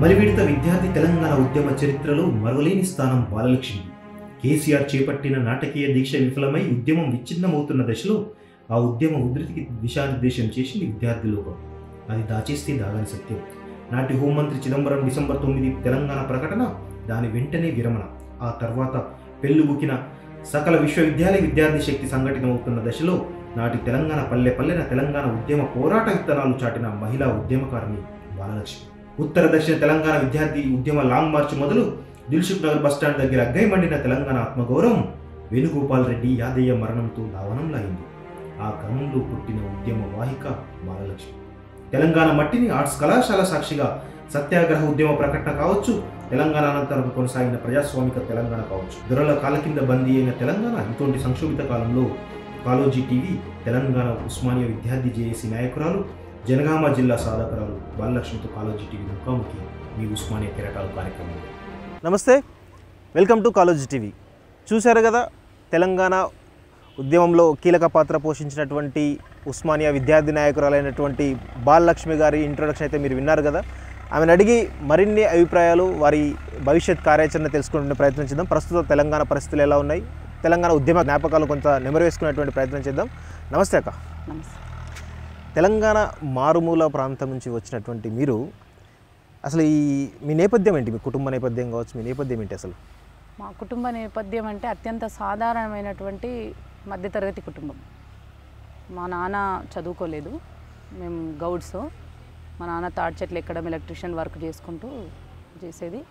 మరివిడత విద్యార్థి తెలంగాణ ఉద్యమ చరిత్రలో మరువలేని స్థానం బాలలక్ష్మి. కేసీఆర్ చేపట్టిన నాటకీయ దీక్ష విఫలమై ఉద్యమం విచ్ఛిన్నమవుతున్న దశలో ఆ ఉద్యమ ఉధృతికి దిశానిర్దేశం చేసింది విద్యార్థి లోకం. అది దాచేస్తే దాగని సత్యం. నాటి హోంమంత్రి చిదంబరం డిసెంబర్ తొమ్మిది తెలంగాణ ప్రకటన దాని వెంటనే విరమణ. ఆ తర్వాత పెళ్ళుబుకిన సకల విశ్వవిద్యాలయ విద్యార్థి శక్తి సంఘటితమవుతున్న దశలో నాటి తెలంగాణ పల్లె పల్లెన తెలంగాణ ఉద్యమ పోరాట విత్తనాలు చాటిన మహిళా ఉద్యమకారిణి బాలలక్ష్మి. ఉత్తర దక్షిణ తెలంగాణ విద్యార్థి ఉద్యమ లాంగ్ మార్చ్ మొదలు దిల్సుఖ్ నగర్ బస్టాండ్ దగ్గర అగ్గై మండిన తెలంగాణ ఆత్మగౌరవం వేణుగోపాల్ రెడ్డి యాదయ్య మరణంతో దావనంలాయింది ఆ క్రమంలో పుట్టిన ఉద్యమ వాహిక బాలలక్ష్మి. తెలంగాణ మట్టిని ఆర్ట్స్ కళాశాల సాక్షిగా సత్యాగ్రహ ఉద్యమ ప్రకటన కావచ్చు తెలంగాణ అనంతరం కొనసాగిన ప్రజాస్వామిక తెలంగాణ కావచ్చు. దొరల కాల కింద బందీ అయిన తెలంగాణ ఇటువంటి సంక్షోభిత కాలంలో కాలోజీ టీవీ తెలంగాణ ఉస్మానియా విద్యార్థి జేఏసీ నాయకురాలు జనగామ జిల్లా సాధకురాలు బాలలక్ష్మితో కాలోజీ టీవీ ముఖాముఖి మీ ఉస్మానియా కిరటాలు కార్యక్రమం. నమస్తే వెల్కమ్ టు కాలోజీ టీవీ. చూశారు కదా తెలంగాణ ఉద్యమంలో కీలక పాత్ర పోషించినటువంటి ఉస్మానియా విద్యార్థి నాయకురాలైనటువంటి బాలలక్ష్మి గారి ఇంట్రొడక్షన్ అయితే మీరు విన్నారు కదా. ఆమెను అడిగి మరిన్ని అభిప్రాయాలు వారి భవిష్యత్ కార్యాచరణ తెలుసుకునే ప్రయత్నించిద్దాం ప్రస్తుత తెలంగాణ పరిస్థితులు ఎలా ఉన్నాయి? తెలంగాణ ఉద్యమ జ్ఞాపకాలు కొంత నెమరేసుకునేటువంటి ప్రయత్నం చేద్దాం. నమస్తే అక్క. నమస్తే. తెలంగాణ మారుమూల ప్రాంతం నుంచి వచ్చినటువంటి మీరు అసలు ఈ మీ నేపథ్యం ఏంటి? మీ కుటుంబ నేపథ్యం కావచ్చు మీ నేపథ్యం ఏంటి అసలు? మా కుటుంబ నేపథ్యం అంటే అత్యంత సాధారణమైనటువంటి మధ్యతరగతి కుటుంబం. మా నాన్న చదువుకోలేదు మేము గౌడ్స్. మా నాన్న తాడి చెట్లు ఎక్కడం ఎలక్ట్రీషియన్ వర్క్ చేసుకుంటూ చేసేది.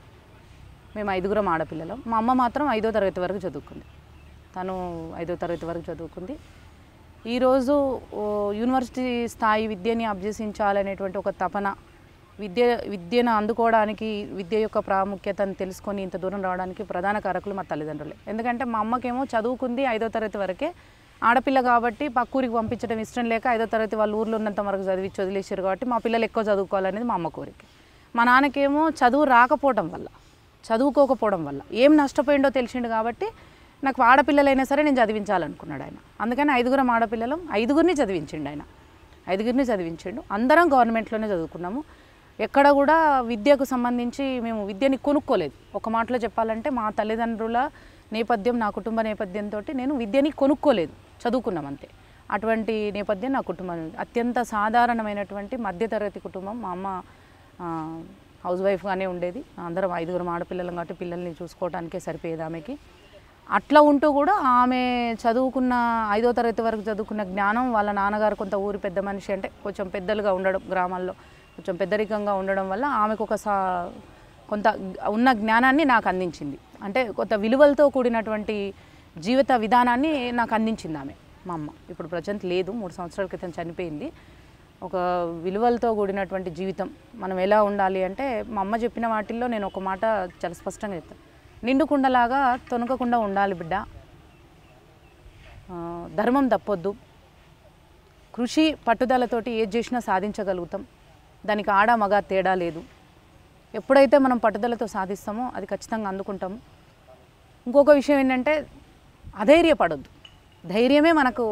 మేము ఐదుగురం ఆడపిల్లలం. మా అమ్మ మాత్రం ఐదో తరగతి వరకు చదువుకుంది. తను ఐదో తరగతి వరకు చదువుకుంది. ఈరోజు యూనివర్సిటీ స్థాయి విద్యని అభ్యసించాలనేటువంటి ఒక తపన విద్య విద్యను అందుకోవడానికి విద్య యొక్క ప్రాముఖ్యతను తెలుసుకొని ఇంత దూరం రావడానికి ప్రధాన కారకులు మా తల్లిదండ్రులే. ఎందుకంటే మా అమ్మకేమో చదువుకుంది ఐదో తరగతి వరకే. ఆడపిల్ల కాబట్టి పక్కూరికి పంపించడం ఇష్టం లేక ఐదో తరగతి వాళ్ళ ఊర్లో ఉన్నంత వరకు చదివించి వదిలేసారు కాబట్టి మా పిల్లలు ఎక్కువ చదువుకోవాలనేది మా అమ్మ కోరిక. మా నాన్నకేమో చదువు రాకపోవడం వల్ల చదువుకోకపోవడం వల్ల ఏం నష్టపోయిండో తెలిసిండు కాబట్టి నాకు ఆడపిల్లలైనా సరే నేను చదివించాలనుకున్నాడు ఆయన. అందుకని ఐదుగురం ఆడపిల్లలం ఐదుగురిని చదివించిండు ఆయన. ఐదుగురిని చదివించిండు. అందరం గవర్నమెంట్లోనే చదువుకున్నాము. ఎక్కడ కూడా విద్యకు సంబంధించి మేము విద్యని కొనుక్కోలేదు. ఒక మాటలో చెప్పాలంటే మా తల్లిదండ్రుల నేపథ్యం నా కుటుంబ నేపథ్యంతో నేను విద్యని కొనుక్కోలేదు. చదువుకున్నాం అంతే. అటువంటి నేపథ్యం నా కుటుంబం అత్యంత సాధారణమైనటువంటి మధ్యతరగతి కుటుంబం. మా అమ్మ హౌస్ వైఫ్గానే ఉండేది. అందరం ఐదుగురం ఆడపిల్లలం కాబట్టి పిల్లల్ని చూసుకోవడానికే సరిపోయేది ఆమెకి. అట్లా ఉంటూ కూడా ఆమె చదువుకున్న ఐదో తరగతి వరకు చదువుకున్న జ్ఞానం వాళ్ళ నాన్నగారు కొంత ఊరి పెద్ద మనిషి అంటే కొంచెం పెద్దలుగా ఉండడం గ్రామాల్లో కొంచెం పెద్దరికంగా ఉండడం వల్ల ఆమెకు ఒక సా కొంత ఉన్న జ్ఞానాన్ని నాకు అందించింది. అంటే కొంత విలువలతో కూడినటువంటి జీవిత విధానాన్ని నాకు అందించింది ఆమె మా అమ్మ. ఇప్పుడు ప్రజెంట్ లేదు మూడు సంవత్సరాల క్రితం చనిపోయింది. ఒక విలువలతో కూడినటువంటి జీవితం మనం ఎలా ఉండాలి అంటే మా అమ్మ చెప్పిన వాటిల్లో నేను ఒక మాట చాలా స్పష్టంగా చెప్తాను. నిండుకుండలాగా తొనకకుండా ఉండాలి బిడ్డ. ధర్మం తప్పొద్దు. కృషి పట్టుదలతోటి ఏది చేసినా సాధించగలుగుతాం. దానికి ఆడ మగ తేడా లేదు. ఎప్పుడైతే మనం పట్టుదలతో సాధిస్తామో అది ఖచ్చితంగా అందుకుంటాము. ఇంకొక విషయం ఏంటంటే అధైర్యపడొద్దు. ధైర్యమే మనకు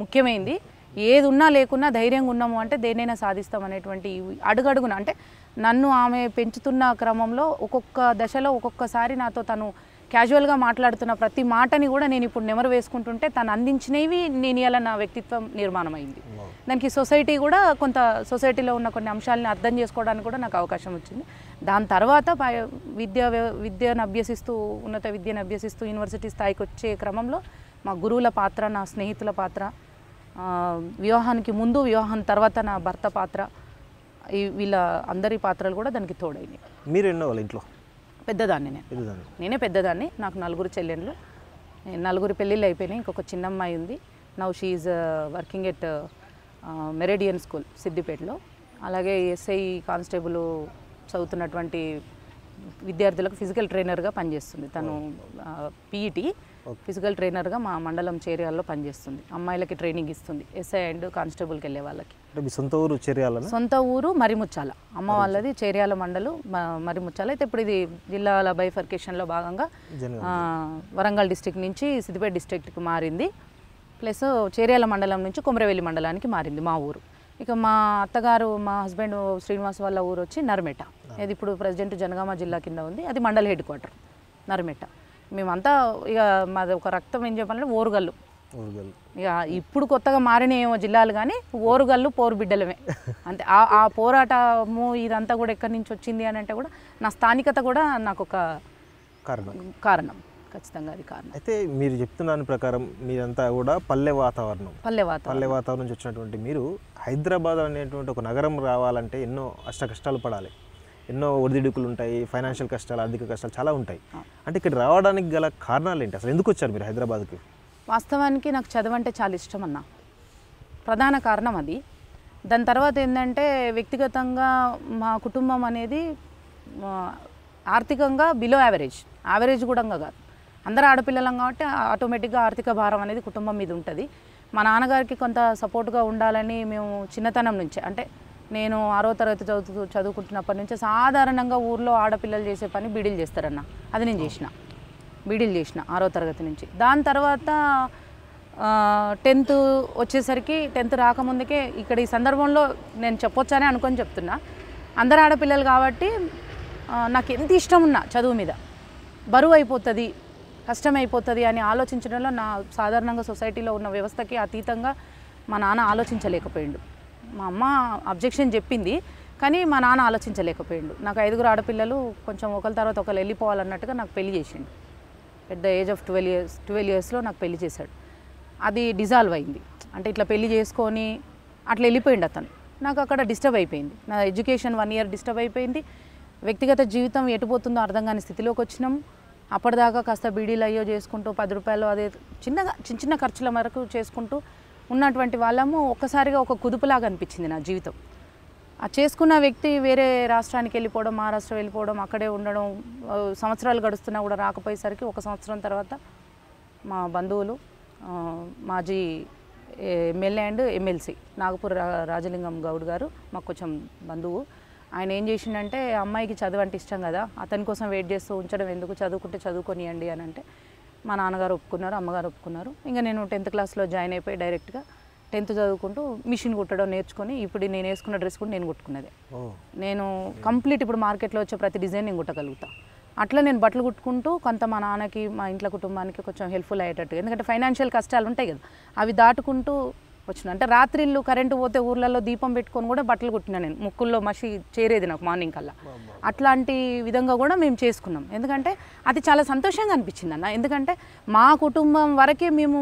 ముఖ్యమైంది. ఏది ఉన్నా లేకున్నా ధైర్యంగా ఉన్నాము అంటే దేనైనా సాధిస్తాం అనేటువంటి అడుగడుగున. అంటే నన్ను ఆమె పెంచుతున్న క్రమంలో ఒక్కొక్క దశలో ఒక్కొక్కసారి నాతో తను క్యాజువల్గా మాట్లాడుతున్న ప్రతి మాటని కూడా నేను ఇప్పుడు నెమరు వేసుకుంటుంటే తను అందించినవి నేను ఇలా నా వ్యక్తిత్వం నిర్మాణం అయింది దానికి సొసైటీ కూడా కొంత సొసైటీలో ఉన్న కొన్ని అంశాలని అర్థం చేసుకోవడానికి కూడా నాకు అవకాశం వచ్చింది. దాని తర్వాత విద్య విద్యను అభ్యసిస్తూ ఉన్నత విద్యను అభ్యసిస్తూ యూనివర్సిటీ స్థాయికి వచ్చే క్రమంలో మా గురువుల పాత్ర నా స్నేహితుల పాత్ర వివాహానికి ముందు వివాహం తర్వాత నా భర్త పాత్ర వీళ్ళ అందరి పాత్రలు కూడా దానికి తోడైనాయి. మీరు ఎన్నో వాళ్ళ ఇంట్లో? పెద్దదాన్ని నేను. పెద్దదాన్ని. నేనే పెద్దదాన్ని. నాకు నలుగురు చెల్లెళ్ళు నేను నలుగురి పెళ్ళిళ్ళు అయిపోయినాయి. ఇంకొక చిన్న అమ్మాయి ఉంది now she working at Meridian school సిద్దిపేటలో అలాగే ఎస్ఐ కానిస్టేబుల్ చదువుతున్నటువంటి విద్యార్థులకు ఫిజికల్ ట్రైనర్గా పనిచేస్తుంది. తను పీఈటీ ఫిజికల్ ట్రైనర్గా మా మండలం చేరియాల్లో పనిచేస్తుంది. అమ్మాయిలకి ట్రైనింగ్ ఇస్తుంది. ఎస్ఐ అండ్ కానిస్టేబుల్కి వెళ్ళే వాళ్ళకి. సొంత ఊరు చర్యాలనా? సొంత ఊరు మరిముచ్చాల. అమ్మ వాళ్ళది చేర్యాల మండలు మరిముచ్చాల. అయితే ఇప్పుడు ఇది జిల్లాల బైఫర్కేషన్లో భాగంగా వరంగల్ డిస్టిక్ నుంచి సిద్దిపేట డిస్ట్రిక్ట్కి మారింది. ప్లస్ చేర్యాల మండలం నుంచి కొమరవెల్లి మండలానికి మారింది మా ఊరు. ఇక మా అత్తగారు మా హస్బెండ్ శ్రీనివాస్ వాళ్ళ ఊరు వచ్చి నర్మెట. ఇది ఇప్పుడు ప్రజెంట్ జనగామ జిల్లా కింద ఉంది. అది మండల హెడ్ క్వార్టర్ నర్మెట. మేమంతా ఇక మాది ఒక రక్తం ఏం చెప్పాలంటే ఓరుగల్లు. ఇక ఇప్పుడు కొత్తగా మారినాయేమో జిల్లాలు కానీ ఓరుగల్లు పోరు బిడ్డలమే. అంతే ఆ- ఆ పోరాటము ఇదంతా కూడా ఎక్కడి నుంచి వచ్చింది అని అంటే కూడా నా స్థానికత కూడా నాకు ఒక కారణం. కారణం. ఖచ్చితంగా అది కారణం. అయితే మీరు చెప్తున్న దాని ప్రకారం మీరంతా కూడా పల్లె వాతావరణం. పల్లె వాతావరణం. పల్లె వాతావరణం నుంచి వచ్చినటువంటి మీరు హైదరాబాద్ అనేటువంటి ఒక నగరం రావాలంటే ఎన్నో అష్ట కష్టాలు పడాలి. ఎన్నో ఒడిదుడుకులు ఉంటాయి ఫైనాన్షియల్ కష్టాలు ఆర్థిక కష్టాలు చాలా ఉంటాయి. అంటే ఇక్కడ రావడానికి గల కారణాలు ఏంటి? అసలు ఎందుకు వచ్చారు మీరు హైదరాబాద్కి? వాస్తవానికి నాకు చదువు అంటే చాలా ఇష్టం అన్న. ప్రధాన కారణం అది. దాని తర్వాత ఏంటంటే వ్యక్తిగతంగా మా కుటుంబం అనేది ఆర్థికంగా బిలో యావరేజ్ యావరేజ్ కూడా కాదు. అందరూ ఆడపిల్లలం కాబట్టి ఆటోమేటిక్గా ఆర్థిక భారం అనేది కుటుంబం మీద ఉంటుంది. మా నాన్నగారికి కొంత సపోర్ట్గా ఉండాలని మేము చిన్నతనం నుంచే అంటే నేను ఆరో తరగతి చదువుతూ చదువుకుంటున్నప్పటి నుంచే సాధారణంగా ఊర్లో ఆడపిల్లలు చేసే పని బీడీలు చేస్తారన్న. అది నేను చేసిన. బీడీలు చేసిన ఆరో తరగతి నుంచి. దాని తర్వాత టెన్త్ వచ్చేసరికి టెన్త్ రాకముందుకే ఇక్కడ ఈ సందర్భంలో నేను చెప్పొచ్చనే అనుకొని చెప్తున్నా. అందరు ఆడపిల్లలు కాబట్టి నాకు ఎంత ఇష్టం ఉన్నా చదువు మీద. బరువు అయిపోతుంది. కష్టమైపోతుంది అని ఆలోచించడంలో నా సాధారణంగా సొసైటీలో ఉన్న వ్యవస్థకి అతీతంగా మా నాన్న ఆలోచించలేకపోయిండు. మా అమ్మ అబ్జెక్షన్ చెప్పింది కానీ మా నాన్న ఆలోచించలేకపోయిండు. నాకు ఐదుగురు ఆడపిల్లలు కొంచెం ఒకరి తర్వాత ఒకరు వెళ్ళిపోవాలన్నట్టుగా నాకు పెళ్ళి చేసిండు. The age of twelve years twelve ఇయర్స్లో నాకు పెళ్ళి చేశాడు. అది డిజాల్వ్ అయింది. అంటే ఇట్లా పెళ్ళి చేసుకొని అట్లా వెళ్ళిపోయిండు అతను. నాకు అక్కడ డిస్టర్బ్ అయిపోయింది. నా ఎడ్యుకేషన్ వన్ ఇయర్ డిస్టర్బ్ అయిపోయింది. వ్యక్తిగత జీవితం ఎటుపోతుందో అర్థం కాని స్థితిలోకి వచ్చినాం. అప్పటిదాకా కాస్త బీడీలు అయ్యో చేసుకుంటూ పది రూపాయలు అదే చిన్నగా చిన్న చిన్న ఖర్చుల వరకు చేసుకుంటూ ఉన్నటువంటి వాళ్ళము ఒక్కసారిగా ఒక కుదుపులాగా అనిపించింది నా జీవితం. ఆ చేసుకున్న వ్యక్తి వేరే రాష్ట్రానికి వెళ్ళిపోవడం మహారాష్ట్ర వెళ్ళిపోవడం అక్కడే ఉండడం సంవత్సరాలు గడుస్తున్నా కూడా రాకపోయేసరికి ఒక సంవత్సరం తర్వాత మా బంధువులు మాజీ MLA and MLC Nagpur Rajalingam Goud garu మాకు కొంచెం బంధువు ఆయన ఏం చేసిండంటే అమ్మాయికి చదువు అంటే ఇష్టం కదా అతని కోసం వెయిట్ చేస్తూ ఉంచడం ఎందుకు? చదువుకుంటే చదువుకొనియండి అని అంటే మా నాన్నగారు ఒప్పుకున్నారు అమ్మగారు ఒప్పుకున్నారు. ఇంకా నేను టెన్త్ క్లాస్లో జాయిన్ అయిపోయి డైరెక్ట్గా టెన్త్ చదువుకుంటూ మిషన్ కుట్టడం నేర్చుకొని ఇప్పుడు నేను వేసుకున్న డ్రెస్ కూడా నేను కుట్టుకున్నదే. నేను కంప్లీట్ ఇప్పుడు మార్కెట్లో వచ్చే ప్రతి డిజైన్ నేను కుట్టగలుగుతా. అట్లా నేను బట్టలు కుట్టుకుంటూ కొంత మా నాన్నకి మా ఇంట్లో కుటుంబానికి కొంచెం హెల్ప్ఫుల్ అయ్యేటట్టు ఎందుకంటే ఫైనాన్షియల్ కష్టాలు ఉంటాయి కదా అవి దాటుకుంటూ వచ్చిన అంటే రాత్రిళ్ళు కరెంటు పోతే ఊర్లలో దీపం పెట్టుకొని కూడా బట్టలు కుట్టినా నేను. ముక్కుల్లో మసి చేరేది నాకు మార్నింగ్ కల్లా. అట్లాంటి విధంగా కూడా మేము చేసుకున్నాం. ఎందుకంటే అది చాలా సంతోషంగా అనిపించింది అన్న. ఎందుకంటే మా కుటుంబం వరకే మేము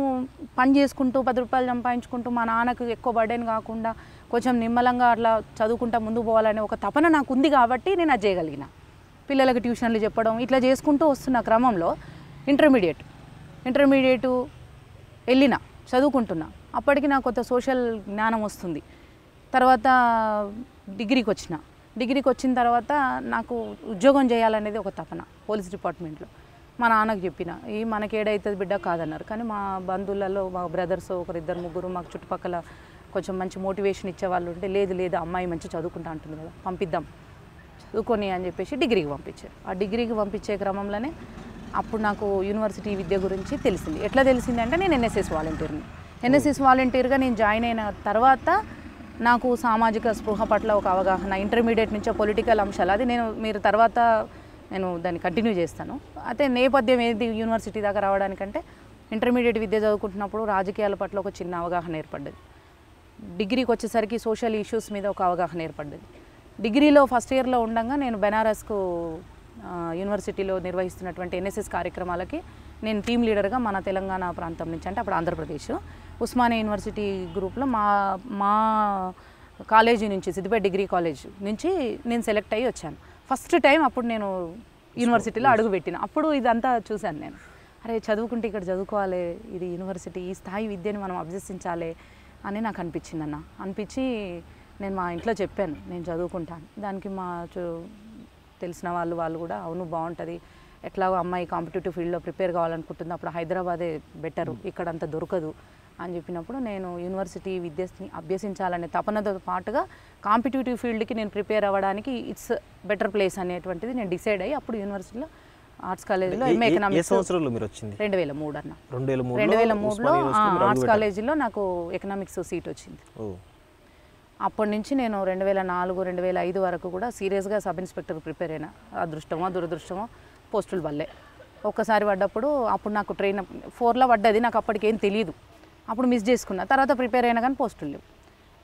పని చేసుకుంటూ పది రూపాయలు సంపాదించుకుంటూ మా నాన్నకు ఎక్కువ బర్డెన్ కాకుండా కొంచెం నిమ్మలంగా అట్లా చదువుకుంటా ముందుకు పోవాలనే ఒక తపన నాకు ఉంది కాబట్టి నేను అది చేయగలిగిన. పిల్లలకు ట్యూషన్లు చెప్పడం ఇట్లా చేసుకుంటూ వస్తున్న క్రమంలో ఇంటర్మీడియట్ ఇంటర్మీడియట్ వెళ్ళిన చదువుకుంటున్నా. అప్పటికి నాకు కొంత సోషల్ జ్ఞానం వస్తుంది. తర్వాత డిగ్రీకి వచ్చిన. డిగ్రీకి వచ్చిన తర్వాత నాకు ఉద్యోగం చేయాలనేది ఒక తపన పోలీస్ డిపార్ట్మెంట్లో. మా నాన్నకు చెప్పిన ఈ మనకి ఏడైతుంది బిడ్డ కాదన్నారు. కానీ మా బంధువులలో మా బ్రదర్స్ ఒకరిద్దరు ముగ్గురు మాకు చుట్టుపక్కల కొంచెం మంచి మోటివేషన్ ఇచ్చే వాళ్ళు ఉంటే లేదు లేదు అమ్మాయి మంచి చదువుకుంటా అంటుంది కదా పంపిద్దాం చదువుకొని అని చెప్పేసి డిగ్రీకి పంపించారు. ఆ డిగ్రీకి పంపించే క్రమంలోనే అప్పుడు నాకు యూనివర్సిటీ విద్య గురించి తెలిసింది. ఎట్లా తెలిసింది అంటే నేను ఎన్ఎస్ఎస్ వాలంటీర్ని. ఎన్ఎస్ఎస్ వాలంటీర్గా నేను జాయిన్ అయిన తర్వాత నాకు సామాజిక స్పృహ పట్ల ఒక అవగాహన ఇంటర్మీడియట్ నుంచే పొలిటికల్ అంశాలు అది నేను మీరు తర్వాత నేను దాన్ని కంటిన్యూ చేస్తాను. అయితే నేపథ్యం ఏది యూనివర్సిటీ దాకా రావడానికంటే ఇంటర్మీడియట్ విద్య చదువుకుంటున్నప్పుడు రాజకీయాల పట్ల ఒక చిన్న అవగాహన ఏర్పడ్డది. డిగ్రీకి వచ్చేసరికి సోషల్ ఇష్యూస్ మీద ఒక అవగాహన ఏర్పడ్డది. డిగ్రీలో ఫస్ట్ ఇయర్లో ఉండగా నేను బెనారస్కు యూనివర్సిటీలో నిర్వహిస్తున్నటువంటి ఎన్ఎస్ఎస్ కార్యక్రమాలకి నేను టీమ్ లీడర్గా మన తెలంగాణ ప్రాంతం నుంచి అంటే అప్పుడు ఆంధ్రప్రదేశ్. ఉస్మానియా యూనివర్సిటీ గ్రూప్లో మా మా కాలేజీ నుంచి సిద్దిపేట డిగ్రీ కాలేజ్ నుంచి నేను సెలెక్ట్ అయ్యి వచ్చాను. ఫస్ట్ టైం అప్పుడు నేను యూనివర్సిటీలో అడుగుపెట్టిన అప్పుడు ఇదంతా చూశాను నేను. అరే చదువుకుంటే ఇక్కడ చదువుకోవాలి. ఇది యూనివర్సిటీ ఈ స్థాయి విద్యని మనం అభ్యసించాలి అని నాకు అనిపించింది అన్న అనిపించి నేను మా ఇంట్లో చెప్పాను నేను చదువుకుంటాను. దానికి మా చు- తెలిసిన వాళ్ళు వాళ్ళు కూడా అవును బాగుంటుంది. ఎట్లాగో అమ్మాయి కాంపిటేటివ్ ఫీల్డ్లో ప్రిపేర్ కావాలనుకుంటుంది. అప్పుడు హైదరాబాదే బెటరు. ఇక్కడ అంత దొరకదు. అని చెప్పినప్పుడు నేను యూనివర్సిటీ విద్యని అభ్యసించాలనే తపనతో పాటుగా కాంపిటేటివ్ ఫీల్డ్కి నేను ప్రిపేర్ అవ్వడానికి ఇట్స్ బెటర్ ప్లేస్ అనేటువంటిది నేను డిసైడ్ అయ్యి అప్పుడు యూనివర్సిటీలో ఆర్ట్స్ కాలేజీలో ఎంఏ ఎకనామిక్స్ సంవత్సరంలో మీరు వచ్చింది? రెండు వేల మూడు అన్న. రెండు వేల మూడులో రెండు వేల మూడులో ఆర్ట్స్. కాలేజీలో నాకు ఎకనామిక్స్ సీట్ వచ్చింది. అప్పటి నుంచి నేను రెండు వేల నాలుగు రెండు వేల ఐదు వరకు కూడా సీరియస్గా సబ్ ఇన్స్పెక్టర్ ప్రిపేర్ అయినా. అదృష్టమో దురదృష్టమో పోస్టులు వల్లే. ఒక్కసారి పడ్డప్పుడు అప్పుడు నాకు ట్రైన్ ఫోర్లో పడ్డది నాకు అప్పటికి తెలియదు అప్పుడు మిస్ చేసుకున్నా. తర్వాత ప్రిపేర్ అయినా కానీ పోస్టులు లేవు.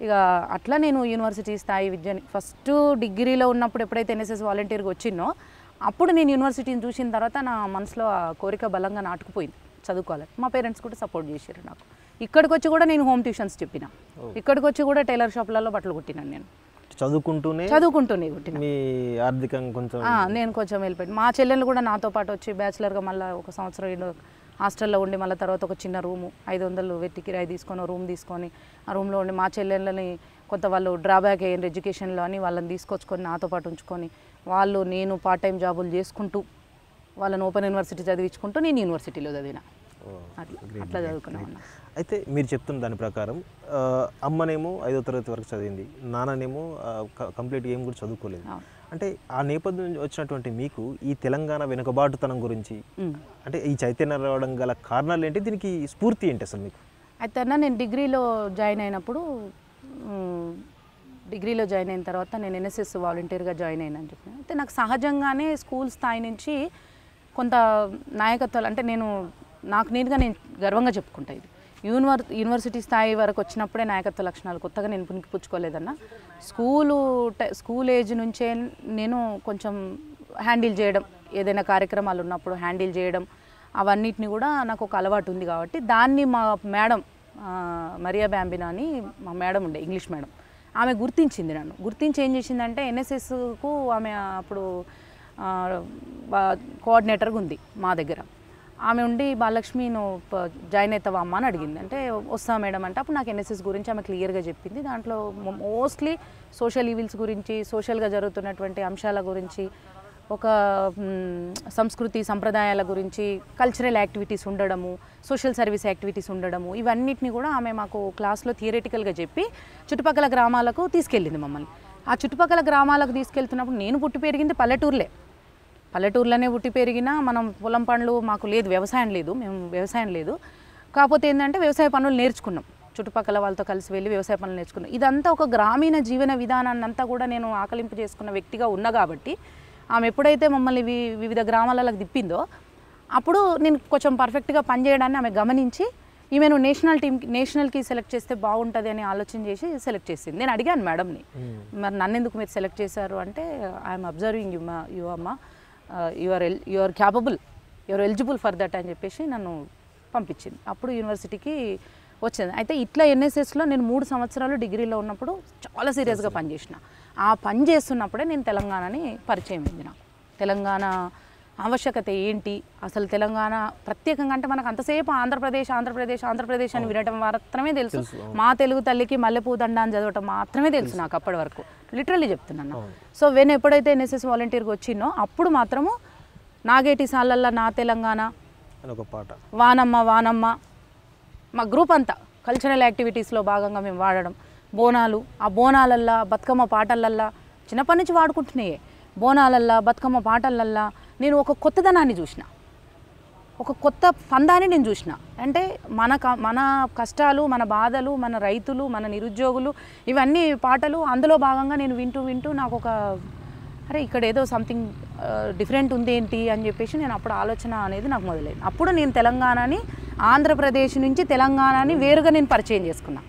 ఇక అట్లా నేను యూనివర్సిటీ స్థాయి విద్యని ఫస్ట్ డిగ్రీలో ఉన్నప్పుడు ఎప్పుడైతే ఎన్ఎస్ఎస్ వాలంటీర్గా వచ్చినో అప్పుడు నేను యూనివర్సిటీని చూసిన తర్వాత నా మనసులో ఆ కోరిక బలంగా నాటుకుపోయింది చదువుకోవాలని. మా పేరెంట్స్ కూడా సపోర్ట్ చేశారు నాకు. ఇక్కడికి వచ్చి కూడా నేను హోమ్ ట్యూషన్స్ చెప్పిన. ఇక్కడికి వచ్చి కూడా టైలర్ షాప్లలో బట్టలు కుట్టినాను నేను. చదువుకుంటూనే చదువుకుంటూనే కుట్టిన. మీ ఆర్థికంగా కొంచెం నేను కొంచెం వెళ్ళిపోయాను మా చెల్లెలు కూడా నాతో పాటు వచ్చి బ్యాచిలర్గా మళ్ళీ ఒక సంవత్సరం హాస్టల్లో ఉండి మళ్ళీ తర్వాత ఒక చిన్న రూము ఐదు వందలు వెట్టి కిరాయి తీసుకొని రూమ్ తీసుకొని ఆ రూమ్లో ఉండి మా చెల్లెళ్ళని కొంత వాళ్ళు డ్రాబ్యాక్ అయ్యారు ఎడ్యుకేషన్లో అని వాళ్ళని తీసుకొచ్చుకొని నాతో పాటు ఉంచుకొని వాళ్ళు నేను పార్ట్ టైం జాబులు చేసుకుంటూ వాళ్ళని ఓపెన్ యూనివర్సిటీ చదివించుకుంటూ నేను యూనివర్సిటీలో చదివిన. అట్లా అట్లా చదువుకున్నాం అన్న. అయితే మీరు చెప్తున్న దాని ప్రకారం అమ్మనేమో ఐదో తరగతి వరకు చదివింది నాన్ననేమో కంప్లీట్గా ఏం కూడా చదువుకోలేదు. అంటే ఆ నేపథ్యం నుంచి వచ్చినటువంటి మీకు ఈ తెలంగాణ వెనుకబాటుతనం గురించి. అంటే ఈ చైతన్యం రావడం గల కారణాలు ఏంటి? దీనికి స్ఫూర్తి ఏంటి అసలు మీకు? అయితే అన్న నేను డిగ్రీలో జాయిన్ అయినప్పుడు డిగ్రీలో జాయిన్ అయిన తర్వాత నేను ఎన్ఎస్ఎస్ వాలంటీర్గా జాయిన్ అయినా అని చెప్పిన. అయితే నాకు సహజంగానే స్కూల్ స్థాయి నుంచి కొంత నాయకత్వాలు అంటే నేను నాకు నేనుగా నేను గర్వంగా చెప్పుకుంటా ఇది. యూనివర్ యూనివర్సిటీ స్థాయి వరకు వచ్చినప్పుడే నాయకత్వ లక్షణాలు కొత్తగా నేను పుణికిపుచ్చుకోలేదన్న స్కూలు స్కూల్ ఏజ్ నుంచే నేను కొంచెం హ్యాండిల్ చేయడం ఏదైనా కార్యక్రమాలు ఉన్నప్పుడు హ్యాండిల్ చేయడం అవన్నిటిని కూడా నాకు ఒక అలవాటు ఉంది కాబట్టి దాన్ని మా మేడం మరియా బ్యాంబినా అని మా మేడం ఉండే ఇంగ్లీష్ మేడం. ఆమె గుర్తించింది నన్ను. గుర్తించి ఏం చేసిందంటే ఎన్ఎస్ఎస్కు ఆమె అప్పుడు కోఆర్డినేటర్గా ఉంది మా దగ్గర. ఆమె ఉండి బాలక్ష్మి నువ్వు ప- జాయిన్ అవుతావా అమ్మ అని అడిగింది. అంటే వస్తా మేడం అంటే అప్పుడు నాకు ఎన్ఎస్ఎస్ గురించి ఆమె క్లియర్గా చెప్పింది. దాంట్లో మోస్ట్లీ సోషల్ ఈవిల్స్ గురించి సోషల్గా జరుగుతున్నటువంటి అంశాల గురించి ఒక సంస్కృతి సంప్రదాయాల గురించి కల్చరల్ యాక్టివిటీస్ ఉండడము సోషల్ సర్వీస్ యాక్టివిటీస్ ఉండడము ఇవన్నిటిని కూడా ఆమె మాకు క్లాస్లో థియరిటికల్గా చెప్పి చుట్టుపక్కల గ్రామాలకు తీసుకెళ్ళింది మమ్మల్ని. ఆ చుట్టుపక్కల గ్రామాలకు తీసుకెళ్తున్నప్పుడు నేను పుట్టి పెరిగింది పల్లెటూరులే. పల్లెటూరులోనే పుట్టి పెరిగినా మనం పొలం పనులు మాకు లేదు వ్యవసాయం లేదు మేము వ్యవసాయం లేదు. కాకపోతే ఏంటంటే వ్యవసాయ పనులు నేర్చుకున్నాం. చుట్టుపక్కల వాళ్ళతో కలిసి వెళ్ళి వ్యవసాయ పనులు నేర్చుకున్నాం. ఇదంతా ఒక గ్రామీణ జీవన విధానాన్ని అంతా కూడా నేను ఆకలింపు చేసుకున్న వ్యక్తిగా ఉన్నా కాబట్టి ఆమె ఎప్పుడైతే మమ్మల్ని వివిధ గ్రామాలకు తిప్పిందో అప్పుడు నేను కొంచెం పర్ఫెక్ట్గా పనిచేయడాన్ని ఆమె గమనించి ఈమెను నేషనల్ టీమ్కి నేషనల్కి సెలెక్ట్ చేస్తే బాగుంటుంది అని ఆలోచన చేసి సెలెక్ట్ చేసింది. నేను అడిగాను మేడంని మరి నన్ను ఎందుకు మీరు సెలెక్ట్ చేశారు? అంటే ఐఎమ్ అబ్జర్వింగ్ యు అమ్మ. You are L you are capable you are eligible for that అని చెప్పేసి నన్ను పంపించింది. అప్పుడు యూనివర్సిటీకి వచ్చింది. అయితే ఇట్లా ఎన్ఎస్ఎస్లో నేను మూడు సంవత్సరాలు డిగ్రీలో ఉన్నప్పుడు చాలా సీరియస్గా పనిచేసిన. ఆ పని చేస్తున్నప్పుడే నేను తెలంగాణని పరిచయం అయింది నాకు. తెలంగాణ ఆవశ్యకత ఏంటి? అసలు తెలంగాణ ప్రత్యేకంగా అంటే మనకు అంతసేపు ఆంధ్రప్రదేశ్ ఆంధ్రప్రదేశ్ ఆంధ్రప్రదేశ్ అని వినటం మాత్రమే తెలుసు. మా తెలుగు తల్లికి మల్లెపూ దండ అని చదవటం మాత్రమే తెలుసు నాకు అప్పటి వరకు. లిటరల్లీ చెప్తున్నాను. సో వెన్ ఎప్పుడైతే ఎన్ఎస్ఎస్ వాలంటీర్గా వచ్చినో అప్పుడు మాత్రము నాగేటి సాలల్లా నా తెలంగాణ ఒక పాట. వానమ్మ వానమ్మ మా గ్రూప్ అంతా కల్చరల్ యాక్టివిటీస్లో భాగంగా మేము వాడడం. బోనాలు ఆ బోనాలల్లా బతుకమ్మ పాటలల్లా చిన్నప్పటి నుంచి వాడుకుంటున్నాయే. బోనాలల్లా బతుకమ్మ పాటలల్లా నేను ఒక కొత్తదనాన్ని చూసిన. ఒక కొత్త పందాన్ని నేను చూసిన. అంటే మన క- మన కష్టాలు మన బాధలు మన రైతులు మన నిరుద్యోగులు ఇవన్నీ పాటలు అందులో భాగంగా నేను వింటూ వింటూ నాకు ఒక అరే ఇక్కడ ఏదో సంథింగ్ డిఫరెంట్ ఉంది ఏంటి అని చెప్పేసి నేను అప్పుడు ఆలోచన అనేది నాకు మొదలైంది. అప్పుడు నేను తెలంగాణని ఆంధ్రప్రదేశ్ నుంచి తెలంగాణని వేరుగా నేను పరిచయం చేసుకున్నా.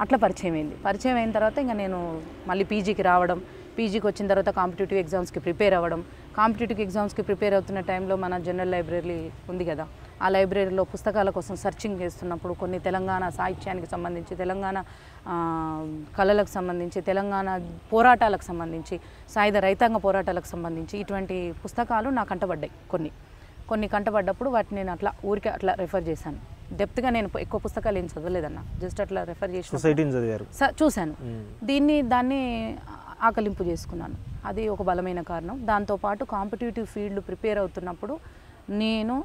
అట్లా పరిచయం అయింది పరిచయం అయిన తర్వాత ఇంకా నేను మళ్ళీ పీజీకి రావడం పీజీకి వచ్చిన తర్వాత కాంపిటేటివ్ ఎగ్జామ్స్కి ప్రిపేర్ అవ్వడం కాంపిటేటివ్ ఎగ్జామ్స్కి ప్రిపేర్ అవుతున్న టైంలో మన జనరల్ లైబ్రరీ ఉంది కదా ఆ లైబ్రరీలో పుస్తకాల కోసం సర్చింగ్ చేస్తున్నప్పుడు కొన్ని తెలంగాణ సాహిత్యానికి సంబంధించి తెలంగాణ కళలకు సంబంధించి తెలంగాణ పోరాటాలకు సంబంధించి సాయుధ రైతాంగ పోరాటాలకు సంబంధించి ఇటువంటి పుస్తకాలు నాకు కంటపడ్డాయి కొన్ని. కొన్ని కంటపడ్డప్పుడు వాటిని నేను అట్లా ఊరికే అట్లా రెఫర్ చేశాను. డెప్త్గా నేను ఎక్కువ పుస్తకాలు ఏం చదవలేదన్న జస్ట్ అట్లా రెఫర్ చేసి చూశాను. దీన్ని దాన్ని ఆకలింపు చేసుకున్నాను. అది ఒక బలమైన కారణం. దాంతోపాటు కాంపిటేటివ్ ఫీల్డ్ ప్రిపేర్ అవుతున్నప్పుడు నేను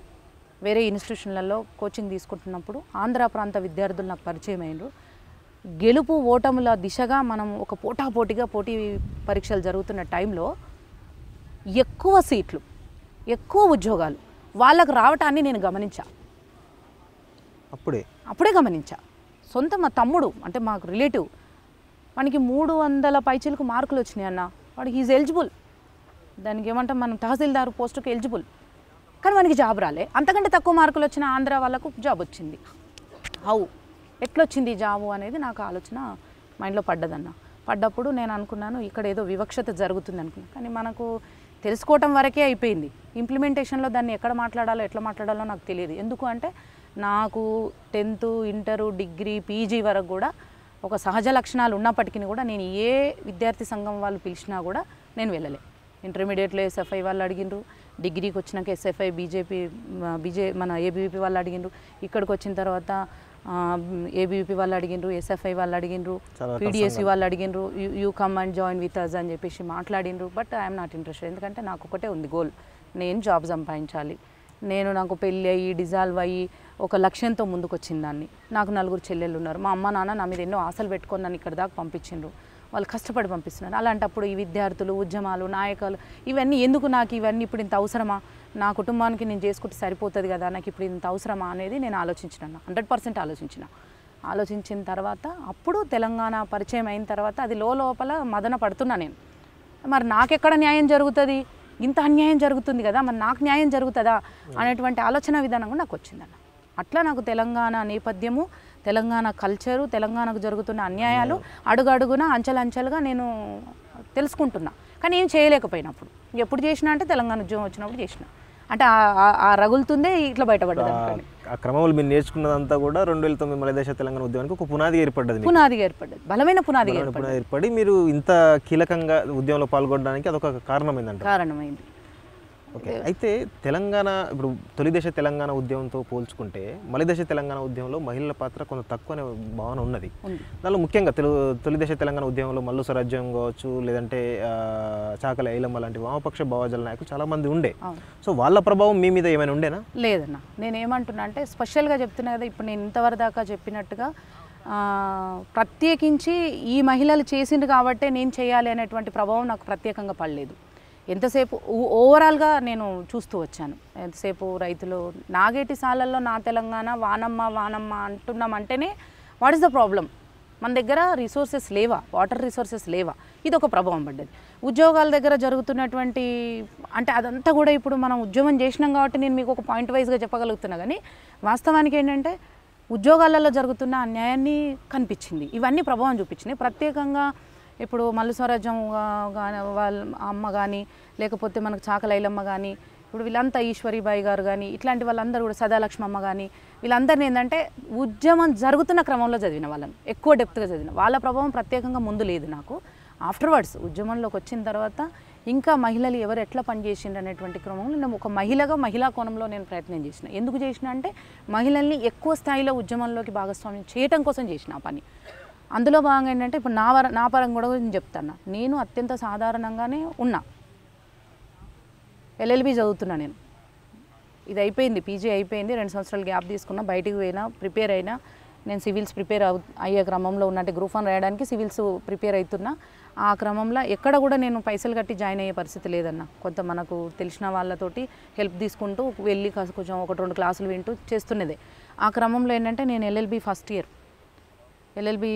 వేరే ఇన్స్టిట్యూషన్లలో కోచింగ్ తీసుకుంటున్నప్పుడు ఆంధ్ర ప్రాంత విద్యార్థులు నాకు పరిచయం అయినరు. గెలుపు ఓటముల దిశగా మనం ఒక పోటాపోటీగా పోటీ పరీక్షలు జరుగుతున్న టైంలో ఎక్కువ సీట్లు ఎక్కువ ఉద్యోగాలు వాళ్ళకు రావటాన్ని నేను గమనించా. అప్పుడే? అప్పుడే గమనించా. సొంత మా తమ్ముడు అంటే మాకు రిలేటివ్ వానికి మూడు వందల పైచీలకు మార్కులు వచ్చినాయి అన్న. వాడికి ఈజ్ ఎలిజిబుల్ దానికి ఏమంటాం మనం తహసీల్దార్ పోస్టుకి ఎలిజిబుల్ కానీ మనకి జాబ్ రాలే. అంతకంటే తక్కువ మార్కులు వచ్చిన ఆంధ్ర వాళ్ళకు జాబ్ వచ్చింది. హౌ ఎట్లొచ్చింది జాబు అనేది నాకు ఆలోచన మైండ్లో పడ్డదన్న. పడ్డప్పుడు నేను అనుకున్నాను ఇక్కడ ఏదో వివక్షత జరుగుతుంది అనుకున్నాను కానీ మనకు తెలుసుకోవటం వరకే అయిపోయింది. ఇంప్లిమెంటేషన్లో దాన్ని ఎక్కడ మాట్లాడాలో ఎట్లా మాట్లాడాలో నాకు తెలియదు. ఎందుకు అంటే నాకు టెన్త్ ఇంటరు డిగ్రీ పీజీ వరకు కూడా ఒక సహజ లక్షణాలు ఉన్నప్పటికీ కూడా నేను ఏ విద్యార్థి సంఘం వాళ్ళు పిలిచినా కూడా నేను వెళ్ళలే. ఇంటర్మీడియట్లో ఎస్ఎఫ్ఐ వాళ్ళు అడిగిండ్రు డిగ్రీకి వచ్చినాక ఎస్ఎఫ్ఐ బీజేపీ బీజే మన ఏబీవీపీ వాళ్ళు అడిగిండ్రు ఇక్కడికి వచ్చిన తర్వాత ఏబీవీపీ వాళ్ళు అడిగిండ్రు ఎస్ఎఫ్ఐ వాళ్ళు రకాల పీడిఎస్సి వాళ్ళు అడిగిండ్రు you come and join with us అని చెప్పేసి మాట్లాడిండ్రు. బట్ ఐఎమ్ నాట్ ఇంట్రెస్టెడ్ ఎందుకంటే నాకు ఒకటే ఉంది గోల్ నేను జాబ్ సంపాదించాలి. నేను నాకు పెళ్ళి అయ్యి డిజాల్వ్ అయ్యి ఒక లక్ష్యంతో ముందుకు వచ్చిన దాన్ని. నాకు నలుగురు చెల్లెళ్ళు ఉన్నారు. మా అమ్మ నాన్న నా మీద ఎన్నో ఆశలు పెట్టుకొని నన్ను ఇక్కడ దాకా పంపించిండ్రు. వాళ్ళు కష్టపడి పంపిస్తున్నారు. అలాంటప్పుడు ఈ విద్యార్థులు ఉద్యమాలు నాయకులు ఇవన్నీ ఎందుకు నాకు ఇవన్నీ ఇప్పుడు ఇంత అవసరమా? నా కుటుంబానికి నేను చేసుకుంటే సరిపోతుంది కదా? నాకు ఇప్పుడు ఇంత అవసరమా అనేది నేను ఆలోచించిన. హండ్రెడ్ పర్సెంట్ ఆలోచించిన. ఆలోచించిన తర్వాత అప్పుడు తెలంగాణ పరిచయం అయిన తర్వాత అది లోపల మదన పడుతున్నా నేను. మరి నాకెక్కడ న్యాయం జరుగుతుంది? ఇంత అన్యాయం జరుగుతుంది కదా? మరి నాకు న్యాయం జరుగుతుందా? అనేటువంటి ఆలోచన విధానం కూడా నాకు వచ్చిందన్న. అట్లా నాకు తెలంగాణ నేపథ్యము తెలంగాణ కల్చరు తెలంగాణకు జరుగుతున్న అన్యాయాలు అడుగడుగున అంచెలంచెలుగా నేను తెలుసుకుంటున్నా. కానీ ఏం చేయలేకపోయినప్పుడు. ఎప్పుడు చేసినా అంటే తెలంగాణ ఉద్యమం వచ్చినప్పుడు చేసిన. అంటే ఆ- రగులుతుందే ఇట్లా బయటపడ్డది ఆ క్రమంలో మీరు నేర్చుకున్నదంతా కూడా రెండు వేల తొమ్మిది మలయ దేశ తెలంగాణ ఉద్యమానికి ఒక పునాది ఏర్పడ్డది మీకు. పునాదిగా ఏర్పడ్డది. బలమైన ఏర్పడ్డది. పునాది ఏర్పడి మీరు ఇంత కీలకంగా ఉద్యమంలో పాల్గొనడానికి అదొక కారణమైందంట కారణమైంది. ఓకే. అయితే తెలంగాణ ఇప్పుడు తొలి దశ తెలంగాణ ఉద్యమంతో పోల్చుకుంటే మలి దశ తెలంగాణ ఉద్యమంలో మహిళల పాత్ర కొంత తక్కువ అనే భావన ఉన్నది. దానిలో ముఖ్యంగా తెలు తొలి దశ తెలంగాణ ఉద్యమంలో మల్లు స్వరాజ్యం కావచ్చు లేదంటే చాకలి ఐలమ్మ లాంటి వామపక్ష భావజాల నాయకులు చాలామంది ఉండే. సో వాళ్ళ ప్రభావం మీ మీద ఏమైనా ఉండేనా? లేదన్న. నేను ఏమంటున్నా అంటే స్పెషల్గా చెప్తున్నా కదా ఇప్పుడు నేను ఇంతవరకు దాకా చెప్పినట్టుగా ప్రత్యేకించి ఈ మహిళలు చేసిండు కాబట్టే నేను చేయాలి అనేటువంటి ప్రభావం నాకు ప్రత్యేకంగా పడలేదు. ఎంతసేపు ఓవరాల్గా నేను చూస్తూ వచ్చాను. ఎంతసేపు రైతులు నాగేటి సాలల్లో నా తెలంగాణ వానమ్మ వానమ్మ అంటున్నామంటేనే వాట్ ఇస్ ద ప్రాబ్లం మన దగ్గర రిసోర్సెస్ లేవా? వాటర్ రిసోర్సెస్ లేవా? ఇది ఒక ప్రభావం పడ్డది. ఉద్యోగాల దగ్గర జరుగుతున్నటువంటి అంటే అదంతా కూడా ఇప్పుడు మనం ఉద్యమం చేసినాం కాబట్టి నేను మీకు ఒక పాయింట్ వైజ్గా చెప్పగలుగుతున్నా కానీ వాస్తవానికి ఏంటంటే ఉద్యోగాలలో జరుగుతున్న అన్యాయాన్ని కనిపించింది. ఇవన్నీ ప్రభావం చూపించినాయి. ప్రత్యేకంగా ఇప్పుడు మల్లు స్వరాజ్యం కానీ వాళ్ళ అమ్మ కానీ లేకపోతే మనకు చాకలైలమ్మ కానీ ఇప్పుడు వీళ్ళంతా ఈశ్వరీబాయి గారు కానీ ఇట్లాంటి వాళ్ళందరూ కూడా సదాలక్ష్మమ్మ కానీ వీళ్ళందరినీ ఏంటంటే ఉద్యమం జరుగుతున్న క్రమంలో చదివిన వాళ్ళని ఎక్కువ డెప్త్గా చదివిన. వాళ్ళ ప్రభావం ప్రత్యేకంగా ముందు లేదు నాకు. ఆఫ్టర్వర్డ్స్ ఉద్యమంలోకి వచ్చిన తర్వాత ఇంకా మహిళలు ఎవరు ఎట్లా పనిచేసిండ్రు అనేటువంటి క్రమంలో నేను ఒక మహిళగా మహిళా కోణంలో నేను ప్రయత్నం చేసిన. ఎందుకు చేసిన అంటే మహిళల్ని ఎక్కువ స్థాయిలో ఉద్యమంలోకి భాగస్వామ్యం చేయటం కోసం చేసిన ఆ పని. అందులో భాగంగా ఏంటంటే ఇప్పుడు నా వర నా పరంగా కూడా నేను చెప్తాను నేను అత్యంత సాధారణంగానే ఉన్నా. ఎల్ఎల్బి చదువుతున్నా నేను. ఇది అయిపోయింది పీజీ అయిపోయింది. రెండు సంవత్సరాలు గ్యాప్ తీసుకున్నా బయటికి పోయినా ప్రిపేర్ అయినా నేను సివిల్స్ ప్రిపేర్ అవు అయ్యే క్రమంలో ఉన్నట్టు గ్రూప్ వన్ రాయడానికి సివిల్స్ ప్రిపేర్ అవుతున్నా ఆ క్రమంలో ఎక్కడ కూడా నేను పైసలు కట్టి జాయిన్ అయ్యే పరిస్థితి లేదన్న. కొంత మనకు తెలిసిన వాళ్ళతోటి హెల్ప్ తీసుకుంటూ వెళ్ళి కొంచెం ఒకటి రెండు క్లాసులు వింటూ చేస్తున్నదే. ఆ క్రమంలో ఏంటంటే నేను LLB first year. LLB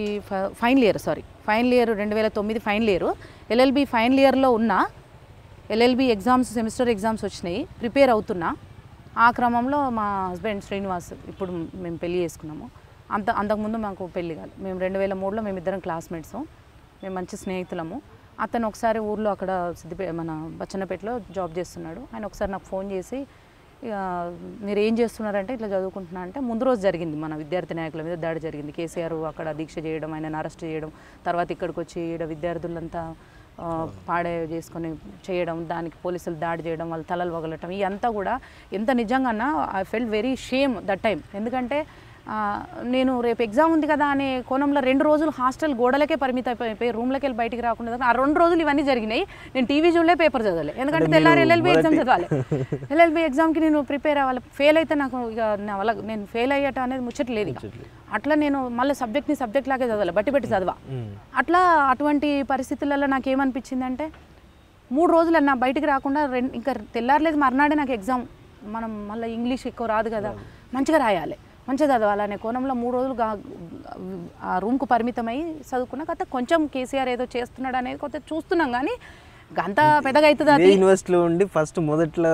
final year sorry. Final year రెండు వేల తొమ్మిది ఫైనల్ ఇయర్ ఎల్ఎల్బి ఫైనల్ ఇయర్లో ఉన్న ఎల్ఎల్బి ఎగ్జామ్స్ సెమిస్టర్ ఎగ్జామ్స్ వచ్చినాయి. ప్రిపేర్ అవుతున్నా. ఆ క్రమంలో మా హస్బెండ్ శ్రీనివాస్ ఇప్పుడు మేము పెళ్ళి చేసుకున్నాము. అంత అంతకుముందు మాకు పెళ్ళి కాదు. మేము రెండు వేల మూడులో మేమిద్దరం క్లాస్మేట్స్. మేము మంచి స్నేహితులము. అతను ఒకసారి ఊర్లో అక్కడ సిద్దిపే మన బచ్చన్నపేటలో జాబ్ చేస్తున్నాడు. ఆయన ఒకసారి నాకు ఫోన్ చేసి మీరు ఏం చేస్తున్నారంటే ఇట్లా చదువుకుంటున్నా అంటే ముందు రోజు జరిగింది మన విద్యార్థి నాయకుల మీద దాడి జరిగింది. కేసీఆర్ అక్కడ దీక్ష చేయడం ఆయన అరెస్ట్ చేయడం తర్వాత ఇక్కడికి వచ్చి ఈడ విద్యార్థులంతా పాడే చేసుకొని చేయడం దానికి పోలీసులు దాడి చేయడం వాళ్ళ తలలు వగలటం ఇదంతా కూడా ఎంత నిజంగా I felt very shame that time ఎందుకంటే నేను రేపు ఎగ్జామ్ ఉంది కదా అనే కోణంలో రెండు రోజులు హాస్టల్ గోడలకే పరిమిత అయిపోయి రూమ్లోకి వెళ్ళి బయటికి రాకుండా ఆ రెండు రోజులు ఇవన్నీ జరిగినాయి. నేను టీవీ చూడలే పేపర్ చదవలే. ఎందుకంటే అంటే తెల్లారి ఎల్ఎల్బి ఎగ్జామ్ చదవాలి. ఎల్ఎల్బి ఎగ్జామ్కి నేను ప్రిపేర్ అవ్వాలి. ఫెయిల్ అయితే నాకు ఇక నా వల్ల నేను ఫెయిల్ అయ్యట అనేది ముచ్చట్లేదు. అట్లా నేను మళ్ళీ సబ్జెక్ట్ని సబ్జెక్ట్ లాగే చదవాలి బట్టి పెట్టి చదవా. అట్లా అటువంటి పరిస్థితులలో నాకు ఏమనిపించిందంటే మూడు రోజులు అన్న బయటికి రాకుండా రెండు ఇంకా తెల్లారలేదు మర్నాడే నాకు ఎగ్జామ్. మనం మళ్ళీ ఇంగ్లీష్ ఎక్కువ రాదు కదా. మంచిగా రాయాలి. మంచిగా చదవాలి అనే కోణంలో మూడు రోజులు ఆ రూమ్కు పరిమితమై చదువుకున్నా కాకపోతే కొంచెం కేసీఆర్ ఏదో చేస్తున్నాడు అనేది కొంత చూస్తున్నాం కానీ అంత పెద్దగా అవుతుంది యూనివర్సిటీలో ఉండి ఫస్ట్ మొదట్లో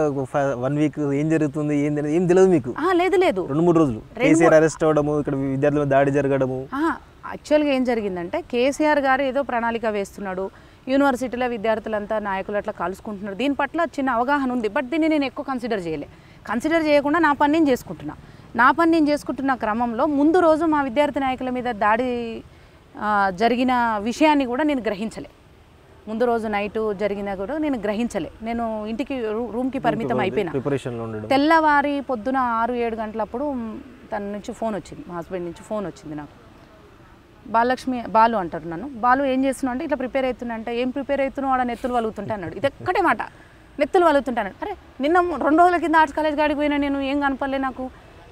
వన్ వీక్ ఏం జరుగుతుంది ఏం తెలియదు ఏం తెలియదు మీకు. ఆ, లేదు లేదు. రెండు మూడు రోజులు. కేసీఆర్ అరెస్ట్ అవ్వడము ఇక్కడ విద్యార్థుల దాడి జరగడము. యాక్చువల్గా ఏం జరిగిందంటే కేసీఆర్ గారు ఏదో ప్రణాళిక వేస్తున్నాడు. యూనివర్సిటీలో విద్యార్థులంతా నాయకులు అట్లా కలుసుకుంటున్నారు. దీని పట్ల చిన్న అవగాహన ఉంది. బట్ దీన్ని నేను ఎక్కువ కన్సిడర్ చేయలే. కన్సిడర్ చేయకుండా నా పని నేను చేసుకుంటున్నా. నా పని నేను చేసుకుంటున్న క్రమంలో ముందు రోజు మా విద్యార్థి నాయకుల మీద దాడి జరిగిన విషయాన్ని కూడా నేను గ్రహించలే. ముందు రోజు నైట్ జరిగినా కూడా నేను గ్రహించలే. నేను ఇంటికి రూమ్కి పరిమితం అయిపోయినా. తెల్లవారి పొద్దున ఆరు ఏడు గంటలప్పుడు తన నుంచి ఫోన్ వచ్చింది. మా హస్బెండ్ నుంచి ఫోన్ వచ్చింది నాకు. బాలలక్ష్మి బాలు అంటారు నన్ను. బాలు ఏం చేస్తున్నావు అంటే ఇట్లా ప్రిపేర్ అవుతున్నా అంటే ఏం ప్రిపేర్ అవుతున్నావు? ఆడ నెత్తులు వలుగుతుంటే అన్నాడు. ఇది ఎక్కడే మాట. నెత్తులు వలుగుతుంటే అన్నాడు. అరే నిన్న రెండు రోజుల కింద ఆర్ట్స్ కాలేజ్ కాడికి పోయినా నేను ఏం కనపడలే నాకు?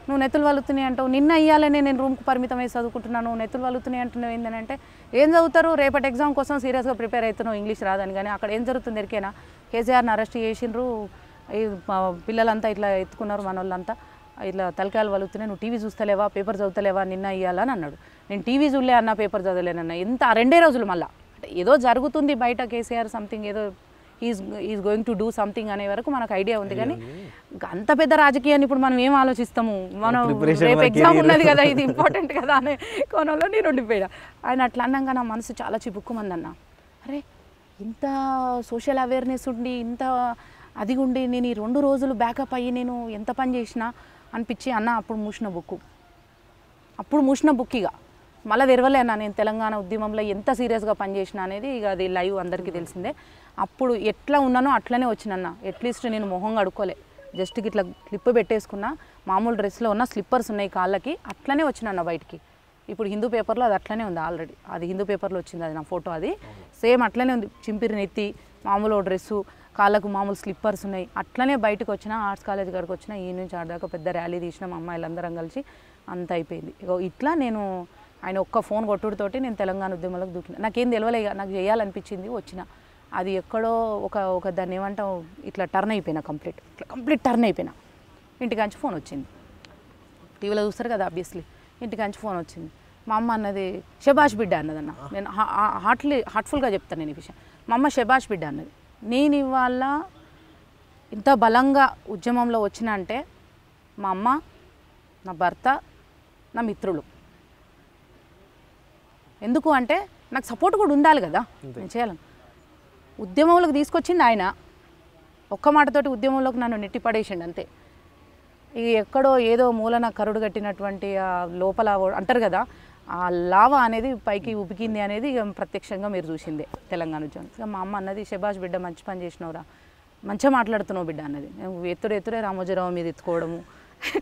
నువ్వు నెత్తులు వలుగుతున్నాయి అంటావు. నిన్న అయ్యాలనే నేను రూమ్కి పరిమితం అయి చదువుకుంటున్నాను నెత్తులు వలుగుతున్నాయి అంటున్నావు ఏంటంటే ఏం చదువుతారు? రేపటి ఎగ్జామ్ కోసం సీరియస్గా ప్రిపేర్ అవుతున్నావు ఇంగ్లీష్ రాదని. కానీ అక్కడ ఏం జరుగుతుంది ఎరికేనా? కేసీఆర్ని అరెస్ట్ చేసిండ్రు. పిల్లలంతా ఇట్లా ఎత్తుకున్నారు మన వాళ్ళంతా ఇట్లా తలకాయలు వలుగుతున్నాయి నువ్వు టీవీ చూస్తలేవా? పేపర్ చదువుతలేవా? నిన్న ఇయ్యాలని అన్నాడు. నేను టీవీ చూడలే అన్న పేపర్ చదవలేనన్న. ఎంత రెండే రోజులు మళ్ళీ. అంటే ఏదో జరుగుతుంది బయట కేసీఆర్ సంథింగ్ ఏదో is is going to do something అనే వరకు మనకు ఐడియా ఉంది. కానీ అంత పెద్ద రాజకీయాన్ని ఇప్పుడు మనం ఏం ఆలోచిస్తాము? మనం రేపు ఎగ్జామ్. ఉన్నది కదా ఇది ఇంపార్టెంట్ కదా అనే కోణంలో నేను ఉండిపోయినా. ఆయన అట్లా అన్నాక నా మనసు చాలా చిపుక్కుమంది అన్న అరే ఇంత సోషల్ అవేర్నెస్ ఉండి ఇంత అది ఉండి నేను ఈ రెండు రోజులు బ్యాకప్ అయ్యి నేను ఎంత పని చేసినా అనిపించి అన్న అప్పుడు మూసిన బుక్కు. అప్పుడు మూసిన బుక్ ఇక మళ్ళీ తెరవలే అన్న నేను తెలంగాణ ఉద్యమంలో ఎంత సీరియస్గా పనిచేసిన అనేది ఇక అది లైవ్ అందరికీ తెలిసిందే. అప్పుడు ఎట్లా ఉన్నానో అట్లనే వచ్చినన్న. అట్లీస్ట్ నేను మొహం కడుక్కోలే. జస్ట్ ఇట్లా క్లిప్ పెట్టేసుకున్నా. మామూలు డ్రెస్లో ఉన్న స్లిప్పర్స్ ఉన్నాయి కాళ్ళకి అట్లనే వచ్చినన్న బయటికి. ఇప్పుడు హిందూ పేపర్లో అది అట్లనే ఉంది ఆల్రెడీ అది హిందూ పేపర్లో వచ్చింది అది నా ఫోటో అది. సేమ్ అట్లనే ఉంది. చింపిరి నెత్తి మామూలు డ్రెస్సు కాళ్ళకు మామూలు స్లిప్పర్స్ ఉన్నాయి. అట్లనే బయటకు వచ్చిన ఆర్ట్స్ కాలేజ్ కాడికి వచ్చిన ఈ నుంచి ఆడదాకా పెద్ద ర్యాలీ తీసిన మా అమ్మాయిలందరం కలిసి అంత అయిపోయింది. ఇగో ఇట్లా నేను ఆయన ఒక్క ఫోన్ కొట్టుడితోటి నేను తెలంగాణ ఉద్యమంలోకి దూకిన. నాకేం తెలియలే నాకు చేయాలనిపించింది వచ్చిన. అది ఎక్కడో ఒక ఒక దాన్ని ఏమంటాం ఇట్లా టర్న్ అయిపోయినా కంప్లీట్ ఇట్లా కంప్లీట్ టర్న్ అయిపోయినా. ఇంటికాంచి ఫోన్ వచ్చింది. టీవీలో చూస్తారు కదా ఆబ్వియస్లీ ఇంటికాంచి ఫోన్ వచ్చింది. మా అమ్మ అన్నది షబాష్ బిడ్డ అన్నదన్న. నేను హార్ట్లీ హార్ట్ఫుల్గా చెప్తాను నేను ఈ విషయం. మా అమ్మ షబాష్ బిడ్డ అన్నది. నేను ఇవాళ ఇంత బలంగా ఉద్యమంలో వచ్చిన అంటే మా అమ్మ నా భర్త నా మిత్రులు. ఎందుకు అంటే నాకు సపోర్ట్ కూడా ఉండాలి కదా. నేను చేయాలని ఉద్యమంలోకి తీసుకొచ్చింది ఆయన. ఒక్క మాటతోటి ఉద్యమంలోకి నన్ను నెట్టి పడేసిండు అంతే. ఇక ఎక్కడో ఏదో మూలన కరుడు కట్టినటువంటి లోపల అంటారు కదా ఆ లావా అనేది పైకి ఉబికింది అనేది ఇక ప్రత్యక్షంగా మీరు చూసిందే తెలంగాణ ఉద్యమం. ఇక మా అమ్మ అన్నది శభాష్ బిడ్డ మంచి పని చేసినవరా మంచిగా మాట్లాడుతున్నావు బిడ్డ అన్నది. ఎత్తుడు ఎత్తుడే రామోజీరావు మీద ఎత్తుకోవడము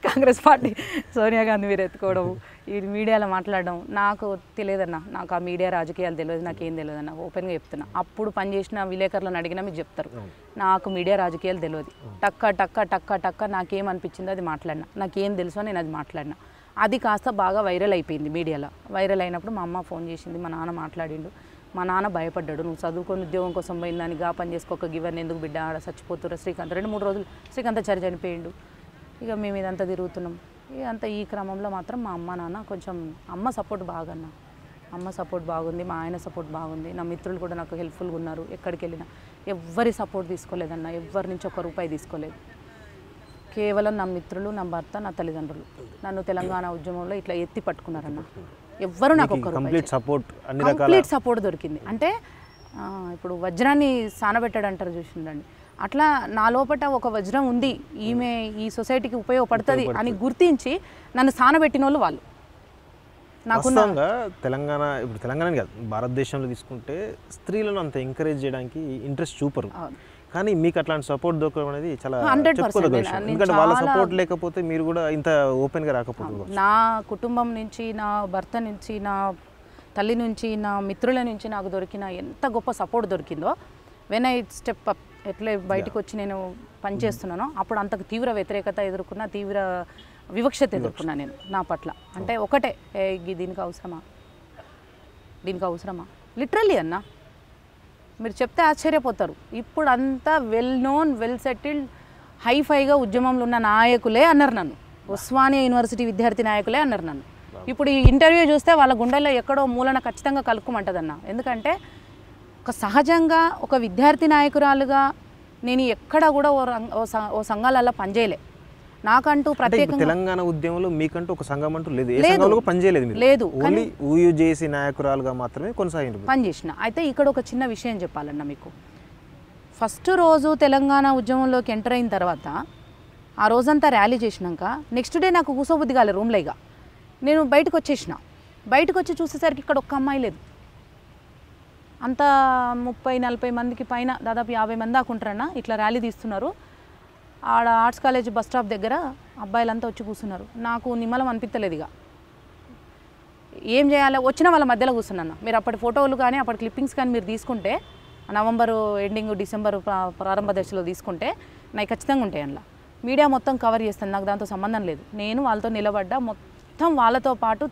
కాంగ్రెస్ పార్టీ సోనియా గాంధీ మీరు ఎత్తుకోవడము ఈ మీడియాలో మాట్లాడడం నాకు తెలియదన్న. నాకు ఆ మీడియా రాజకీయాలు తెలియదు నాకేం తెలియదన్న ఓపెన్గా చెప్తున్నా. అప్పుడు పనిచేసిన విలేకరులను అడిగినా మీకు చెప్తారు. నాకు మీడియా రాజకీయాలు తెలియదు. టక్క టక్క టక్క టక్క నాకేం అనిపించిందో అది మాట్లాడినా. నాకేం తెలుసో నేను అది మాట్లాడినా. అది కాస్త బాగా వైరల్ అయిపోయింది మీడియాలో. వైరల్ అయినప్పుడు మా అమ్మ ఫోన్ చేసింది మా నాన్న మాట్లాడిండు. మా నాన్న భయపడ్డాడు. నువ్వు చదువుకొని ఉద్యోగం కోసం పోయిందని గా పని చేసుకోక గివన్నీ ఎందుకు బిడ్డ? ఆడ చచ్చిపోతురా శ్రీకాంత్. రెండు మూడు రోజులు శ్రీకాంతాచారి చనిపోయిండు. ఇక మేము ఇదంతా తిరుగుతున్నాం. ఇక అంత ఈ క్రమంలో మాత్రం మా అమ్మ నాన్న కొంచెం అమ్మ సపోర్ట్ బాగన్నా. అమ్మ సపోర్ట్ బాగుంది మా ఆయన సపోర్ట్ బాగుంది. నా మిత్రులు కూడా నాకు హెల్ప్ఫుల్గా ఉన్నారు. ఎక్కడికి వెళ్ళినా ఎవ్వరి సపోర్ట్ తీసుకోలేదన్న. ఎవ్వరి నుంచి ఒక రూపాయి తీసుకోలేదు. కేవలం నా మిత్రులు నా భర్త నా తల్లిదండ్రులు. నన్ను తెలంగాణ ఉద్యమంలో ఇట్లా ఎత్తి పట్టుకున్నారన్న. ఎవ్వరు నాకు రూపాయి కంప్లీట్ సపోర్ట్ కంప్లీట్ సపోర్ట్ దొరికింది. అంటే ఇప్పుడు వజ్రాన్ని సానబెట్టాడు అంటారు చూసిండండి. అట్లా నా లోపట ఒక వజ్రం ఉంది. ఈమె ఈ సొసైటీకి ఉపయోగపడుతుంది అని గుర్తించి నన్ను సానబెట్టిన వాళ్ళు. వాళ్ళు వాస్తవంగా తెలంగాణ ఇప్పుడు తెలంగాణ కాదు భారతదేశంలో తీసుకుంటే స్త్రీలను అంత ఎంకరేజ్ చేయడానికి ఇంట్రెస్ట్ చూపరు. కానీ మీకు అట్లాంటి సపోర్ట్ దొరకడం అనేది చాలా 100% చెప్పుకోదగ్గ నేను- విషయం. నేను ఎందుకంటే వాళ్ళ సపోర్ట్ లేకపోతే మీరు కూడా ఇంత ఓపెన్గా రాకపోతుంది నా కుటుంబం నుంచి నా భర్త నుంచి నా తల్లి నుంచి నా మిత్రుల నుంచి నాకు దొరికిన ఎంత గొప్ప సపోర్ట్ దొరికిందో వెన్ ఐ స్టెప్ అప్ ఎట్లా బయటకు వచ్చి నేను పనిచేస్తున్నానో అప్పుడు అంతకు తీవ్ర వ్యతిరేకత ఎదుర్కొన్న తీవ్ర వివక్షత ఎదుర్కొన్నా నేను నా పట్ల. అంటే ఒకటే ఏ దీనికి అవసరమా? దీనికి అవసరమా? లిటరల్లీ అన్న. మీరు చెప్తే ఆశ్చర్యపోతారు. ఇప్పుడు అంతా వెల్ నోన్ వెల్ సెటిల్డ్ హైఫైగా ఉద్యమంలో ఉన్న నాయకులే అన్నారు నన్ను. ఉస్మానియా యూనివర్సిటీ విద్యార్థి నాయకులే అన్నారు నన్ను. ఇప్పుడు ఈ ఇంటర్వ్యూ చూస్తే వాళ్ళ గుండెల్లో ఎక్కడో మూలన ఖచ్చితంగా కలుక్కుమంటదన్న. ఎందుకంటే ఒక సహజంగా ఒక విద్యార్థి నాయకురాలుగా నేను ఎక్కడ కూడా ఓ సంఘాలలో పనిచేయలే. నాకంటూ ప్రత్యేకంగా తెలంగాణ ఉద్యమంలో మీకంటూ ఒక సంఘం అంటూ లేదు. ఏ లేదు. సంఘంలో పనిచేయలేదు లేదు, ఓన్లీ చేసి నాయకురాలుగా మాత్రమే కొనసాగించారు పనిచేసిన. అయితే ఇక్కడ ఒక చిన్న విషయం చెప్పాలన్న మీకు. ఫస్ట్ రోజు తెలంగాణ ఉద్యమంలోకి ఎంటర్ అయిన తర్వాత ఆ రోజంతా ర్యాలీ చేసినాక నెక్స్ట్ డే నాకు కూసోబుద్ధి కాలే రూమ్లో ఇక నేను బయటకు వచ్చేసిన బయటకు వచ్చి చూసేసరికి ఇక్కడ ఒక్క అమ్మాయి లేదు. అంత ముప్పై నలభై మందికి పైన దాదాపు యాభై మంది దాకా ఉంటారన్న. ఇట్లా ర్యాలీ తీస్తున్నారు. ఆడ ఆర్ట్స్ కాలేజ్ బస్ స్టాప్ దగ్గర అబ్బాయిలంతా వచ్చి కూర్చున్నారు. నాకు నిమ్మలం అనిపించలేదు ఇక ఏం చేయాలి? వచ్చిన వాళ్ళ మధ్యలో కూర్చున్నాను. మీరు అప్పటి ఫోటోలు కానీ అప్పటి క్లిప్పింగ్స్ కానీ మీరు తీసుకుంటే నవంబరు ఎండింగ్ డిసెంబర్ ప్రారంభ దశలో తీసుకుంటే నాకు ఖచ్చితంగా ఉంటాయి అందులో. మీడియా మొత్తం కవర్ చేస్తాను నాకు దాంతో సంబంధం లేదు. నేను వాళ్ళతో నిలబడ్డా మొత్తం వాళ్ళతో పాటు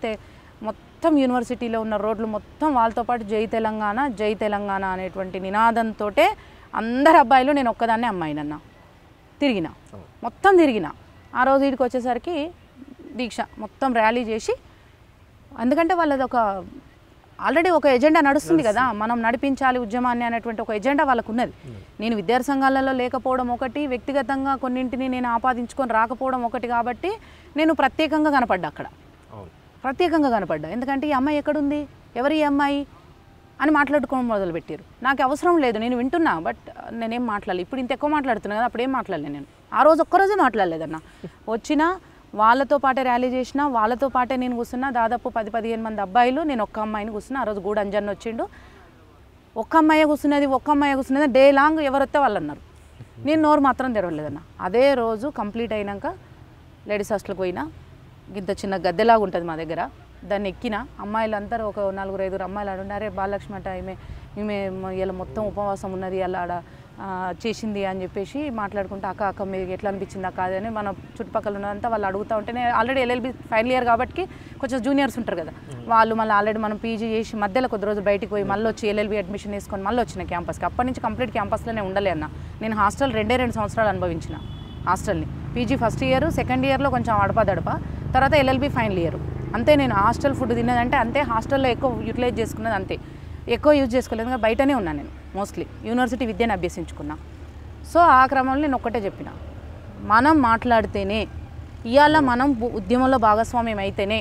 మొత్తం యూనివర్సిటీలో ఉన్న రోడ్లు మొత్తం వాళ్ళతో పాటు జై తెలంగాణ జై తెలంగాణ అనేటువంటి నినాదంతో అందరు అబ్బాయిలు నేను ఒక్కదాన్నే అమ్మాయినన్నా. తిరిగిన. మొత్తం తిరిగిన. ఆ రోజు వీడికి వచ్చేసరికి దీక్ష మొత్తం ర్యాలీ చేసి ఎందుకంటే వాళ్ళది ఒక ఆల్రెడీ ఒక ఎజెండా నడుస్తుంది కదా మనం నడిపించాలి ఉద్యమాన్ని అనేటువంటి ఒక ఎజెండా వాళ్ళకు ఉన్నది నేను విద్యార్థి సంఘాలలో లేకపోవడం ఒకటి వ్యక్తిగతంగా కొన్నింటిని నేను ఆపాదించుకొని రాకపోవడం ఒకటి కాబట్టి నేను ప్రత్యేకంగా కనపడ్డా అక్కడ. ప్రత్యేకంగా కనపడ్డా ఎందుకంటే ఈ అమ్మాయి ఎక్కడుంది? ఎవరి అమ్మాయి? అని మాట్లాడుకోవడం మొదలుపెట్టారు. నాకు అవసరం లేదు నేను వింటున్నా బట్ నేనేం మాట్లాడలేదు ఇప్పుడు ఇంత ఎక్కువ మాట్లాడుతున్నా కదా అప్పుడేం మాట్లాడలేదు నేను. ఆ రోజు ఒక్కరోజే మాట్లాడలేదన్న. వచ్చిన వాళ్ళతో పాటే ర్యాలీ చేసిన వాళ్ళతో పాటే నేను కూర్చున్నా దాదాపు పది పదిహేను మంది అబ్బాయిలు నేను ఒక్క అమ్మాయిని కూర్చున్నా ఆ రోజు గూడు అంజన్ వచ్చిండు. ఒక్క అమ్మాయి కూర్చున్నది ఒక్క అమ్మాయి కూర్చున్నది డే లాంగ్ ఎవరొస్తే వాళ్ళు అన్నారు నేను నోరు మాత్రం తెరవలేదన్న. అదే రోజు కంప్లీట్ అయినాక లేడీస్ హాస్టల్కి పోయినా. ఇంత చిన్న గద్దెలాగా ఉంటుంది మా దగ్గర. దాన్ని ఎక్కిన అమ్మాయిలు అందరూ ఒక నలుగురు ఐదుగురు అమ్మాయిలు అడుగున్నారే బాలలక్ష్మి అట ఈమె ఈమె ఇలా మొత్తం ఉపవాసం ఉన్నది అలా ఆడ చేసింది అని చెప్పేసి మాట్లాడుకుంటే అక్క అక్క మీకు ఎట్లా అనిపించింది అక్క? అని మన చుట్టుపక్కల ఉన్నదంతా వాళ్ళు అడుగుతూ ఉంటే నేను ఆల్రెడీ ఎల్ఎల్బి ఫైనల్ ఇయర్ కాబట్టి కొంచెం జూనియర్స్ ఉంటారు కదా వాళ్ళు మళ్ళీ ఆల్రెడీ మనం పీజీ చేసి మధ్యలో కొద్ది రోజులు బయటకు పోయి మళ్ళీ వచ్చి ఎల్ఎల్బి అడ్మిషన్ వేసుకొని మళ్ళీ వచ్చిన క్యాంపస్కి అప్పటి నుంచి కంప్లీట్ క్యాంపస్లోనే ఉండలే అన్న. నేను హాస్టల్ రెండే రెండు సంవత్సరాలు అనుభవించిన హాస్టల్ని పీజీ ఫస్ట్ ఇయర్ సెకండ్ ఇయర్లో కొంచెం అడపదడప తర్వాత ఎల్ఎల్బి ఫైనల్ ఇయర్. అంతే నేను హాస్టల్ ఫుడ్ తిన్నదంటే అంతే హాస్టల్లో ఎక్కువ యూటిలైజ్ చేసుకున్నది అంతే. ఎక్కువ యూజ్ చేసుకోలేదు కానీ బయటనే ఉన్నాను నేను మోస్ట్లీ. యూనివర్సిటీ విద్యను అభ్యసించుకున్నా. సో ఆ క్రమంలో నేను ఒక్కటే చెప్పిన. మనం మాట్లాడితేనే ఇవాళ మనం ఉద్యమంలో భాగస్వామ్యం అయితేనే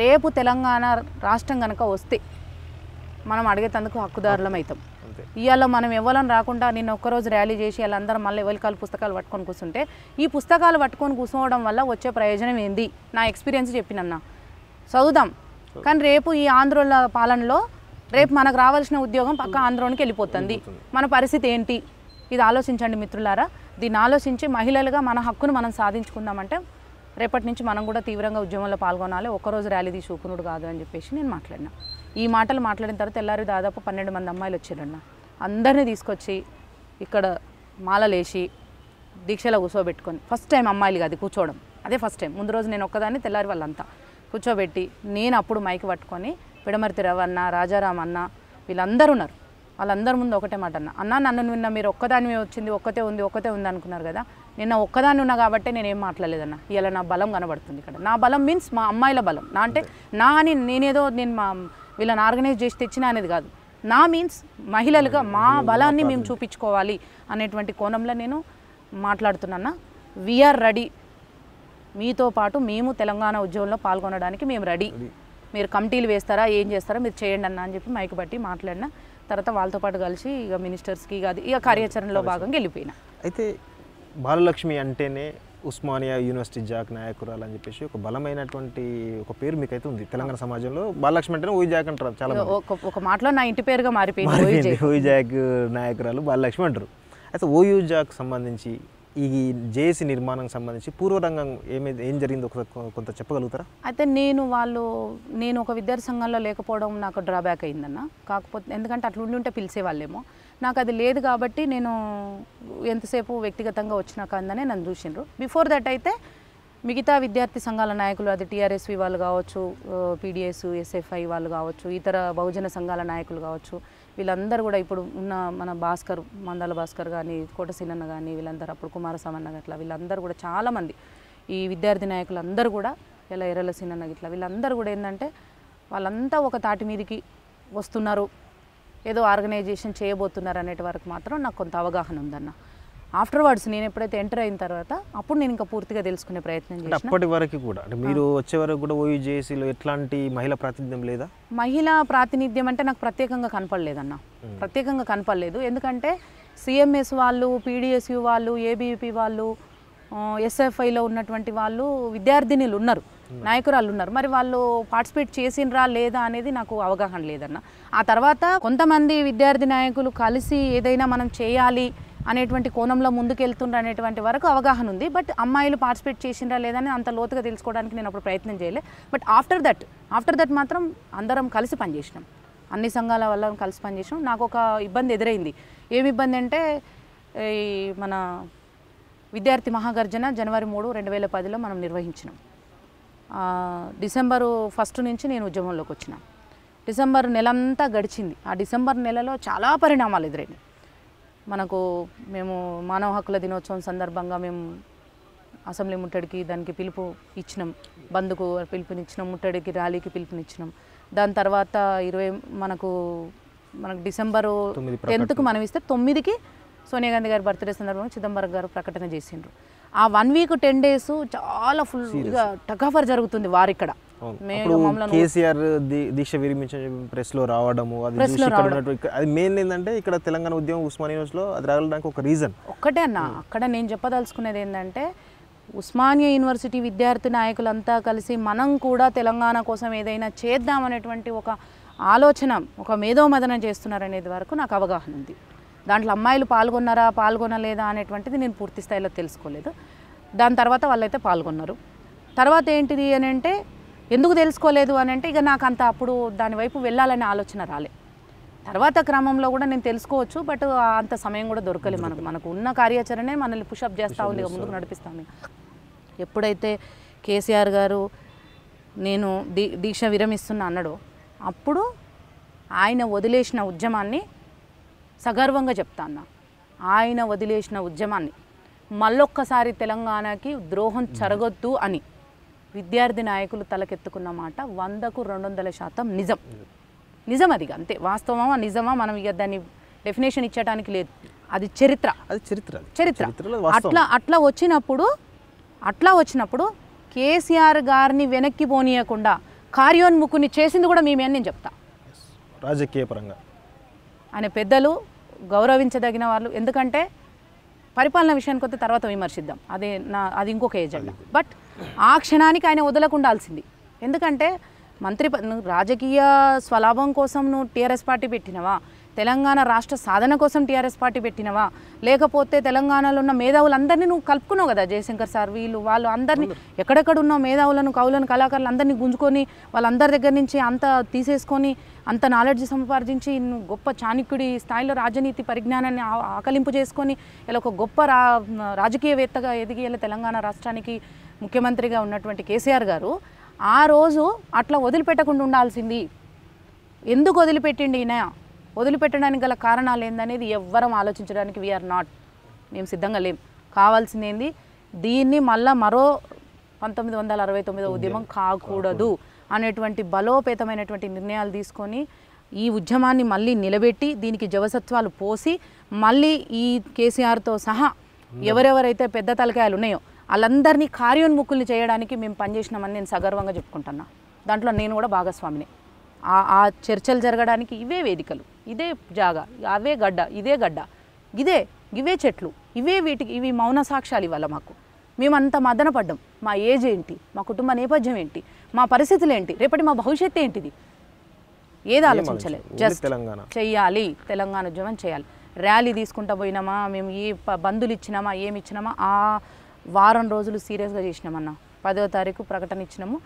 రేపు తెలంగాణ రాష్ట్రం కనుక వస్తే మనం అడిగేటందుకు హక్కుదారులం అవుతాం. ఇవాళ మనం ఎవరం రాకుండా నిన్న ఒక్కరోజు ర్యాలీ చేసి వాళ్ళందరం మళ్ళీ ఎవరికాలు పుస్తకాలు పట్టుకొని కూర్చుంటే ఈ పుస్తకాలు పట్టుకొని కూర్చోవడం వల్ల వచ్చే ప్రయోజనం ఏంది? నా ఎక్స్పీరియన్స్ చెప్పినన్నా చదువుదాం. కానీ రేపు ఈ ఆంధ్రోల పాలనలో రేపు మనకు రావాల్సిన ఉద్యోగం పక్క ఆంధ్రోనికి వెళ్ళిపోతుంది. మన పరిస్థితి ఏంటి? ఇది ఆలోచించండి మిత్రులారా. దీన్ని ఆలోచించి మహిళలుగా మన హక్కును మనం సాధించుకుందామంటే రేపటి నుంచి మనం కూడా తీవ్రంగా ఉద్యమంలో పాల్గొనాలి. ఒక్కరోజు ర్యాలీ తీసి కాదు అని చెప్పేసి నేను మాట్లాడినా. ఈ మాటలు మాట్లాడిన తర్వాత తెల్లారి దాదాపు పన్నెండు మంది అమ్మాయిలు వచ్చారన్న. అందరినీ తీసుకొచ్చి ఇక్కడ మాలలేసి దీక్షలో కూర్చోబెట్టుకొని ఫస్ట్ టైం అమ్మాయిలు కాదు కూర్చోవడం. అదే ఫస్ట్ టైం ముందు రోజు నేను ఒక్కదాన్ని తెల్లారి వాళ్ళంతా. కూర్చోబెట్టి నేను అప్పుడు మైక్ పట్టుకొని పిడమర్తి రవన్న రాజారాం అన్న వీళ్ళందరూ ఉన్నారు. వాళ్ళందరి ముందు ఒకటే మాట అన్న. అన్న నన్ను నిన్న మీరు ఒక్కదాని వచ్చింది ఒక్కతే ఉంది ఒక్కతే ఉంది అనుకున్నారు కదా? నిన్న ఒక్కదాన్ని ఉన్నా కాబట్టి నేను ఏం మాట్లాడలేదన్న. ఇలా నా బలం కనబడుతుంది ఇక్కడ. నా బలం మీన్స్ మా అమ్మాయిల బలం. నా అంటే నా అని నేనేదో నేను మా వీళ్ళని ఆర్గనైజ్ చేసి తెచ్చినా అనేది కాదు. నా మీన్స్ మహిళలుగా మా బలాన్ని మేము చూపించుకోవాలి అనేటువంటి కోణంలో నేను మాట్లాడుతున్నా వీఆర్ రెడీ మీతో పాటు మేము తెలంగాణ ఉద్యమంలో పాల్గొనడానికి మేము రెడీ మీరు కమిటీలు వేస్తారా? ఏం చేస్తారా? మీరు చేయండి అన్న అని చెప్పి మైక్ బట్టి మాట్లాడిన. తర్వాత వాళ్ళతో పాటు కలిసి ఇక మినిస్టర్స్కి అది ఇక కార్యాచరణలో భాగంగా వెళ్ళిపోయినా. అయితే బాలలక్ష్మి అంటేనే ఉస్మానియా యూనివర్సిటీ జాక్ నాయకురాలు అని చెప్పేసి ఒక బలమైనటువంటి ఒక పేరు మీకైతే ఉంది తెలంగాణ సమాజంలో బాలలక్ష్మి అంటేనే ఓయి జాక్ అంటారు చాలా. ఒక ఒక మాటలో నా ఇంటి పేరుగా మారిపోయింది. ఓయి జాక్ నాయకురాలు బాలలక్ష్మి అంటారు అయితే ఓయూ జాక్ సంబంధించి ఈ జేఏసీ నిర్మాణం సంబంధించి పూర్వరంగం ఏమి ఏం జరిగిందో? కొంత చెప్పగలుగుతారా? అయితే నేను వాళ్ళు నేను ఒక విద్యార్థి సంఘంలో లేకపోవడం నాకు డ్రాబ్యాక్ అయిందన్న. కాకపోతే ఎందుకంటే అట్లా ఉండి ఉంటే పిలిచేవాళ్ళేమో. నాకు అది లేదు కాబట్టి నేను ఎంతసేపు వ్యక్తిగతంగా వచ్చినా కందనే నన్ను చూసిండ్రు. బిఫోర్ దట్ అయితే మిగతా విద్యార్థి సంఘాల నాయకులు అది టీఆర్ఎస్వి వాళ్ళు కావచ్చు పీడిఎస్ ఎస్ఎఫ్ఐ వాళ్ళు కావచ్చు ఇతర బహుజన సంఘాల నాయకులు కావచ్చు వీళ్ళందరూ కూడా ఇప్పుడు ఉన్న మన భాస్కర్ మందాల భాస్కర్ కానీ కోటసీనన్న కానీ వీళ్ళందరూ అప్పుడు కుమారస్వామన్న అట్లా వీళ్ళందరూ కూడా చాలామంది ఈ విద్యార్థి నాయకులు అందరూ కూడా ఇలా ఎర్రల సీనన్న ఇట్లా వీళ్ళందరూ కూడా ఏంటంటే వాళ్ళంతా ఒక తాటి మీదకి వస్తున్నారు. ఏదో ఆర్గనైజేషన్ చేయబోతున్నారు అనేటి వరకు మాత్రం నాకు కొంత అవగాహన ఉందన్న. ఆఫ్టర్వర్డ్స్ నేను ఎప్పుడైతే ఎంటర్ అయిన తర్వాత అప్పుడు నేను ఇంకా పూర్తిగా తెలుసుకునే ప్రయత్నం చేసిన. అప్పటి వరకు కూడా అంటే మీరు వచ్చే వరకు కూడా ఓయూజేసీలో ఎట్లాంటి మహిళా ప్రాతినిధ్యం లేదా? మహిళా ప్రాతినిధ్యం అంటే నాకు ప్రత్యేకంగా కనపడలేదన్న. ప్రత్యేకంగా కనపడలేదు. ఎందుకంటే సిఎంఎస్ వాళ్ళు పీడిఎస్యు వాళ్ళు ఏబీపీ వాళ్ళు ఎస్ఎఫ్ఐలో ఉన్నటువంటి వాళ్ళు విద్యార్థినులు ఉన్నారు. నాయకురాలు ఉన్నారు. మరి వాళ్ళు పార్టిసిపేట్ చేసిండ్రా లేదా అనేది నాకు అవగాహన లేదన్న. ఆ తర్వాత కొంతమంది విద్యార్థి నాయకులు కలిసి ఏదైనా మనం చేయాలి అనేటువంటి కోణంలో ముందుకెళ్తుండ్రు అనేటువంటి వరకు అవగాహన ఉంది. బట్ అమ్మాయిలు పార్టిసిపేట్ చేసిండ్రా లేదని అంత లోతుగా తెలుసుకోవడానికి నేను అప్పుడు ప్రయత్నం చేయలే. But after that after that మాత్రం అందరం కలిసి పనిచేసినాం. అన్ని సంఘాల వల్ల కలిసి పనిచేసినాం. నాకు ఒక ఇబ్బంది ఎదురైంది. ఏమి ఇబ్బంది అంటే ఈ మన విద్యార్థి మహాగర్జన జనవరి మూడు రెండు వేల పదిలో మనం నిర్వహించినాం. డిసెంబరు ఫస్ట్ నుంచి నేను ఉద్యమంలోకి వచ్చిన. డిసెంబర్ నెలంతా గడిచింది. ఆ డిసెంబర్ నెలలో చాలా పరిణామాలు ఎదురైనాయి. మనకు మేము మానవ హక్కుల దినోత్సవం సందర్భంగా మేము అసెంబ్లీ ముట్టడికి దానికి పిలుపు ఇచ్చినాం. బంద్కు పిలుపునిచ్చినాం ముట్టడికి ర్యాలీకి పిలుపునిచ్చినాం. దాని తర్వాత ఇరవై మనకు మనకు డిసెంబరు టెన్త్కు మనం ఇస్తే తొమ్మిదికి సోనియా గాంధీ గారి బర్త్డే సందర్భంగా చిదంబరం గారు ప్రకటన చేసిండ్రు. ఆ వన్ వీక్ టెన్ డేస్ చాలా ఫుల్ ఇక టకాఫర్ జరుగుతుంది వారు కేసీఆర్ దీక్ష విరమించిన ప్రెస్లో రావడము అది అది మెయిన్ ఏంటంటే ఇక్కడ తెలంగాణ ఉద్యమం ఉస్మానియా యూనివర్సిటీలో అది రాగలడానికి ఒక రీజన్ ఒక్కటే అన్న అక్కడ నేను చెప్పదలుచుకునేది ఏంటంటే ఉస్మానియా యూనివర్సిటీ విద్యార్థి నాయకులంతా కలిసి మనం కూడా తెలంగాణ కోసం ఏదైనా చేద్దామనేటువంటి ఒక ఆలోచన ఒక మేధోమదనం చేస్తున్నారనేది వరకు నాకు అవగాహన ఉంది. దాంట్లో అమ్మాయిలు పాల్గొన్నారా పాల్గొనలేదా అనేటువంటిది నేను పూర్తి స్థాయిలో తెలుసుకోలేదు. దాని తర్వాత వాళ్ళైతే పాల్గొన్నారు. తర్వాత ఏంటిది అని అంటే ఎందుకు తెలుసుకోలేదు అని అంటే ఇక నాకు అంత అప్పుడు దాని వైపు వెళ్ళాలనే ఆలోచన రాలే. తర్వాత క్రమంలో కూడా నేను తెలుసుకోవచ్చు బట్ అంత సమయం కూడా దొరకలేదు మనకు. మనకు ఉన్న కార్యాచరణే మనల్ని పుషప్ చేస్తూ ఉంది ముందుకు నడిపిస్తాను ఎప్పుడైతే కేసీఆర్ గారు నేను దీ దీక్ష విరమిస్తున్నా అన్నాడో అప్పుడు ఆయన వదిలేసిన ఉద్యమాన్ని సగర్వంగా చెప్తా అన్న. ఆయన వదిలేసిన ఉద్యమాన్ని మళ్ళొక్కసారి తెలంగాణకి ద్రోహం జరగొద్దు అని. విద్యార్థి నాయకులు తలకెత్తుకున్న మాట వందకు రెండు వందల శాతం నిజం. నిజం అది అంతే. వాస్తవమా నిజమా మనం ఇక దాన్ని డెఫినేషన్ ఇచ్చడానికి లేదు. అది చరిత్ర. అది చరిత్ర. చరిత్ర. అట్లా అట్లా వచ్చినప్పుడు అట్లా వచ్చినప్పుడు కేసీఆర్ గారిని వెనక్కి పోనీయకుండా కార్యోన్ముఖుని చేసింది కూడా మేమే అని నేను చెప్తా. రాజకీయ పరంగా. ఆయన పెద్దలు గౌరవించదగిన వాళ్ళు. ఎందుకంటే పరిపాలన విషయానికి వస్తే తర్వాత విమర్శిద్దాం. అదే నా అది ఇంకొక ఏజెండా బట్ ఆ క్షణానికి ఆయన వదలకుండాల్సింది. ఎందుకంటే మంత్రి రాజకీయ స్వలాభం కోసం నువ్వు టీఆర్ఎస్ పార్టీ పెట్టినవా? తెలంగాణ రాష్ట్ర సాధన కోసం టీఆర్ఎస్ పార్టీ పెట్టినవా? లేకపోతే తెలంగాణలో ఉన్న మేధావులందరినీ నువ్వు కలుపుకున్నావు కదా జయశంకర్ సార్ వీళ్ళు వాళ్ళు అందరినీ ఎక్కడెక్కడ ఉన్న మేధావులను కవులను కళాకారులు అందరినీ గుంజుకొని వాళ్ళందరి దగ్గర నుంచి అంత తీసేసుకొని అంత నాలెడ్జ్ సంపార్జించి నువ్వు గొప్ప చాణక్యుడి స్థాయిలో రాజనీతి పరిజ్ఞానాన్ని ఆ- ఆకలింపు చేసుకొని ఇలా ఒక గొప్ప రా రాజకీయవేత్తగా ఎదిగి ఇలా తెలంగాణ రాష్ట్రానికి ముఖ్యమంత్రిగా ఉన్నటువంటి కేసీఆర్ గారు ఆ రోజు అట్లా వదిలిపెట్టకుండా ఉండాల్సింది. ఎందుకు వదిలిపెట్టిండి ఈయన? వదిలిపెట్టడానికి గల కారణాలు ఏందనేది ఎవ్వరం ఆలోచించడానికి వీఆర్ నాట్ మేము సిద్ధంగా లేం. కావాల్సింది ఏంది? దీన్ని మళ్ళా మరో పంతొమ్మిది వందల అరవై తొమ్మిదో ఉద్యమం కాకూడదు అనేటువంటి బలోపేతమైనటువంటి నిర్ణయాలు తీసుకొని ఈ ఉద్యమాన్ని మళ్ళీ నిలబెట్టి దీనికి జవసత్వాలు పోసి మళ్ళీ ఈ కేసీఆర్తో సహా ఎవరెవరైతే పెద్ద తలకాయలు ఉన్నాయో వాళ్ళందరినీ కార్యోన్ముఖుల్ని చేయడానికి మేము పనిచేసినామని నేను సగర్వంగా చెప్పుకుంటున్నా. దాంట్లో నేను కూడా భాగస్వామిని. ఆ ఆ చర్చలు జరగడానికి ఇవే వేదికలు ఇదే జాగా అవే గడ్డ ఇదే గడ్డ ఇదే ఇవే చెట్లు ఇవే వీటికి ఇవి మౌన సాక్ష్యాలు ఇవాళ మాకు. మేము అంత మదన పడ్డాం. మా ఏజ్ ఏంటి? మా కుటుంబ నేపథ్యం ఏంటి? మా పరిస్థితులు ఏంటి? రేపటి మా భవిష్యత్తు ఏంటిది? ఏది ఆలోచించలేదు. జస్ట్ తెలంగాణ. చెయ్యాలి. తెలంగాణ ఉద్యమం చేయాలి. ర్యాలీ తీసుకుంటా పోయినామా? మేము ఏ ప- బంధులు ఇచ్చినామా? ఏమి ఇచ్చినామా? ఆ వారం రోజులు సీరియస్గా చేసినామన్న. పదో తారీఖు ప్రకటన ఇచ్చినాము.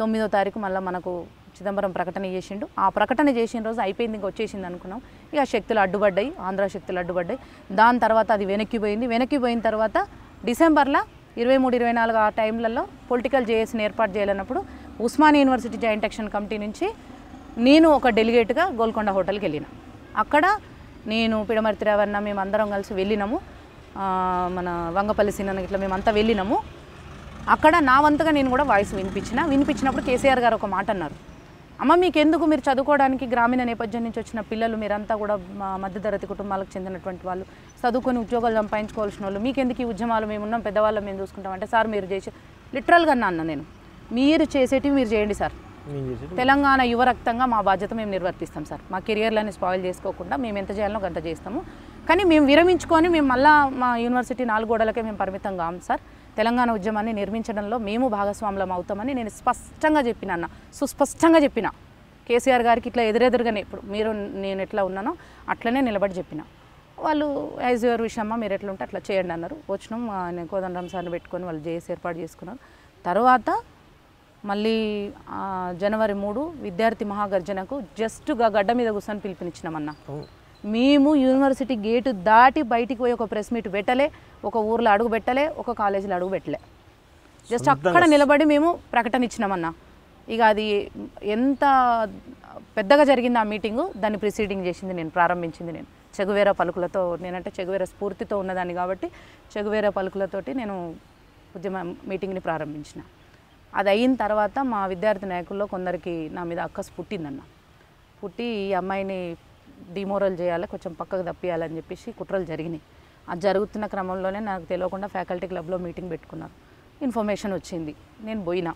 తొమ్మిదో తారీఖు మళ్ళీ మనకు చిదంబరం ప్రకటన చేసిండు. ఆ ప్రకటన చేసిన రోజు అయిపోయింది ఇంకా వచ్చేసింది అనుకున్నాం. ఇక శక్తులు అడ్డుపడ్డాయి ఆంధ్ర శక్తులు అడ్డుపడ్డాయి. దాని తర్వాత అది వెనక్కి పోయింది. వెనక్కి పోయిన తర్వాత డిసెంబర్లో ఇరవై మూడు ఇరవై నాలుగు ఆ టైంలలో పొలిటికల్ జేఏసీని ఏర్పాటు చేయాలన్నప్పుడు Osmania university joint action committee నుంచి నేను ఒక డెలిగేట్గా గోల్కొండ హోటల్కి వెళ్ళిన. అక్కడ నేను పిడమర్తి రావన్న మేము అందరం కలిసి వెళ్ళినాము. మన వంగపల్లి సిన్న ఇట్లా మేమంతా వెళ్ళినాము. అక్కడ నా వంతుగా నేను కూడా వాయిస్ వినిపించిన. వినిపించినప్పుడు కేసీఆర్ గారు ఒక మాట అన్నారు. అమ్మ మీకు ఎందుకు మీరు చదువుకోవడానికి గ్రామీణ నేపథ్యం నుంచి వచ్చిన పిల్లలు మీరంతా కూడా మా మధ్యతరగతి కుటుంబాలకు చెందినటువంటి వాళ్ళు చదువుకొని ఉద్యోగాలు సంపాదించుకోవాల్సిన వాళ్ళు మీకెందుకు ఈ ఉద్యమాలు? మేము ఉన్నాం పెద్దవాళ్ళం మేము చూసుకుంటాం. అంటే సార్ మీరు చేసి లిటరల్గా అన్న నేను. మీరు చేసేటివి మీరు చేయండి సార్. తెలంగాణ యువరక్తంగా మా బాధ్యత మేము నిర్వర్తిస్తాం సార్. మా కెరియర్లని స్పాయిల్ చేసుకోకుండా మేము ఎంత చేయాలో గంట చేస్తాము. కానీ మేము విరమించుకొని మేము మళ్ళా మా యూనివర్సిటీ నాలుగు గోడలకే మేము పరిమితం కాం సార్. తెలంగాణ ఉద్యమాన్ని నిర్మించడంలో మేము భాగస్వాములం అవుతామని నేను స్పష్టంగా చెప్పిన అన్న సుస్పష్టంగా చెప్పిన. కేసీఆర్ గారికి ఇట్లా ఎదురెదురుగానే ఇప్పుడు మీరు నేను ఎట్లా ఉన్నానో అట్లనే నిలబడి చెప్పిన. వాళ్ళు యాజ్ యువర్ విషయమ్మ మీరు ఎట్లా ఉంటే అట్లా చేయండి అన్నారు. వచ్చినాం నేను కోదండరామ్ సార్ని పెట్టుకొని వాళ్ళు చేసి ఏర్పాటు చేసుకున్నారు. తర్వాత మళ్ళీ జనవరి మూడు విద్యార్థి మహాగర్జనకు జస్ట్గా గడ్డ మీద కూర్చొని పిలిపినిచ్చినామన్నా మేము యూనివర్సిటీ గేటు దాటి బయటికి పోయి ఒక ప్రెస్ మీట్ పెట్టలే ఒక ఊర్లో అడుగు పెట్టలే ఒక కాలేజీలో అడుగు పెట్టలే. జస్ట్ అక్కడ నిలబడి మేము ప్రకటన ఇచ్చినామన్న. ఇక అది ఎంత పెద్దగా జరిగింది ఆ మీటింగు దాన్ని ప్రిసీడింగ్ చేసింది నేను ప్రారంభించింది నేను. చెగువేర పలుకులతో నేనంటే చెగువేర స్ఫూర్తితో ఉన్నదాన్ని కాబట్టి చెగువేర పలుకులతోటి నేను ఉద్యమ మీటింగ్ని ప్రారంభించిన. అది అయిన తర్వాత మా విద్యార్థి నాయకుల్లో కొందరికి నా మీద అక్కసు పుట్టిందన్న. పుట్టి ఈ అమ్మాయిని డిమోరల్ చేయాలి కొంచెం పక్కకు తప్పియాలని చెప్పేసి కుట్రలు జరిగినాయి. అది జరుగుతున్న క్రమంలోనే నాకు తెలియకుండా ఫ్యాకల్టీ క్లబ్లో మీటింగ్ పెట్టుకున్నారు. ఇన్ఫర్మేషన్ వచ్చింది. నేను పోయినా.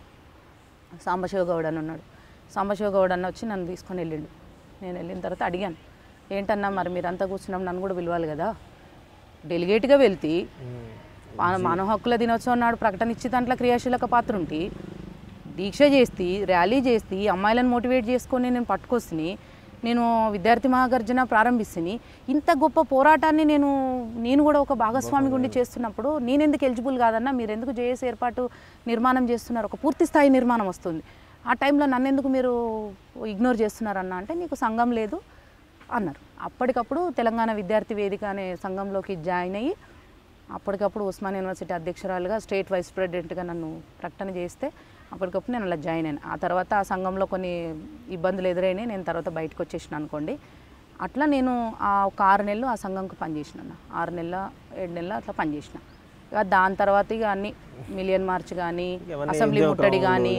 సాంబశివ గౌడ్ అని ఉన్నాడు. సాంబశివ గౌడ్ అన్న వచ్చి నన్ను తీసుకొని వెళ్ళిండు. నేను వెళ్ళిన తర్వాత అడిగాను. ఏంటన్నా మరి మీరంతా కూర్చున్నాం నన్ను కూడా పిలవాలి కదా? డెలిగేట్గా వెళ్తే మన మానవ హక్కుల దినోత్సవం నాడు ప్రకటన ఇచ్చి దాంట్లో క్రియాశీలక పాత్ర ఉంటే దీక్ష చేస్తే ర్యాలీ చేస్తే అమ్మాయిలను మోటివేట్ చేసుకొని నేను పట్టుకొస్తుని నేను విద్యార్థి మహాగర్జన ప్రారంభిస్తుని. ఇంత గొప్ప పోరాటాన్ని నేను నేను కూడా ఒక భాగస్వామి ఉండి చేస్తున్నప్పుడు నేను ఎందుకు ఎలిజిబుల్ కాదన్నా మీరు ఎందుకు జేఏసీ ఏర్పాటు నిర్మాణం చేస్తున్నారు? ఒక పూర్తి స్థాయి నిర్మాణం వస్తుంది. ఆ టైంలో నన్ను ఎందుకు మీరు ఇగ్నోర్ చేస్తున్నారన్న అంటే నీకు సంఘం లేదు అన్నారు. అప్పటికప్పుడు తెలంగాణ విద్యార్థి వేదిక అనే సంఘంలోకి జాయిన్ అయ్యి అప్పటికప్పుడు ఉస్మాన్ యూనివర్సిటీ అధ్యక్షురాలుగా స్టేట్ వైస్ ప్రెసిడెంట్గా నన్ను ప్రకటన చేస్తే అప్పటికప్పుడు నేను అలా జాయిన్ అయ్యాను ఆ తర్వాత ఆ సంఘంలో కొన్ని ఇబ్బందులు ఎదురైనాయి. నేను తర్వాత బయటకు వచ్చేసిన అనుకోండి. అట్లా నేను ఆ ఒక ఆరు నెలలు ఆ సంఘంకు పనిచేసిన. ఆరు నెలల ఏడు నెలల అట్లా పనిచేసిన. ఇక దాని తర్వాత ఇక అన్ని మిలియన్ మార్చ్ కానీ అసెంబ్లీ ముట్టడి కానీ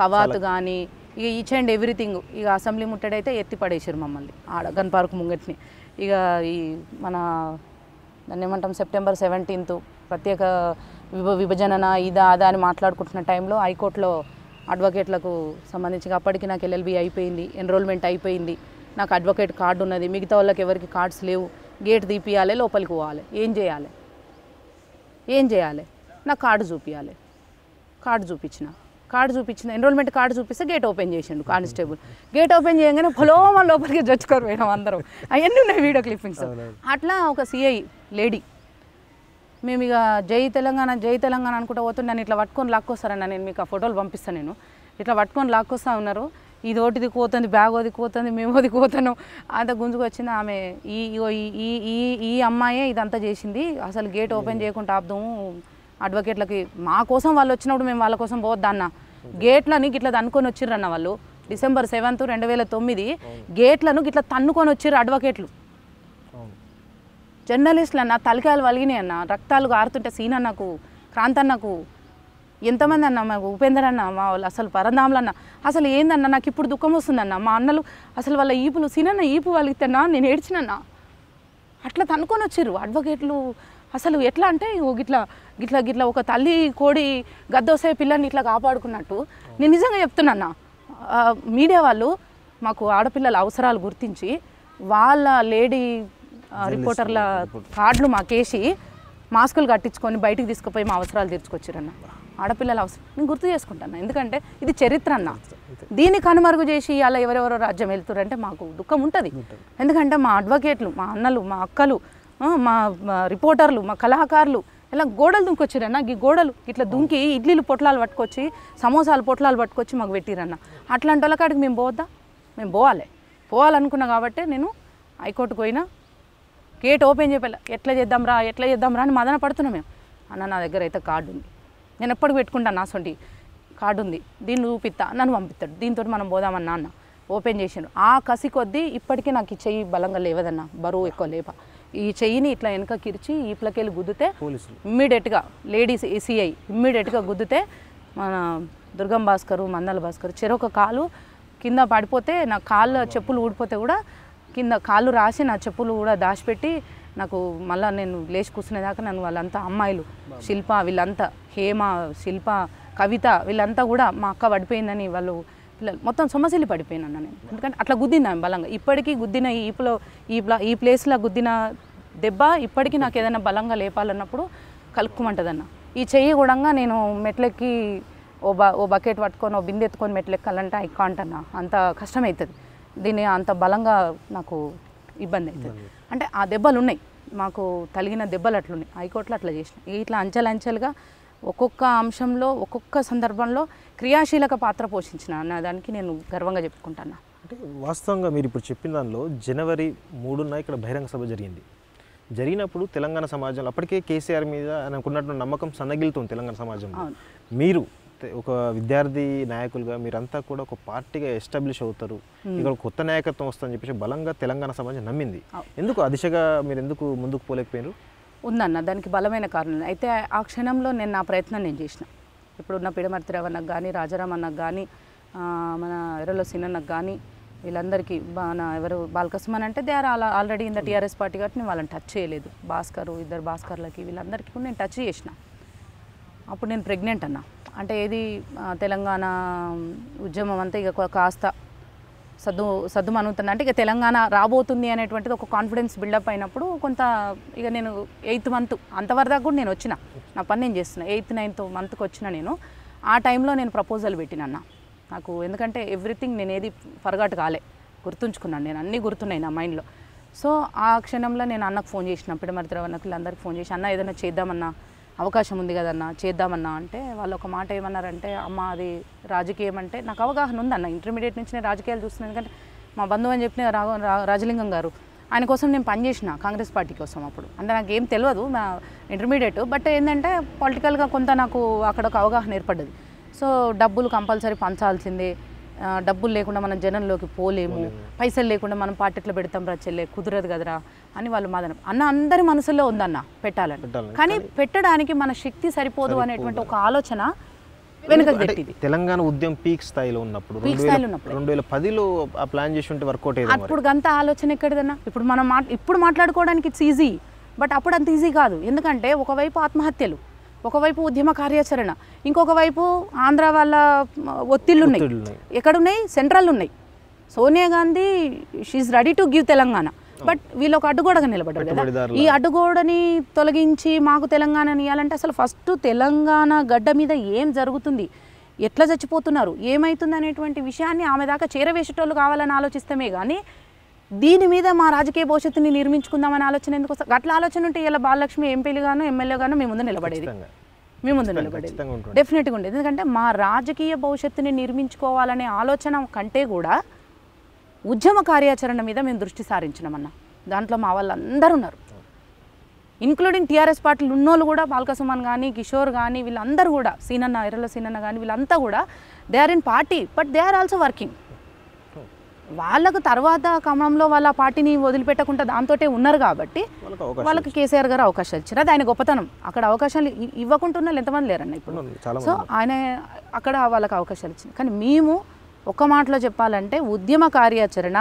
కవాత్ కానీ ఇక ఈచ్ అండ్ ఎవ్రీథింగ్. ఇక అసెంబ్లీ ముట్టడి అయితే ఎత్తి పడేసారు మమ్మల్ని. ఆడ గన్ పార్క్ ముంగట్ని. ఇక ఈ మన దాన్ని ఏమంటాం? సెప్టెంబర్ సెవెంటీన్త్ ప్రత్యేక విభజన ఇదా అదా అని మాట్లాడుకుంటున్న టైంలో హైకోర్టులో అడ్వకేట్లకు సంబంధించి అప్పటికి నాకు ఎల్ఎల్బి అయిపోయింది ఎన్రోల్మెంట్ అయిపోయింది. నాకు అడ్వకేట్ కార్డు ఉన్నది మిగతా వాళ్ళకి ఎవరికి కార్డ్స్ లేవు. గేట్ తీపియాలి లోపలికి పోవాలి. ఏం చేయాలి? ఏం చేయాలి? నాకు కార్డు చూపించాలి కార్డు చూపించిన. కార్డు చూపించిన ఎన్రోల్మెంట్ కార్డు చూపిస్తే గేట్ ఓపెన్ చేసిండు కానిస్టేబుల్. గేట్ ఓపెన్ చేయగానే పొలోమ లోపలికి జడ్చుకొని పోయినాం అందరం. అవన్నీ ఉన్నాయి వీడియో క్లిప్పింగ్స్. అట్లా ఒక సిఐ లేడీ మేము ఇక జై తెలంగాణ జై తెలంగాణ అనుకుంటా పోతుంటే నన్ను ఇట్లా పట్టుకొని లాక్కొస్తారన్న. నేను మీకు ఆ ఫోటోలు పంపిస్తాను నేను. ఇట్లా పట్టుకొని లాక్కొస్తా ఉన్నారు. ఇది ఒకటిది కోతుంది బ్యాగ్ ఒకటి కోతుంది మేము ఒకటి కోతాను అంత గుంజుకు వచ్చింది ఆమె. ఈ ఈ ఈ ఈ అమ్మాయే ఇదంతా చేసింది. అసలు గేట్ ఓపెన్ చేయకుండా ఆపుదాము అడ్వకేట్లకి మా కోసం వాళ్ళు వచ్చినప్పుడు మేము వాళ్ళ కోసం పోవద్దా అన్న. గేట్లని గిట్లా తన్నుకొని వచ్చిర్రన్న వాళ్ళు. డిసెంబర్ సెవెంత్ రెండు వేల తొమ్మిది గేట్లను గిట్లా తన్నుకొని వచ్చిర్రు అడ్వకేట్లు. జర్నలిస్టులు అన్న తలకాయలు వలిగినాయి అన్న రక్తాలు ఆరుతుంటే సీన్ అన్నకు క్రాంతన్నకు ఎంతమంది అన్న మాకు ఉపేందర్ అన్న మా వాళ్ళు అసలు పరంధాములు అసలు ఏందన్న నాకు ఇప్పుడు దుఃఖం వస్తుందన్న మా అన్నలు అసలు వాళ్ళ ఈపులు సీనన్న ఈపు వలిగితేనా నేను ఏడ్చినన్నా? అట్లా తనుకొని వచ్చారు అడ్వకేట్లు. అసలు ఎట్లా అంటే గిట్లా గిట్లా గిట్లా ఒక తల్లి కోడి గద్దోసే పిల్లని ఇట్లా కాపాడుకున్నట్టు నేను నిజంగా చెప్తున్నా మీడియా వాళ్ళు మాకు ఆడపిల్లల అవసరాలు గుర్తించి వాళ్ళ లేడీ రిపోర్టర్ల కార్డులు మాకేసి మాస్కులు కట్టించుకొని బయటికి తీసుకుపోయి మా అవసరాలు తీర్చుకొచ్చారన్న. ఆడపిల్లల అవసరం. నేను గుర్తు చేసుకుంటాను. ఎందుకంటే ఇది చరిత్ర అన్న. దీన్ని కనుమరుగు చేసి అలా ఎవరెవరో రాజ్యం వెళ్తురంటే మాకు దుఃఖం ఉంటుంది. ఎందుకంటే మా అడ్వకేట్లు మా అన్నలు మా అక్కలు మా రిపోర్టర్లు మా కళాకారులు ఇలా గోడలు దుంకొచ్చిరన్న. ఈ గోడలు ఇట్లా దుంకి ఇడ్లీలు పొట్లాలు పట్టుకొచ్చి సమోసాలు పొట్లాలు పట్టుకొచ్చి మాకు పెట్టిరన్న. అట్లాంటి వాళ్ళ కాడికి మేము పోవద్దా మేము పోవాలి. పోవాలనుకున్నా కాబట్టి నేను హైకోర్టుకు పోయినా గేట్ ఓపెన్ చెప్పాలి ఎట్లా చేద్దాం రా ఎట్లా చేద్దాం రా అని మదన పడుతున్నాం మేము. అన్న నా దగ్గర అయితే కార్డు ఉంది. నేను ఎప్పటికి పెట్టుకుంటాను నా సొంటి కార్డు ఉంది. దీన్ని చూపిస్తా నన్ను పంపిస్తాడు దీంతో మనం పోదామన్నా అన్న. ఓపెన్ చేసిండు. ఆ కసి కొద్దీ ఇప్పటికీ నాకు ఈ చెయ్యి బలంగా లేవదన్న. బరువు ఎక్కువ లేప. ఈ చెయ్యిని ఇట్లా వెనక కిరిచి ఈప్లకెళ్ళి గుద్దితే పోలీసులు. ఇమ్మీడియట్గా లేడీస్ ఏసీఐ ఇమ్మీడియట్గా గుద్దితే మన దుర్గం భాస్కరు మందల భాస్కర్ చెరొక కాలు కింద పడిపోతే నా కాళ్ళ చెప్పులు ఊడిపోతే కూడా కింద కాళ్ళు రాసి నా చెప్పులు కూడా దాచిపెట్టి నాకు మళ్ళీ నేను లేచి కూర్చునేదాకా నన్ను వాళ్ళంతా అమ్మాయిలు శిల్ప వీళ్ళంతా హేమ శిల్ప కవిత వీళ్ళంతా కూడా మా అక్క పడిపోయిందని వాళ్ళు పిల్లలు మొత్తం సొమ్మసిల్లి పడిపోయినాను నేను. ఎందుకంటే అట్లా గుద్దింది బలంగా. ఇప్పటికీ గుద్దిన ఈ ప్లో ఈ ప్లా ఈ ప్లేస్లో గుద్దిన దెబ్బ ఇప్పటికీ నాకు ఏదైనా బలంగా లేపాలన్నప్పుడు కలుపుకోమంటదన్న ఈ చెయ్యి కూడా నేను మెట్లెక్కి ఓ బ ఓ బకెట్ పట్టుకొని ఓ బిందె ఎత్తుకొని మెట్లెక్కాలంటే ఐ కాంట్ అన్న. అంత కష్టమవుతుంది దీన్ని అంత బలంగా నాకు ఇబ్బంది అవుతుంది అంటే ఆ దెబ్బలు ఉన్నాయి మాకు తలిగిన దెబ్బలు అట్లున్నాయి హైకోర్టులో అట్లా చేసిన ఇట్లా అంచెలంచెలుగా ఒక్కొక్క అంశంలో ఒక్కొక్క సందర్భంలో క్రియాశీలక పాత్ర పోషించిన అన్న దానికి నేను గర్వంగా చెప్పుకుంటాను. అంటే వాస్తవంగా మీరు ఇప్పుడు చెప్పిన దానిలో జనవరి మూడున ఇక్కడ బహిరంగ సభ జరిగింది. జరిగినప్పుడు తెలంగాణ సమాజంలో అప్పటికే కేసీఆర్ మీద ఆయనకున్నటువంటి నమ్మకం సన్నగిలుతుంది తెలంగాణ సమాజంలో. మీరు ఒక విద్యార్థి నాయకులుగా మీరంతా కూడా ఒక పార్టీగా ఎస్టాబ్లిష్ అవుతారు. ఇక్కడ కొత్త నాయకత్వం వస్తుందని చెప్పేసి బలంగా తెలంగాణ సమాజం నమ్మింది. ఎందుకు ఆ దిశగా మీరు ఎందుకు ముందుకు పోలేకపోయారు ఉందన్న దానికి బలమైన కారణం. అయితే ఆ క్షణంలో నేను నా ప్రయత్నం నేను చేసిన. ఇప్పుడున్న పిడమర్తిరావు అన్నకు కానీ రాజారాం అన్నకు కానీ మన ఎర్రలో సినన్నకు కానీ వీళ్ళందరికీ మన ఎవరు బాలకస్మన్ అంటే they are already in the TRS party కాబట్టి నేను వాళ్ళని టచ్ చేయలేదు. భాస్కర్ ఇద్దరు భాస్కర్లకి వీళ్ళందరికీ కూడా నేను టచ్ చేసిన. అప్పుడు నేను ప్రెగ్నెంట్ అన్న. అంటే ఏది తెలంగాణ ఉద్యమం అంతా ఇక కాస్త సద్దు సద్దు అంటే ఇక తెలంగాణ రాబోతుంది అనేటువంటిది ఒక కాన్ఫిడెన్స్ బిల్డప్ అయినప్పుడు కొంత ఇక నేను ఎయిత్ మంత్ అంతవరదాకా కూడా నేను వచ్చిన. నా పని నేను చేస్తున్నా. ఎయిత్ నైన్త్ మంత్కి వచ్చిన నేను. ఆ టైంలో నేను ప్రపోజల్ పెట్టినన్న నాకు ఎందుకంటే ఎవ్రీథింగ్ నేను ఏది ఫర్గాట్ కాలే. గుర్తుంచుకున్నాను నేను. అన్నీ గుర్తున్నాయి నా మైండ్లో సో ఆ క్షణంలో నేను అన్నకు ఫోన్ చేసిన. పిడమరిద్ర అన్నకు వీళ్ళందరికీ ఫోన్ చేసి అన్న ఏదైనా చేద్దామన్నా అవకాశం ఉంది కదన్నా చేద్దామన్నా అంటే వాళ్ళు ఒక మాట ఏమన్నారంటే అమ్మ అది రాజకీయం అంటే నాకు అవగాహన ఉందన్న ఇంటర్మీడియట్ నుంచి నేను రాజకీయాలు చూస్తున్నాను. ఎందుకంటే మా బంధువు అని చెప్పిన రాఘ రా- రాజలింగం గారు ఆయన కోసం నేను పనిచేసిన కాంగ్రెస్ పార్టీ కోసం అప్పుడు. అంటే నాకు ఏం తెలియదు నా ఇంటర్మీడియట్ బట్ ఏంటంటే పొలిటికల్గా కొంత నాకు అక్కడ ఒక అవగాహన ఏర్పడ్డది. సో డబ్బులు కంపల్సరీ పంచాల్సిందే. డబ్బులు లేకుండా మనం జనంలోకి పోలేము. పైసలు లేకుండా మనం పార్టీలో పెడతాం రా చెల్లె కుదరదు కదరా అని వాళ్ళు మాదన అన్న అందరి మనసులో ఉందన్న పెట్టాలని. కానీ పెట్టడానికి మన శక్తి సరిపోదు అనేటువంటి ఒక ఆలోచన వెనుక తెలంగాణ ఉద్యమం పీక్ స్థాయిలో ఉన్నప్పుడు రెండు వేల పదిలో ఆ ప్లాన్ చేసి ఉంటే వర్కౌట్ అయ్యేది అప్పుడు గంత ఆలోచన ఎక్కడిదన్నా? ఇప్పుడు మనం ఇప్పుడు మాట్లాడుకోవడానికి ఇట్స్ ఈజీ బట్ అప్పుడు అంత ఈజీ కాదు. ఎందుకంటే ఒకవైపు ఆత్మహత్యలు. ఒకవైపు ఉద్యమ కార్యాచరణ ఇంకొక వైపు ఆంధ్ర వాళ్ళ ఒత్తిళ్ళు ఉన్నాయి. ఎక్కడున్నాయి? సెంట్రల్ ఉన్నాయి Sonia Gandhi she ready to give Telangana. But వీళ్ళు ఒక అడ్డుగోడగా నిలబడ్డారు కదా. ఈ అడ్డుగోడని తొలగించి మాకు తెలంగాణని ఇవ్వాలంటే అసలు ఫస్ట్ తెలంగాణ గడ్డ మీద ఏం జరుగుతుంది? ఎట్లా చచ్చిపోతున్నారు? ఏమవుతుంది అనేటువంటి విషయాన్ని ఆమె దాకా చేరవేసేటోళ్ళు కావాలని ఆలోచిస్తామే కానీ దీని మీద మా రాజకీయ భవిష్యత్తుని నిర్మించుకుందామని ఆలోచన ఎందుకు అట్లా ఆలోచన ఉంటే ఇలా బాలలక్ష్మి ఎంపీలు గాను ఎమ్మెల్యే గాను మీ ముందు నిలబడేది. మీ ముందు నిలబడేది. డెఫినెట్గా ఉండేది ఎందుకంటే మా రాజకీయ భవిష్యత్తుని నిర్మించుకోవాలనే ఆలోచన కంటే కూడా ఉద్యమ కార్యాచరణ మీద మేము దృష్టి సారించినామన్న. దాంట్లో మా వాళ్ళందరూ ఉన్నారు. ఇంక్లూడింగ్ టీఆర్ఎస్ పార్టీలు ఉన్నోళ్ళు కూడా బాల్కసుమన్ కానీ కిషోర్ కానీ వీళ్ళందరూ కూడా సీనన్న ఎర్రల సీనన్న కానీ వీళ్ళంతా కూడా they are in party but they are also working వాళ్ళకు తర్వాత క్రమంలో వాళ్ళ ఆ పార్టీని వదిలిపెట్టకుండా దాంతోటే ఉన్నారు కాబట్టి వాళ్ళకి కేసీఆర్ గారు అవకాశాలు ఇచ్చారు అది ఆయన గొప్పతనం. అక్కడ అవకాశాలు ఇవ్వకుండా ఎంతమంది లేరన్న ఇప్పుడు. సో ఆయన అక్కడ వాళ్ళకి అవకాశాలు ఇచ్చింది కానీ మేము ఒక మాటలో చెప్పాలంటే ఉద్యమ కార్యాచరణ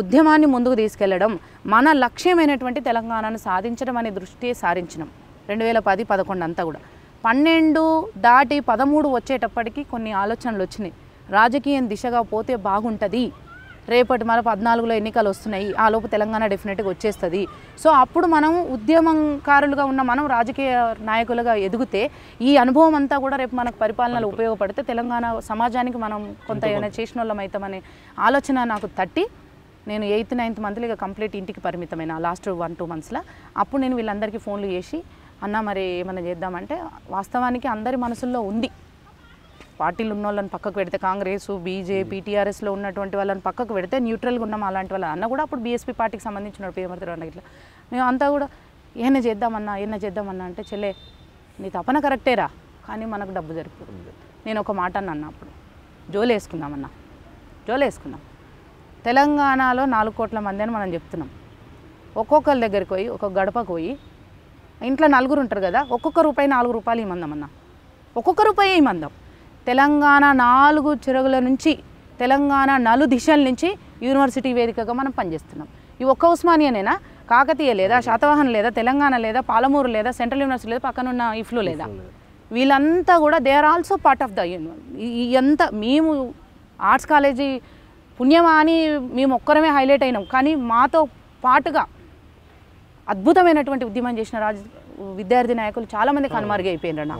ఉద్యమాన్ని ముందుకు తీసుకెళ్ళడం మన లక్ష్యమైనటువంటి తెలంగాణను సాధించడం అనే దృష్టి సారించినాం. రెండు వేల పది పదకొండు అంతా కూడా. పన్నెండు దాటి పదమూడు వచ్చేటప్పటికి కొన్ని ఆలోచనలు వచ్చినాయి. రాజకీయం దిశగా పోతే బాగుంటుంది. రేపటి మన పద్నాలుగులో ఎన్నికలు వస్తున్నాయి. ఆ లోపు తెలంగాణ డెఫినెట్గా వచ్చేస్తుంది. సో అప్పుడు మనం ఉద్యమకారులుగా ఉన్న మనం రాజకీయ నాయకులుగా ఎదిగితే ఈ అనుభవం అంతా కూడా రేపు మనకు పరిపాలనలో ఉపయోగపడితే తెలంగాణ సమాజానికి మనం కొంత ఏమైనా చేసిన వాళ్ళం అవుతామనే ఆలోచన నాకు తట్టి నేను ఎయిత్ నైన్త్ మంత్లో ఇక కంప్లీట్ ఇంటికి పరిమితమైన లాస్ట్ వన్ టూ మంత్స్లో అప్పుడు నేను వీళ్ళందరికీ ఫోన్లు చేసి అన్న మరి ఏమైనా చేద్దామంటే వాస్తవానికి అందరి మనసుల్లో ఉంది. పార్టీలు ఉన్న వాళ్ళని పక్కకు పెడితే కాంగ్రెస్ బీజేపీ టీఆర్ఎస్లో ఉన్నటువంటి వాళ్ళని పక్కకు పెడితే న్యూట్రల్గా ఉన్నాం అలాంటి వాళ్ళ అన్న కూడా అప్పుడు బీఎస్పీ పార్టీకి సంబంధించిన పేమర్తరావు అన్న ఇట్లా మేము అంతా కూడా ఏమైనా చేద్దామన్నా ఏమైనా చేద్దామన్నా అంటే చెల్లే నీ తపన కరెక్టేరా కానీ మనకు డబ్బు సరిపోదు నేను ఒక మాట అన్నా అప్పుడు. జోలు వేసుకుందామన్నా జోలు వేసుకుందాం. తెలంగాణలో నాలుగు కోట్ల మంది అని మనం చెప్తున్నాం. ఒక్కొక్కరి దగ్గరికి పోయి ఒక గడపకు పోయి ఇంట్లో నలుగురు ఉంటారు కదా ఒక్కొక్క రూపాయి నాలుగు రూపాయలు ఇమ్మందాం అన్న ఒక్కొక్క రూపాయి ఇమ్మందాం తెలంగాణ నాలుగు చెరుగుల నుంచి తెలంగాణ నలు దిశల నుంచి యూనివర్సిటీ వేదికగా మనం పనిచేస్తున్నాం. ఈ ఒక్క ఉస్మానియానేనా కాకతీయ లేదా శాతవాహన లేదా తెలంగాణ లేదా పాలమూరు లేదా సెంట్రల్ యూనివర్సిటీ లేదా పక్కనున్న ఇఫ్లు లేదా? వీళ్ళంతా కూడా they are also part of the ఎంత మేము ఆర్ట్స్ కాలేజీ పుణ్యమా అని మేము ఒక్కరమే హైలైట్ అయినాం. కానీ మాతో పాటుగా అద్భుతమైనటువంటి ఉద్యమం చేసిన రాజ విద్యార్థి నాయకులు చాలామంది కనుమరుగు అయిపోయినారన్న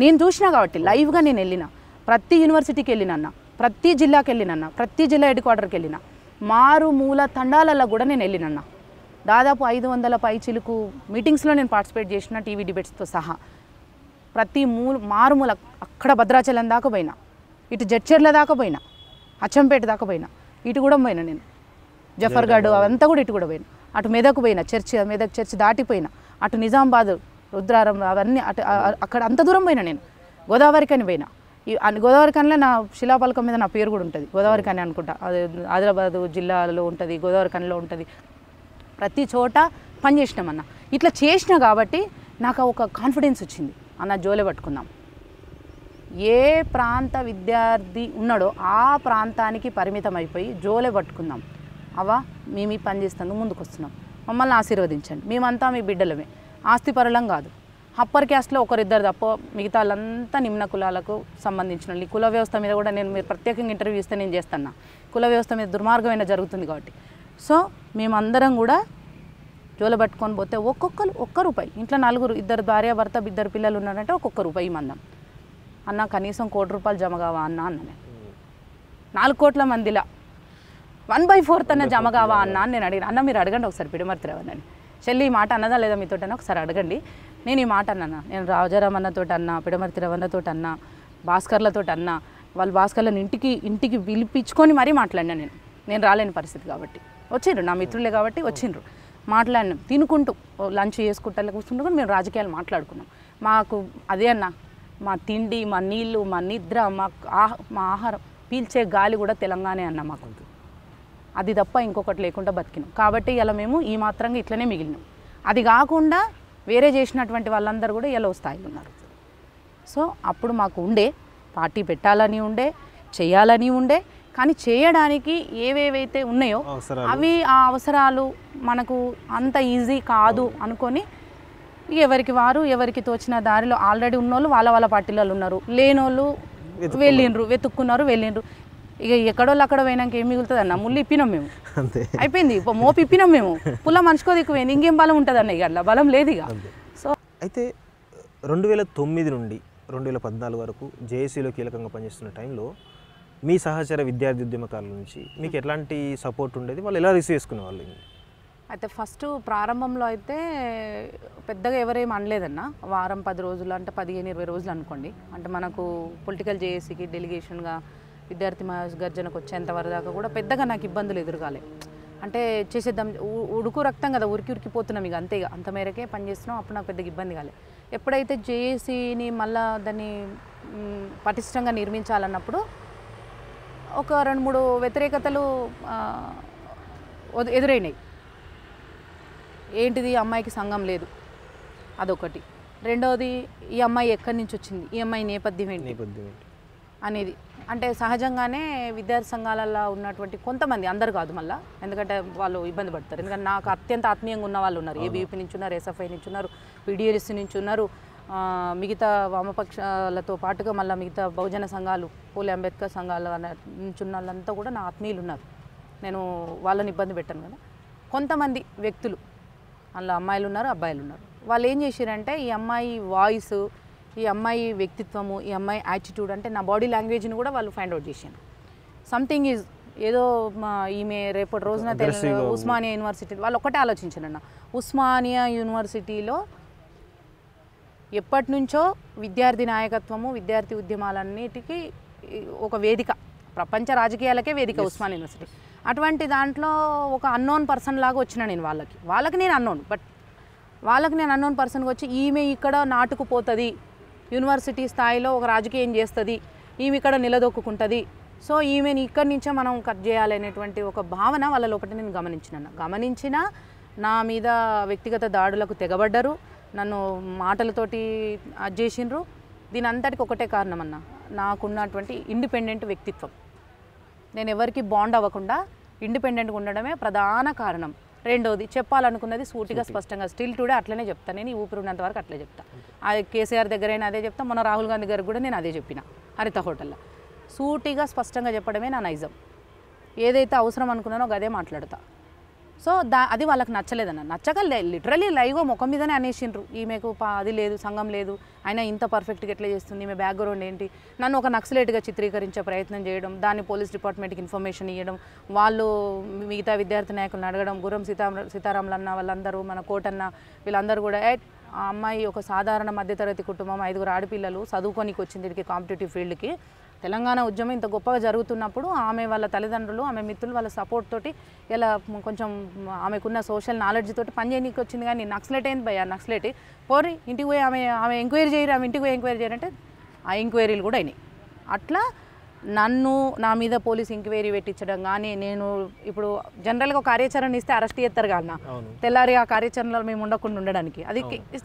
నేను చూసినా కాబట్టి లైవ్గా నేను వెళ్ళిన. ప్రతి యూనివర్సిటీకి వెళ్ళినన్న ప్రతి జిల్లాకి వెళ్ళినన్న ప్రతి జిల్లా హెడ్ క్వార్టర్కి వెళ్ళిన మారు మూల తండాలలో కూడా నేను వెళ్ళినన్న. దాదాపు ఐదు వందల పై చిలుకు మీటింగ్స్లో నేను పార్టిసిపేట్ చేసిన టీవీ డిబేట్స్తో సహా ప్రతి మూల మారుమూల అక్కడ భద్రాచలం దాకా పోయినా ఇటు జడ్చెర్ల దాకా పోయినా అచ్చంపేట దాకా పోయినా ఇటు కూడా పోయినా నేను. జఫర్గఢ్ అవంతా కూడా ఇటు కూడా పోయినా. అటు మెదక్ పోయినా చర్చి మెదక్ చర్చి దాటిపోయినా అటు నిజామాబాద్ రుద్రారం అవన్నీ అటు అక్కడ అంత దూరం పోయినా నేను. గోదావరి కని పోయినా. ఈ గోదావరి కనిలో నా శిలాపలకం మీద నా పేరు కూడా ఉంటుంది. గోదావరి కని అనుకుంటా. అది ఆదిలాబాద్ జిల్లాలో ఉంటుంది గోదావరి కనిలో ఉంటుంది. ప్రతి చోట పనిచేసినామన్న ఇట్లా చేసిన కాబట్టి నాకు ఒక కాన్ఫిడెన్స్ వచ్చింది. అన్న జోలే పట్టుకుందాం ఏ ప్రాంత విద్యార్థి ఉన్నాడో ఆ ప్రాంతానికి పరిమితం అయిపోయి జోలే పట్టుకుందాం అవా మేము ఈ పని చేస్తాను ముందుకు వస్తున్నాం మమ్మల్ని ఆశీర్వదించండి. మేమంతా మీ బిడ్డలమే. ఆస్తిపరులం కాదు. అప్పర్ క్యాస్ట్లో ఒకరిద్దరు తప్ప మిగతా వాళ్ళంతా నిమ్న కులాలకు సంబంధించిన వాళ్ళు. ఈ కుల వ్యవస్థ మీద కూడా నేను మీరు ప్రత్యేకంగా ఇంటర్వ్యూ ఇస్తే నేను చేస్తాను కుల వ్యవస్థ మీద దుర్మార్గమైన జరుగుతుంది కాబట్టి. సో మేమందరం కూడా జోల పట్టుకొని పోతే ఒక్కొక్కరు ఒక్క రూపాయి. ఇంట్లో నలుగురు ఇద్దరు భార్య భర్త ఇద్దరు పిల్లలు ఉన్నారంటే ఒక్కొక్క రూపాయి మందం. అన్న కనీసం కోటి రూపాయలు జమ కావా అన్న అన్న నేను నాలుగు కోట్ల మందిలా. వన్ బై ఫోర్త్ అన్న జమ కావా అన్న అని నేను అడిగిన. అన్న మీరు అడగండి ఒకసారి పిడిమర్తిరావని అని చెల్లి ఈ మాట అన్నదా లేదా మీతో ఒకసారి అడగండి. నేను ఈ మాట అన్నా నేను రాజారాం అన్నతో అన్నా పిడమర్తి రవన్నతో అన్నా భాస్కర్లతో అన్నా వాళ్ళు భాస్కర్లను ఇంటికి ఇంటికి పిలిపించుకొని మరీ మాట్లాడినా నేను. నేను రాలేని పరిస్థితి కాబట్టి. వచ్చిండ్రు నా మిత్రులే కాబట్టి వచ్చిండ్రు. మాట్లాడినాం తినుకుంటూ ఓ లంచ్ చేసుకుంటా కూర్చుంటూ కూడా మేము రాజకీయాలు మాట్లాడుకున్నాం. మాకు అదే అన్న మా తిండి మా నీళ్ళు మా నిద్ర మా ఆహ మా ఆహారం పీల్చే గాలి కూడా తెలంగాణ అన్న మాకు. అది తప్ప ఇంకొకటి లేకుండా బతికినాం. కాబట్టి ఇలా మేము ఈ మాత్రంగా ఇట్లనే మిగిలినాం. అది కాకుండా వేరే చేసినటువంటి వాళ్ళందరూ కూడా ఇలా స్థాయిలో ఉన్నారు. సో అప్పుడు మాకు ఉండే పార్టీ పెట్టాలని ఉండే చేయాలని ఉండే కానీ చేయడానికి ఏవేవైతే ఉన్నాయో. అవి ఆ అవసరాలు మనకు అంత ఈజీ కాదు అనుకొని ఎవరికి వారు ఎవరికి తోచిన దారిలో ఆల్రెడీ ఉన్నోళ్ళు వాళ్ళ వాళ్ళ పార్టీలలో ఉన్నారు. లేనోళ్ళు వెళ్ళిండ్రు వెతుక్కున్నారు వెళ్ళిండ్రు. ఇక ఎక్కడోళ్ళు అక్కడ పోయినాక ఏం మిగులుతుంది అన్న ముళ్ళు ఇప్పినాం మేము. అంతే. అయిపోయింది. మోపు ఇప్పినాం మేము. పుల్ల మనిషికో దిక్కుపోయింది ఇంకేం బలం ఉంటుంది అన్న ఇక అట్లా బలం లేదు ఇక. సో అయితే రెండు వేల తొమ్మిది నుండి రెండు వేల పద్నాలుగు వరకు జేఏసీలో కీలకంగా పనిచేస్తున్న టైంలో మీ సహచర విద్యార్థి ఉద్యమకారుల నుంచి మీకు ఎట్లాంటి సపోర్ట్ ఉండేది? వాళ్ళు ఎలా రిసీవ్ చేసుకునే వాళ్ళు అయితే ఫస్ట్ ప్రారంభంలో అయితే పెద్దగా ఎవరేం అనలేదన్న. వారం పది రోజులు అంటే పదిహేను ఇరవై రోజులు అనుకోండి. అంటే మనకు పొలిటికల్ జేఏసీకి డెలిగేషన్గా విద్యార్థి గర్జనకు వచ్చేంత వరకు దాకా కూడా పెద్దగా నాకు ఇబ్బందులు ఎదురుగాలే. అంటే చేసేద్దాం ఉడుకు రక్తం కదా ఉరికి ఉరికిపోతున్నాం ఇక అంతే ఇక. అంత మేరకే పనిచేస్తున్నాం అప్పుడు నాకు పెద్దగా ఇబ్బంది కాలే. ఎప్పుడైతే జేఏసీని మళ్ళా దాన్ని పటిష్టంగా నిర్మించాలన్నప్పుడు ఒక రెండు మూడు వ్యతిరేకతలు ఎదురైనాయి. ఏంటిది? అమ్మాయికి సంఘం లేదు. అదొకటి. రెండవది ఈ అమ్మాయి ఎక్కడి నుంచి వచ్చింది? ఈ అమ్మాయి నేపథ్యం ఏంటి? అనేది. అంటే సహజంగానే విద్యార్థి సంఘాలలో ఉన్నటువంటి కొంతమంది అందరు కాదు మళ్ళీ. ఎందుకంటే వాళ్ళు ఇబ్బంది పడతారు. ఎందుకంటే నాకు అత్యంత ఆత్మీయంగా ఉన్న వాళ్ళు ఉన్నారు. ఏబీయూపీ నుంచి ఉన్నారు ఎస్ఎఫ్ఐ నుంచి ఉన్నారు పీడిఎస్ నుంచి ఉన్నారు. మిగతా వామపక్షాలతో పాటుగా మళ్ళీ మిగతా బహుజన సంఘాలు పూలి అంబేద్కర్ సంఘాల నుంచి ఉన్న వాళ్ళంతా కూడా నా ఆత్మీయులు ఉన్నారు. నేను వాళ్ళని ఇబ్బంది పెట్టాను కదా. కొంతమంది వ్యక్తులు అందులో అమ్మాయిలు ఉన్నారు అబ్బాయిలు ఉన్నారు. వాళ్ళు ఏం చేశారంటే ఈ అమ్మాయి వాయిస్ ఈ అమ్మాయి వ్యక్తిత్వము ఈ అమ్మాయి యాటిట్యూడ్ అంటే నా బాడీ లాంగ్వేజ్ని కూడా వాళ్ళు ఫైండ్ అవుట్ చేశాను సంథింగ్ ఈజ్ ఏదో మా ఈమె రేపటి రోజున తెల- Aggressive గా ఉస్మానియా యూనివర్సిటీ వాళ్ళు ఒకటే ఆలోచించారన్న. ఉస్మానియా యూనివర్సిటీలో ఎప్పటి నుంచో విద్యార్థి నాయకత్వము విద్యార్థి ఉద్యమాలన్నిటికీ ఒక వేదిక. ప్రపంచ రాజకీయాలకే వేదిక ఉస్మాన్ యూనివర్సిటీ అటువంటి దాంట్లో ఒక అన్నోన్ పర్సన్ లాగా వచ్చిన నేను వాళ్ళకి. వాళ్ళకి నేను అన్నోన్ బట్ వాళ్ళకి నేను అన్నోన్ పర్సన్గా వచ్చి ఈమె ఇక్కడ నాటుకుపోతుంది యూనివర్సిటీ స్థాయిలో ఒక రాజకీయం చేస్తుంది ఈమె ఇక్కడ నిలదొక్కుంటుంది సో ఈమెని ఇక్కడి నుంచే మనం కట్ చేయాలనేటువంటి ఒక భావన వాళ్ళ లోపల నేను గమనించిన. గమనించిన నా మీద వ్యక్తిగత దాడులకు తెగబడ్డరు నన్ను మాటలతోటి అది చేసిండ్రు. దీని అంతటికి ఒకటే కారణం అన్న నాకున్నటువంటి ఇండిపెండెంట్ వ్యక్తిత్వం. నేను ఎవరికి బాండ్ అవ్వకుండా ఇండిపెండెంట్గా ఉండడమే ప్రధాన కారణం. రెండోది చెప్పాలనుకున్నది సూటిగా స్పష్టంగా స్టిల్ టుడే అట్లనే చెప్తాను నేను ఈ ఊపిరి ఉన్నంత వరకు అట్లే చెప్తా. ఆ కేసీఆర్ దగ్గరైనా అదే చెప్తా మొన్న రాహుల్ గాంధీ గారికి కూడా నేను అదే చెప్పిన హరిత హోటల్లో. సూటిగా స్పష్టంగా చెప్పడమే నా నైజం. ఏదైతే అవసరం అనుకున్నానో అదే మాట్లాడతా. సో దా అది వాళ్ళకి నచ్చలేదన్న. నచ్చక లిటరలీ లైవ్గా ముఖం మీదనే అనేసిండ్రు. ఈమెకు పా అది లేదు సంఘం లేదు. అయినా ఇంత పర్ఫెక్ట్గా ఎట్లా చేస్తుంది? ఈమె బ్యాక్గ్రౌండ్ ఏంటి? నన్ను ఒక నక్సలేట్గా చిత్రీకరించే ప్రయత్నం చేయడం దాన్ని పోలీస్ డిపార్ట్మెంట్కి ఇన్ఫర్మేషన్ ఇవ్వడం వాళ్ళు మిగతా విద్యార్థి నాయకులను అడగడం గురం సీతారామ సీతారాములు అన్న వాళ్ళందరూ మన కోటన్న వీళ్ళందరూ కూడా ఆ అమ్మాయి ఒక సాధారణ మధ్యతరగతి కుటుంబం ఐదుగురు ఆడపిల్లలు చదువుకోనికి వచ్చింది దీనికి కాంపిటేటివ్ ఫీల్డ్కి. తెలంగాణ ఉద్యమం ఇంత గొప్పగా జరుగుతున్నప్పుడు ఆమె వాళ్ళ తల్లిదండ్రులు ఆమె మిత్రులు వాళ్ళ సపోర్ట్ తోటి ఇలా కొంచెం ఆమెకున్న సోషల్ నాలెడ్జ్ తోటి పని చేయడానికి వచ్చింది. కానీ నక్సలెట్ ఏంది భయ నక్సలెట్. పోరి ఇంటికి పోయి ఆమె ఆమె ఎంక్వైరీ చేయరు ఆమె ఇంటికి పోయి ఎంక్వైరీ చేయాలంటే ఆ ఎంక్వైరీలు కూడా అయినాయి. అట్లా నన్ను నా మీద పోలీస్ ఎంక్వైరీ పెట్టించడం కానీ నేను ఇప్పుడు జనరల్గా ఒక కార్యాచరణ ఇస్తే అరెస్ట్ చేస్తారు కదా అవును. తెల్లారి ఆ కార్యాచరణలో మేము ఉండకుండా ఉండడానికి. అది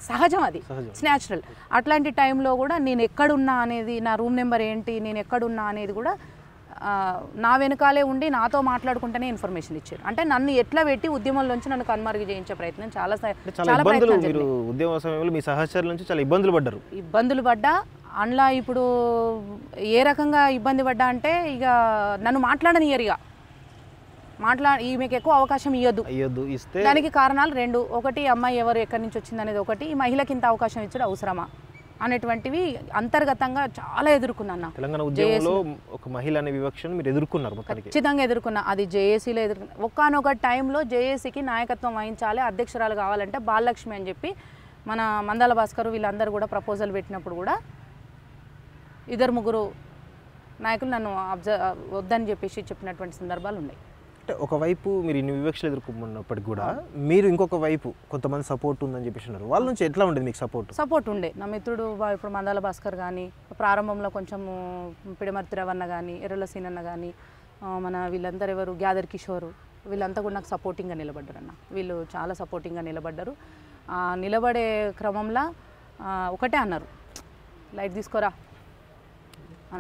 సహజం అది. ఇట్స్ న్యాచురల్ అట్లాంటి టైంలో కూడా నేను ఎక్కడున్నా అనేది నా రూమ్ నెంబర్ ఏంటి నేను ఎక్కడున్నా అనేది కూడా నా వెనకాలే ఉండి నాతో మాట్లాడుకుంటేనే ఇన్ఫర్మేషన్ ఇచ్చారు. అంటే నన్ను ఎట్లా పెట్టి ఉద్యమంలోంచి నన్ను కనుమరుగు చేయించే ప్రయత్నం చాలా చాలా ఇబ్బందులు మీరు. ఉద్యమ సమయంలో మీ సహచరుల నుంచి చాలా ఇబ్బందులు పడ్డారు. ఇబ్బందులు పడ్డా అందులో ఇప్పుడు ఏ రకంగా ఇబ్బంది పడ్డా అంటే ఇక నన్ను మాట్లాడనియరు ఇక మాట్లా ఈమెకు ఎక్కువ అవకాశం ఇవ్వద్దు అయ్యొద్దు ఇస్తే దానికి కారణాలు రెండు. ఒకటి అమ్మాయి ఎవరు ఎక్కడి నుంచి వచ్చింది అనేది ఒకటి. ఈ మహిళకి ఇంత అవకాశం ఇచ్చడం అవసరమా? అనేటువంటివి అంతర్గతంగా చాలా ఎదుర్కొన్నాను. తెలంగాణ ఉద్యమంలో ఒక మహిళ అనే వివక్షను మీరు ఎదుర్కొన్నారు ఖచ్చితంగా ఎదుర్కొన్నా. అది జేఏసీలో ఎదుర్కొన్నా ఒక్కనొక టైంలో జేఏసీకి నాయకత్వం వహించాలి అధ్యక్షురాలు కావాలంటే బాలలక్ష్మి అని చెప్పి మన మందాల భాస్కర్ వీళ్ళందరూ కూడా ప్రపోజల్ పెట్టినప్పుడు కూడా ఇద్దరు ముగ్గురు నాయకులు నన్ను అబ్జర్వ్ వద్దని చెప్పేసి చెప్పినటువంటి సందర్భాలు ఉన్నాయి. అంటే ఒకవైపు మీరు ఇన్ని వివక్షలు ఎదుర్కొన్నప్పటికి కూడా మీరు ఇంకొక వైపు కొంతమంది సపోర్ట్ ఉందని చెప్పేసి ఉన్నారు. వాళ్ళ నుంచి ఎట్లా ఉండేది మీకు సపోర్ట్ సపోర్ట్ ఉండే. నా మిత్రుడు ఇప్పుడు మందాల భాస్కర్ కానీ ప్రారంభంలో కొంచెము పిడమర్తి రవణ కానీ ఎర్రల సీనన్న కానీ మన వీళ్ళందరూ ఎవరు గ్యాదర్ కిషోర్. వీళ్ళంతా కూడా నాకు సపోర్టింగ్గా నిలబడ్డారు అన్న వీళ్ళు చాలా సపోర్టింగ్గా నిలబడ్డారు. నిలబడే క్రమంలో ఒకటే అన్నారు. లైట్ తీసుకోరా.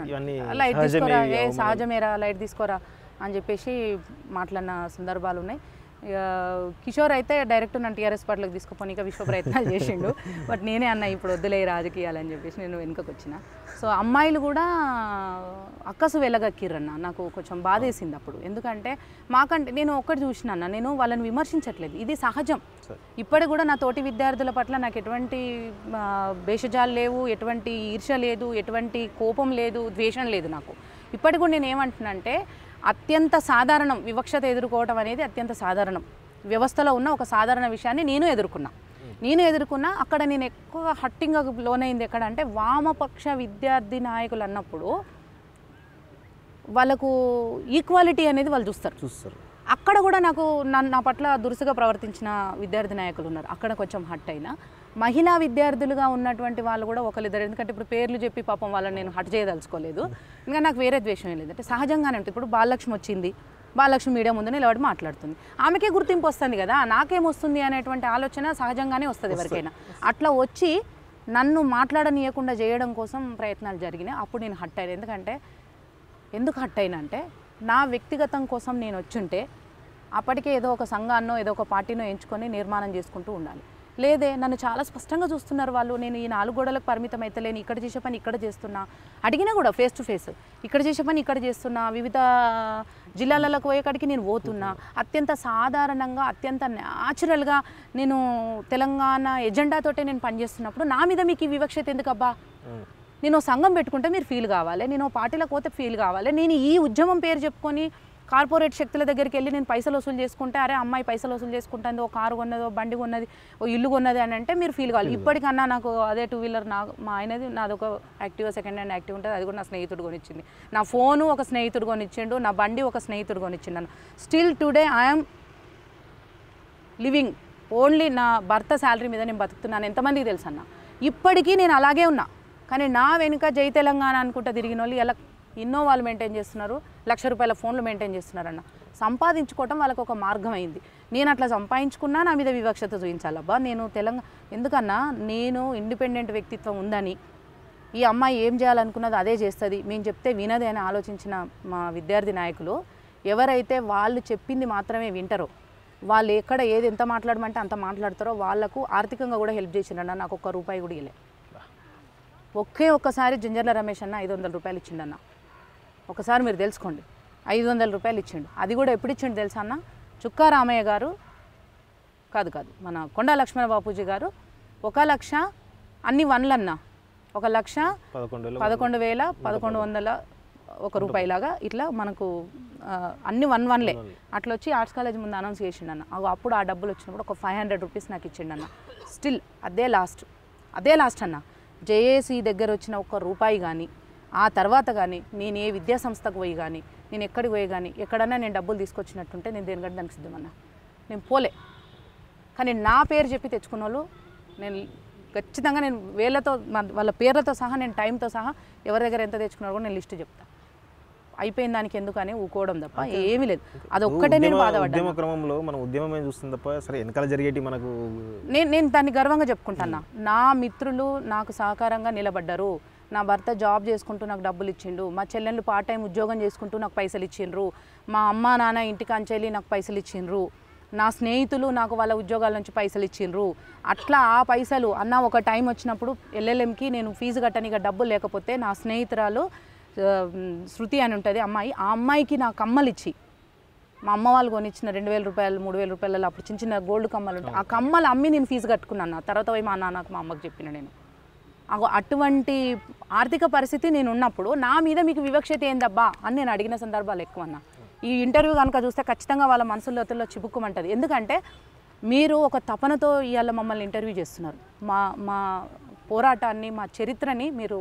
ఇవన్నీ లైట్ తీసుకోరా? ఏ. సహజమేరా? లైట్ తీసుకోరా? అని చెప్పేసి మాట్లాడిన సందర్భాలు ఉన్నాయి కిషోర్ అయితే డైరెక్ట్ నన్ను టీఆర్ఎస్ పార్టీలోకి తీసుకుపోయి ఇంకా విశ్వ ప్రయత్నాలు చేసిండు. బట్ నేనే అన్న ఇప్పుడు వద్దులే ఈ రాజకీయాలు అని చెప్పేసి నేను వెనుకకు వచ్చిన. సో అమ్మాయిలు కూడా అక్కసు వెళ్ళగక్కిర్రన్న నాకు కొంచెం బాధేసింది అప్పుడు. ఎందుకంటే మాకంటే నేను ఒక్కటి చూసినా నేను వాళ్ళని విమర్శించట్లేదు. ఇది సహజం. సరే. ఇప్పటికి కూడా నా తోటి విద్యార్థుల పట్ల నాకు ఎటువంటి భేషజాలు లేవు ఎటువంటి ఈర్ష లేదు ఎటువంటి కోపం లేదు ద్వేషం లేదు నాకు. ఇప్పటికి కూడా నేను ఏమంటున్నానంటే అత్యంత సాధారణం వివక్షత ఎదుర్కోవడం అనేది అత్యంత సాధారణం. వ్యవస్థలో ఉన్న ఒక సాధారణ విషయాన్ని నేను ఎదుర్కొన్నా. నేను ఎదుర్కొన్నా అక్కడ నేను ఎక్కువ హట్టింగ్ లోనైంది ఎక్కడ అంటే వామపక్ష విద్యార్థి నాయకులు అన్నప్పుడు వాళ్ళకు ఈక్వాలిటీ అనేది వాళ్ళు చూస్తారు. చూస్తారు. అక్కడ కూడా నాకు నా పట్ల దురుసుగా ప్రవర్తించిన విద్యార్థి నాయకులు ఉన్నారు. అక్కడ కొంచెం హట్ అయినా. మహిళా విద్యార్థులుగా ఉన్నటువంటి వాళ్ళు కూడా ఒకరిద్దరు. ఎందుకంటే ఇప్పుడు పేర్లు చెప్పి పాపం వాళ్ళని నేను హట్ చేయదలుచుకోలేదు. ఇంకా నాకు వేరే ద్వేషం ఏం లేదు. అంటే సహజంగానే ఉంటుంది. ఇప్పుడు బాలలక్ష్మి వచ్చింది. బాలలక్ష్మి మీడియా ముందు నిలబడి మాట్లాడుతుంది. ఆమెకే గుర్తింపు వస్తుంది కదా. నాకేమొస్తుంది అనేటువంటి ఆలోచన సహజంగానే వస్తుంది ఎవరికైనా. అట్లా వచ్చి నన్ను మాట్లాడనీయకుండా చేయడం కోసం ప్రయత్నాలు జరిగినాయి. అప్పుడు నేను హట్ అయ్యాను ఎందుకంటే ఎందుకు హట్ అయినా అంటే నా వ్యక్తిగతం కోసం నేను వచ్చుంటే అప్పటికే ఏదో ఒక సంఘాన్నో ఏదో ఒక పార్టీనో ఎంచుకొని నిర్మాణం చేసుకుంటూ ఉండాలి. లేదే నన్ను చాలా స్పష్టంగా చూస్తున్నారు వాళ్ళు. నేను ఈ నాలుగు గోడలకు పరిమితం అయితలేను ఇక్కడ చేసే పని ఇక్కడ చేస్తున్నా. అడిగినా కూడా ఫేస్ టు ఫేస్ ఇక్కడ చేసే పని ఇక్కడ చేస్తున్నా. వివిధ జిల్లాలకు పోయేకాడికి నేను పోతున్నా. అత్యంత సాధారణంగా అత్యంత న్యాచురల్గా నేను తెలంగాణ ఎజెండాతోటే నేను పనిచేస్తున్నప్పుడు నా మీద మీకు ఈ వివక్షత ఎందుకబ్బా. నేను సంఘం పెట్టుకుంటే మీరు ఫీల్ కావాలి. నేను పార్టీలకు పోతే ఫీల్ కావాలి. నేను ఈ ఉద్యమం పేరు చెప్పుకొని కార్పొరేట్ శక్తుల దగ్గరికి వెళ్ళి నేను పైసలు వసూలు చేసుకుంటే అరే అమ్మాయి పైసలు వసూలు చేసుకుంటుంది ఓ కారు కొన్నది ఓ బండి కొన్నది ఓ ఇల్లు కొన్నది అని అంటే మీరు ఫీల్ కావాలి. ఇప్పటికన్నా నాకు అదే టూ వీలర్ నా మా ఆయనది నాది ఒక యాక్టివ్ సెకండ్ హ్యాండ్ యాక్టివ్ ఉంటుంది. అది కూడా నా స్నేహితుడు కొనిచ్చింది. నా ఫోను ఒక స్నేహితుడు కొనిచ్చిండు నా బండి ఒక స్నేహితుడు కొనిచ్చిండు still today I'm living only నా భర్త శాలరీ మీద నేను బతుకుతున్నాను. ఎంతమందికి తెలుసు అన్న ఇప్పటికీ నేను అలాగే ఉన్నా. కానీ నా వెనుక జై తెలంగాణ అనుకుంటా తిరిగిన వాళ్ళు ఇలా ఇన్నోవాలు మెయింటైన్ చేస్తున్నారు. లక్ష రూపాయల ఫోన్లు మెయింటైన్ చేస్తున్నారన్న. సంపాదించుకోవటం వాళ్ళకి ఒక మార్గం అయింది. నేను అట్లా సంపాదించుకున్నా నా మీద వివక్షత చూపించాలబ్బా నేను తెలంగాణ ఎందుకన్నా నేను ఇండిపెండెంట్ వ్యక్తిత్వం ఉందని ఈ అమ్మాయి ఏం చేయాలనుకున్నది అదే చేస్తుంది. మేము చెప్తే వినదే అని ఆలోచించిన మా విద్యార్థి నాయకులు ఎవరైతే వాళ్ళు చెప్పింది మాత్రమే వింటారో వాళ్ళు ఎక్కడ ఏది ఎంత మాట్లాడమంటే అంత మాట్లాడతారో వాళ్ళకు ఆర్థికంగా కూడా హెల్ప్ చేసిండన్న. నాకు ఒక్క రూపాయి కూడా ఇలే ఒకే ఒక్కసారి జంజర్ల రమేష్ అన్న ఐదు వందల రూపాయలు ఇచ్చిండన్నా. ఒకసారి మీరు తెలుసుకోండి. ఐదు వందల రూపాయలు ఇచ్చిండు. అది కూడా ఎప్పుడు ఇచ్చిండు తెలుసా అన్న? చుక్కా రామయ్య గారు కాదు కాదు మన కొండా లక్ష్మణ బాపూజీ గారు ఒక లక్ష అన్ని వన్లన్న. ఒక లక్ష పదకొండు వేలు పదకొండు వందల ఒక రూపాయిలాగా ఇట్లా మనకు అన్ని వన్ వన్లే. అట్లా వచ్చి ఆర్ట్స్ కాలేజ్ ముందు అనౌన్స్ చేసిండన్న అగో అప్పుడు ఆ డబ్బులు వచ్చినప్పుడు ఒక ఫైవ్ హండ్రెడ్ రూపీస్ నాకు ఇచ్చిండన్న స్టిల్ అదే లాస్ట్. అదే లాస్ట్ అన్న. జేఏసీ దగ్గర వచ్చిన ఒక్క రూపాయి కానీ ఆ తర్వాత కానీ నేను ఏ విద్యా సంస్థకు పోయి కానీ నేను ఎక్కడికి పోయి కానీ ఎక్కడన్నా నేను డబ్బులు తీసుకొచ్చినట్టుంటే నేను దేనికంటే దానికి సిద్ధమన్నా. నేను పోలే. కానీ నా పేరు చెప్పి తెచ్చుకున్న వాళ్ళు నేను ఖచ్చితంగా నేను వేళ్ళతో వాళ్ళ పేర్లతో సహా నేను టైంతో సహా ఎవరి దగ్గర ఎంత తెచ్చుకున్నారో కూడా నేను లిస్ట్ చెప్తా. అయిపోయిన దానికి ఎందుకని ఊకోవడం తప్ప ఏమీ లేదు. అది ఒక్కటే నేను బాధపడ్డాను. క్రమంలో మనం ఉద్యమమే చూస్తుంది తప్ప సరే వెనకాల జరిగేటి మనకు నేను నేను దాన్ని గర్వంగా చెప్పుకుంటాను నా మిత్రులు నాకు సహకారంగా నిలబడ్డారు. నా భర్త జాబ్ చేసుకుంటూ నాకు డబ్బులు ఇచ్చిండు మా చెల్లెళ్ళు పార్ట్ టైం ఉద్యోగం చేసుకుంటూ నాకు పైసలు ఇచ్చిండ్రు మా అమ్మ నాన్న ఇంటికి అంచెల్లి నాకు పైసలు ఇచ్చిండ్రు నా స్నేహితులు నాకు వాళ్ళ ఉద్యోగాల నుంచి పైసలు ఇచ్చిండ్రు. అట్లా ఆ పైసలు అన్న ఒక టైం వచ్చినప్పుడు ఎల్ఎల్ఎంకి నేను ఫీజు కట్టనిక డబ్బులు లేకపోతే నా స్నేహితురాలు శృతి అని ఉంటుంది అమ్మాయి ఆ అమ్మాయికి నా కమ్మలు ఇచ్చి మా అమ్మ వాళ్ళు కొనిచ్చిన రెండు వేల రూపాయలు మూడు వేల రూపాయలలో అప్పుడు చిన్న చిన్న గోల్డ్ కమ్మలు ఉంటాయి. ఆ కమ్మలు అమ్మి నేను ఫీజు కట్టుకున్నాను. తర్వాత పోయి మా నాన్నకు మా అమ్మకి చెప్పిన నేను. అటువంటి ఆర్థిక పరిస్థితి నేను ఉన్నప్పుడు నా మీద మీకు వివక్షత ఏందబ్బా అని నేను అడిగిన సందర్భాలు ఎక్కువ అన్న ఈ ఇంటర్వ్యూ కనుక చూస్తే ఖచ్చితంగా వాళ్ళ మనసులోతుల్లో చిపుక్కుమంటుంది ఎందుకంటే మీరు ఒక తపనతో ఇవాళ మమ్మల్ని ఇంటర్వ్యూ చేస్తున్నారు. మా మా పోరాటాన్ని మా చరిత్రని మీరు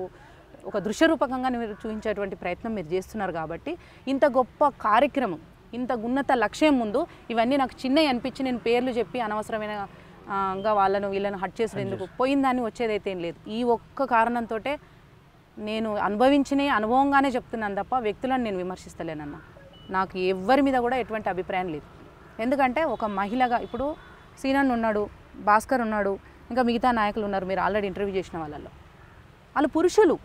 ఒక దృశ్యరూపకంగా మీరు చూపించేటువంటి ప్రయత్నం మీరు చేస్తున్నారు కాబట్టి ఇంత గొప్ప కార్యక్రమం ఇంత ఉన్నత లక్ష్యం ముందు ఇవన్నీ నాకు చిన్నవి అనిపించి నేను పేర్లు చెప్పి అనవసరమైన గా వాళ్ళను వీళ్ళను హట్ చేసిన ఎందుకు? పోయిందాన్ని వచ్చేదైతే ఏం లేదు. ఈ ఒక్క కారణంతో నేను అనుభవించిన అనుభవంగానే చెప్తున్నాను తప్ప వ్యక్తులను నేను విమర్శిస్తలేనన్న. నాకు ఎవ్వరి మీద కూడా ఎటువంటి అభిప్రాయం లేదు. ఎందుకంటే ఒక మహిళగా ఇప్పుడు సీనన్ ఉన్నాడు భాస్కర్ ఉన్నాడు ఇంకా మిగతా నాయకులు ఉన్నారు. మీరు ఆల్రెడీ ఇంటర్వ్యూ చేసిన వాళ్ళల్లో వాళ్ళు పురుషులు.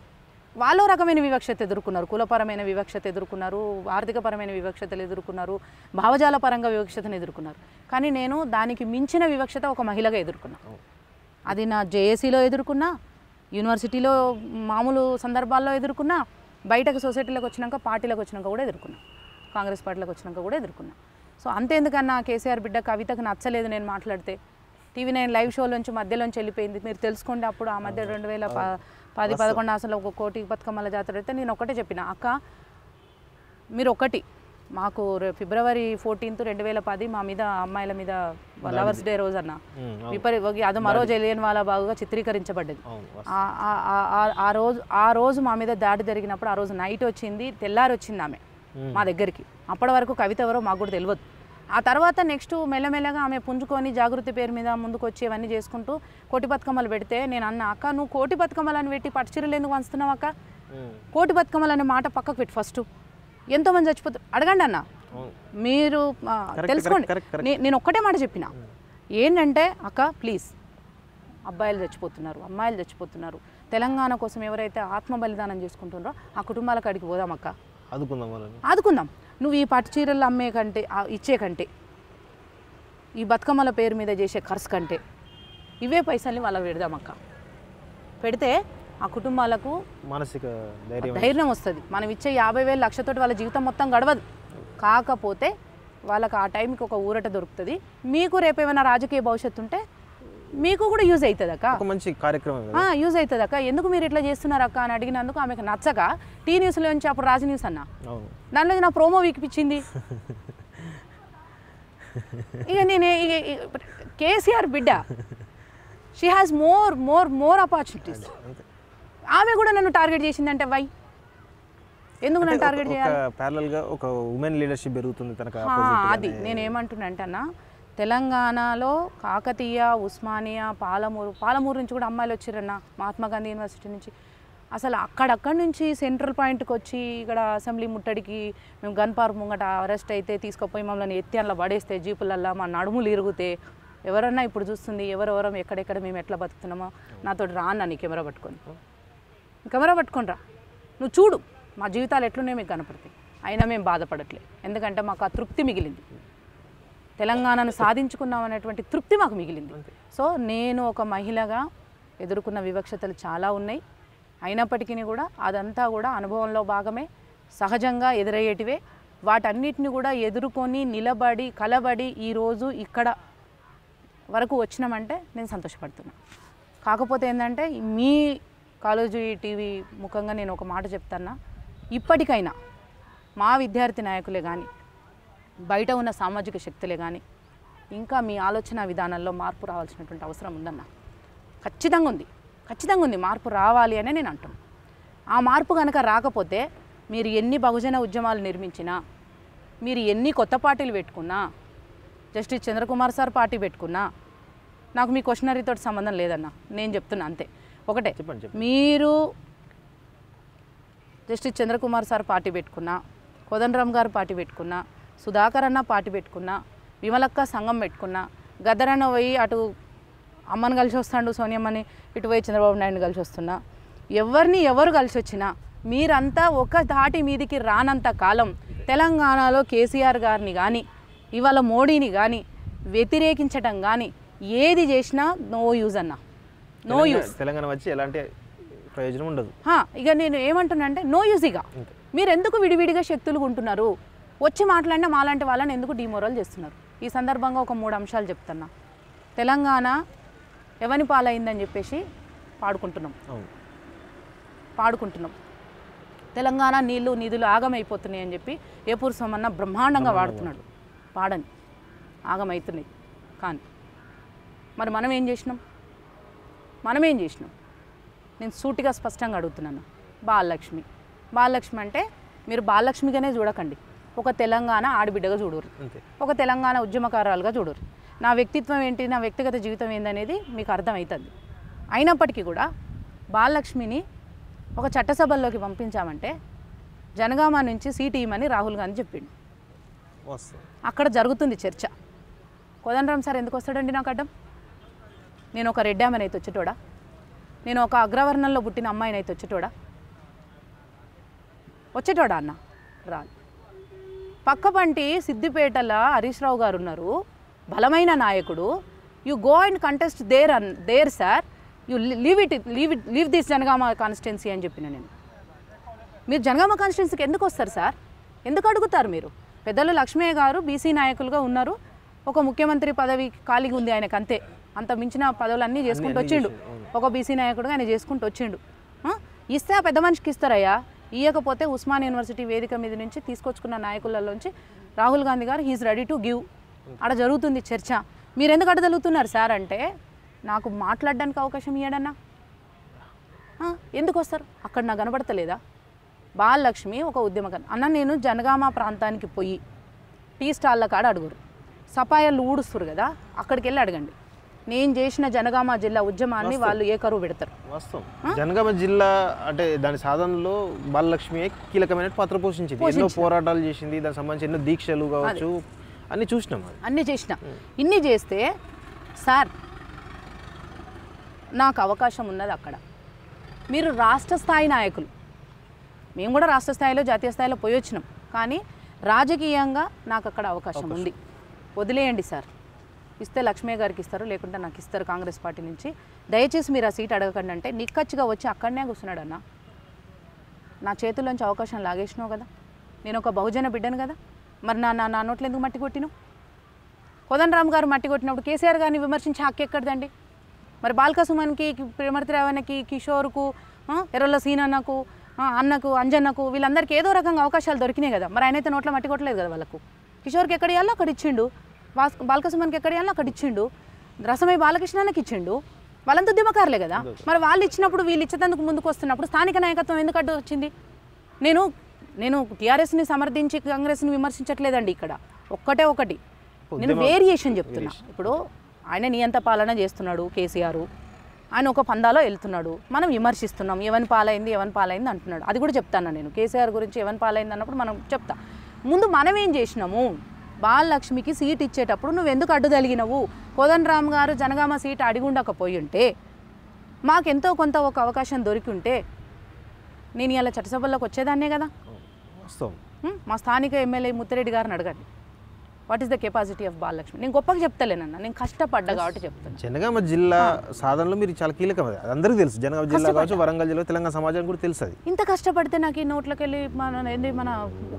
వాళ్ళో రకమైన వివక్షత ఎదుర్కొన్నారు. కులపరమైన వివక్షత ఎదుర్కొన్నారు. ఆర్థికపరమైన వివక్షతలు ఎదుర్కొన్నారు. భావజాల పరంగా వివక్షతను ఎదుర్కొన్నారు. కానీ నేను దానికి మించిన వివక్షత ఒక మహిళగా ఎదుర్కొన్నా. అది నా జేఏసీలో ఎదుర్కొన్నా యూనివర్సిటీలో మామూలు సందర్భాల్లో ఎదుర్కొన్నా బయటకు సొసైటీలోకి వచ్చినాక పార్టీలోకి వచ్చినాక కూడా ఎదుర్కొన్నా. కాంగ్రెస్ పార్టీలోకి వచ్చినాక కూడా ఎదుర్కొన్నా. సో అంతేందుకన్నా కేసీఆర్ బిడ్డ కవితకు నచ్చలేదు నేను మాట్లాడితే. టీవీ నైన్ లైవ్ షోలోంచి మధ్యలోంచి వెళ్ళిపోయింది. మీరు తెలుసుకోండి అప్పుడు ఆ మధ్య రెండు వేల పది పదకొండు అసలు ఒక కోటి బతుకమ్మల జాతర అయితే నేను ఒకటే చెప్పిన. అక్క మీరు ఒకటి మాకు ఫిబ్రవరి ఫోర్టీన్త్ రెండు వేల పది మా మీద అమ్మాయిల మీద లవర్స్ డే రోజు అన్న. విపరీ అది మరో జలియన్ వాళ్ళ బాగుగా చిత్రీకరించబడ్డది. ఆ రోజు ఆ రోజు మా మీద దాడి జరిగినప్పుడు ఆ రోజు నైట్ వచ్చింది తెల్లారి వచ్చింది ఆమె మా దగ్గరికి. అప్పటి వరకు కవిత ఎవరో మాకు కూడా తెలియదు ఆ తర్వాత నెక్స్ట్ మెల్లమెల్లగా ఆమె పుంజుకొని జాగృతి పేరు మీద ముందుకు వచ్చి ఇవన్నీ చేసుకుంటూ కోటి బతుకమ్మలు పెడితే నేను అన్న అక్క నువ్వు కోటి బతుకమ్మలని పెట్టి పట్టుచీరలు ఎందుకు వంచుతున్నావు అక్క? కోటి బతుకమ్మలు అనే మాట పక్కకు పెట్టి ఫస్ట్. ఎంతోమంది చచ్చిపోతారు అడగండి అన్న. మీరు తెలుసుకోండి. నేను ఒక్కటే మాట చెప్పిన. ఏంటంటే అక్క ప్లీజ్ అబ్బాయిలు చచ్చిపోతున్నారు అమ్మాయిలు చచ్చిపోతున్నారు. తెలంగాణ కోసం ఎవరైతే ఆత్మ బలిదానం చేసుకుంటున్నారో ఆ కుటుంబాల కాడికి పోదాం అక్క. ఆదుకుందాం. నువ్వు ఈ పట్టు చీరలు అమ్మే కంటే ఇచ్చే కంటే ఈ బతుకమ్మల పేరు మీద చేసే ఖర్చు కంటే ఇవే పైసల్ని వాళ్ళకి పెడదాం అక్క. పెడితే ఆ కుటుంబాలకు మానసిక ధైర్యం ధైర్యం వస్తుంది. మనం ఇచ్చే యాభై వేలు లక్షతోటి వాళ్ళ జీవితం మొత్తం గడవదు. కాకపోతే వాళ్ళకి ఆ టైంకి ఒక ఊరట దొరుకుతుంది. మీకు రేపు ఏమైనా రాజకీయ భవిష్యత్తు ఉంటే మీకు కూడా యూజ్ అవుతుంది అక్క మంచి కార్యక్రమం యూజ్ అవుతుంది అక్క ఎందుకు మీరు ఇట్లా చేస్తున్నారు అక్క అని అడిగినందుకు ఆమెకు నచ్చక టీ న్యూస్లో నుంచి అప్పుడు రాజు న్యూస్ అన్న. దానిలో నా ప్రోమో వీకిపించింది. ఇక నేను కేసీఆర్ బిడ్డ. She has more more more opportunities ఆమె కూడా నన్ను టార్గెట్ చేసిందంటే వై? ఎందుకు నన్ను టార్గెట్ చేయాలి? ఒక ఉమెన్ లీడర్షిప్ పెరుగుతుంది తనకు అది. నేను ఏమంటున్నాంటన్నా తెలంగాణలో కాకతీయ ఉస్మానియా పాలమూరు పాలమూరు నుంచి కూడా అమ్మాయిలు వచ్చారన్న మహాత్మా గాంధీ యూనివర్సిటీ నుంచి. అసలు అక్కడక్కడి నుంచి సెంట్రల్ పాయింట్కి వచ్చి ఇక్కడ అసెంబ్లీ ముట్టడికి మేము గన్ పార్క్ ముంగట అరెస్ట్ అయితే తీసుకుపోయి మమ్మల్ని ఎత్తి అందులో పడేస్తే జీపులల్లో మా నడుములు ఇరుగుతే. ఎవరన్నా ఇప్పుడు చూస్తుంది ఎవరెవరం ఎక్కడెక్కడ మేము ఎట్లా బతుకుతున్నామో. నాతో రాన్న నీ కెమెరా పట్టుకొని. కెమెరా పట్టుకొని రా. నువ్వు చూడు మా జీవితాలు ఎట్లున్నాయి మీకు కనపడతాయి. అయినా మేము బాధపడట్లేదు ఎందుకంటే మాకు ఆ తృప్తి మిగిలింది. తెలంగాణను సాధించుకున్నాం అనేటువంటి తృప్తి మాకు మిగిలింది. సో నేను ఒక మహిళగా ఎదుర్కొన్న వివక్షతలు చాలా ఉన్నాయి. అయినప్పటికీ కూడా అదంతా కూడా అనుభవంలో భాగమే. సహజంగా ఎదురయ్యేటివే. వాటన్నిటిని కూడా ఎదుర్కొని నిలబడి కలబడి ఈరోజు ఇక్కడ వరకు వచ్చినామంటే నేను సంతోషపడుతున్నా. కాకపోతే ఏంటంటే మీ కాలేజీ టీవీ ముఖంగా నేను ఒక మాట చెప్తాన్నా. ఇప్పటికైనా మా విద్యార్థి నాయకులే కానీ బయట ఉన్న సామాజిక శక్తులే కానీ ఇంకా మీ ఆలోచన విధానంలో మార్పు రావాల్సినటువంటి అవసరం ఉందన్న. ఖచ్చితంగా ఉంది. ఖచ్చితంగా ఉంది. మార్పు రావాలి అనే నేను అంటాను ఆ మార్పు కనుక రాకపోతే మీరు ఎన్ని బహుజన ఉద్యమాలు నిర్మించినా మీరు ఎన్ని కొత్త పార్టీలు పెట్టుకున్నా జస్టిస్ చంద్రకుమార్ సార్ పార్టీ పెట్టుకున్నా నాకు మీ క్వశ్చనరీతో సంబంధం లేదన్న. నేను చెప్తున్నా అంతే. ఒకటే మీరు జస్టిస్ చంద్రకుమార్ సార్ పార్టీ పెట్టుకున్నా కోదండరామ్ గారు పార్టీ పెట్టుకున్నా సుధాకర్ అన్న పార్టీ పెట్టుకున్నా విమలక్క సంఘం పెట్టుకున్నా గద్దరన్న పోయి అటు అమ్మని కలిసి వస్తాడు సోనియమ్మని ఇటు పోయి చంద్రబాబు నాయుడు కలిసి వస్తున్నా. ఎవరిని ఎవరు కలిసి వచ్చినా మీరంతా ఒక ధాటి మీదికి రానంత కాలం తెలంగాణలో కేసీఆర్ గారిని కానీ ఇవాళ మోడీని కానీ వ్యతిరేకించటం కానీ ఏది చేసినా నో యూజ్ అన్న. నో యూజ్ తెలంగాణ వచ్చి ఎలాంటి ప్రయోజనం ఉండదు. హా, ఇక నేను ఏమంటున్నా అంటే నో యూజ్ ఇక. మీరు ఎందుకు విడివిడిగా శక్తులు ఉంటున్నారు వచ్చి మాట్లాడిన మాలాంటి వాళ్ళని ఎందుకు డిమోరల్ చేస్తున్నారు? ఈ సందర్భంగా ఒక మూడు అంశాలు చెప్తున్నా. తెలంగాణ ఎవని పాలైందని చెప్పేసి పాడుకుంటున్నాం. పాడుకుంటున్నాం. తెలంగాణ నీళ్ళు నిధులు ఆగమైపోతున్నాయి అని చెప్పి ఏపూర్ సోమన్న బ్రహ్మాండంగా వాడుతున్నాడు. పాడని. ఆగమవుతున్నాయి కానీ మరి మనం ఏం చేసినాం? మనం ఏం చేసినాం? నేను సూటిగా స్పష్టంగా అడుగుతున్నాను. బాలలక్ష్మి. బాలలక్ష్మి అంటే మీరు బాలలక్ష్మిగానే చూడకండి. ఒక తెలంగాణ ఆడబిడ్డగా చూడరు ఒక తెలంగాణ ఉద్యమకారాలుగా చూడరు నా వ్యక్తిత్వం ఏంటి నా వ్యక్తిగత జీవితం ఏందనేది మీకు అర్థమవుతుంది అయినప్పటికీ కూడా బాలలక్ష్మిని ఒక చట్టసభల్లోకి పంపించామంటే జనగామ నుంచి సీట్ ఇవ్వమని రాహుల్ గాంధీ చెప్పిండు. అక్కడ జరుగుతుంది చర్చ. కోదండరామ్ సార్ ఎందుకు వస్తాడండి నాకు అడ్డం? నేను ఒక రెడ్డామని అయితే వచ్చేటోడా? నేను ఒక అగ్రవర్ణంలో పుట్టిన అమ్మాయిని అయితే వచ్చేటోడా? వచ్చేటోడా అన్న? రాదు. పక్కపంటి సిద్దిపేటల హరీష్ రావు గారు ఉన్నారు. బలమైన నాయకుడు. You go and contest there and there sir you leave it leave it leave this Janagama constituency అని చెప్పిన నేను. మీరు జనగామ కాన్స్టిట్యున్సీకి ఎందుకు వస్తారు సార్ ఎందుకు అడుగుతారు మీరు? పెద్దలు లక్ష్మయ్య గారు బీసీ నాయకులుగా ఉన్నారు. ఒక ముఖ్యమంత్రి పదవి ఖాళీగా ఉంది ఆయనకు అంతే. అంత మించిన పదవులు అన్నీ చేసుకుంటూ వచ్చిండు. ఒక బీసీ నాయకుడుగా ఆయన చేసుకుంటూ వచ్చిండు? ఇస్తే ఆ పెద్ద మనిషికి ఇస్తారయ్యా. ఇవ్వకపోతే ఉస్మాన్ యూనివర్సిటీ వేదిక మీద నుంచి తీసుకొచ్చుకున్న నాయకులలోంచి రాహుల్ గాంధీ గారు హీఈస్ రెడీ టు గివ్ అక్కడ జరుగుతుంది చర్చ. మీరు ఎందుకు అడగలుగుతున్నారు సార్ అంటే నాకు మాట్లాడడానికి అవకాశం ఇవ్వడన్నా ఎందుకు వస్తారు? అక్కడ నాకు కనబడతలేదా? బాలలక్ష్మి ఒక ఉద్యమకర్. అన్న నేను జనగామ ప్రాంతానికి పోయి టీ స్టాళ్ళ కాడ అడుగురు. సపాయాలు ఊడుస్తారు కదా అక్కడికి వెళ్ళి అడగండి. నేను చేసిన జనగామ జిల్లా ఉద్యమాన్ని వాళ్ళు ఏ కరువు పెడతారు. వాస్తవం. జనగామ జిల్లా అంటే దాని సాధనలో బాలలక్ష్మి కీలకమైన పాత్ర పోషించింది. ఎన్నో పోరాటాలు చేసింది దానికి సంబంధించి ఎన్నో దీక్షలు కావచ్చు అన్ని చూసినాం అన్నీ చేసిన. ఇన్ని చేస్తే సార్ నాకు అవకాశం ఉన్నది అక్కడ. మీరు రాష్ట్ర స్థాయి నాయకులు. మేము కూడా రాష్ట్ర స్థాయిలో జాతీయ స్థాయిలో పోయి వచ్చినాం. కానీ రాజకీయంగా నాకు అక్కడ అవకాశం. ఉంది. వదిలేయండి సార్. ఇస్తే లక్ష్మయ్య గారికి ఇస్తారు లేకుంటే నాకు ఇస్తారు కాంగ్రెస్ పార్టీ నుంచి. దయచేసి మీరు ఆ సీట్ అడగకండి అంటే నిక్కచ్చిగా వచ్చి అక్కడనే కూర్చున్నాడు అన్న. నా చేతుల్లోంచి అవకాశం లాగేసినావు కదా. నేను ఒక బహుజన బిడ్డను కదా. మరి నా నా నోట్లో ఎందుకు మట్టి కొట్టినావు? కోదండరామ్ గారు మట్టి కొట్టినప్పుడు కేసీఆర్ గారిని విమర్శించే హక్కు ఎక్కడదండి? మరి బాల్కసుమన్కి ప్రేమర్తి రావణకి కిషోర్కు ఎర్రల సీనన్నకు అన్నకు అంజన్నకు వీళ్ళందరికీ ఏదో రకంగా అవకాశాలు దొరికినాయి కదా. మరి ఆయనైతే నోట్లో మట్టి కొట్టలేదు కదా వాళ్ళకు. కిషోర్కి ఎక్కడ ఇవ్వాలో అక్కడ ఇచ్చిండు. బాస్ బాల్క సుమన్కి ఎక్కడ ఇవ్వాలో అక్కడ ఇచ్చిండు. రసమయ్య బాలకృష్ణకి ఇచ్చిండు. వాళ్ళంతా ఉద్యమకారులే కదా. మరి వాళ్ళు ఇచ్చినప్పుడు వీళ్ళు ఇచ్చేందుకు ముందుకు వస్తున్నప్పుడు స్థానిక నాయకత్వం ఎందుకు అడ్డు వచ్చింది? నేను నేను టీఆర్ఎస్ని సమర్థించి కాంగ్రెస్ని విమర్శించట్లేదండి ఇక్కడ. ఒక్కటే ఒకటి. నేను వేరియేషన్ చెప్తున్నా. ఇప్పుడు ఆయన నియంత పాలన చేస్తున్నాడు కేసీఆర్. ఆయన ఒక పందాలో వెళ్తున్నాడు. మనం విమర్శిస్తున్నాం. ఎవని పాలైంది ఎవని పాలైంది అంటున్నాడు. అది కూడా చెప్తాను నేను. కేసీఆర్ గురించి ఎవని పాలైంది అన్నప్పుడు మనం చెప్తా. ముందు మనం ఏం చేసినాము? బాలలక్ష్మికి సీట్ ఇచ్చేటప్పుడు నువ్వు ఎందుకు అడ్డు తగిలినవు? కోదన్ రామ్ గారు జనగామ సీట్ అడిగి ఉండకపోయి ఉంటే మాకెంతో కొంత ఒక అవకాశం దొరికి ఉంటే నేను ఇలా చట్టసభల్లోకి వచ్చేదాన్నే కదా? మా స్థానిక ఎమ్మెల్యే ముత్తిరెడ్డి గారిని అడగండి. What is the capacity of Balalakshmi? నేను గొప్పగా చెప్తలేనన్న నేను కష్టపడ్డా కాబట్టి చెప్తాను జనగామ జిల్లా సాధనలో మీరు చాలా కీలకం అది. అది అందరికీ తెలుసు. జనగామ జిల్లా కావచ్చు వరంగల్ జిల్లా తెలంగాణ సమాజానికి కూడా తెలుసు అది. ఇంత కష్టపడితే నాకు ఈ నోట్లోకి వెళ్ళి మన ఏంది మన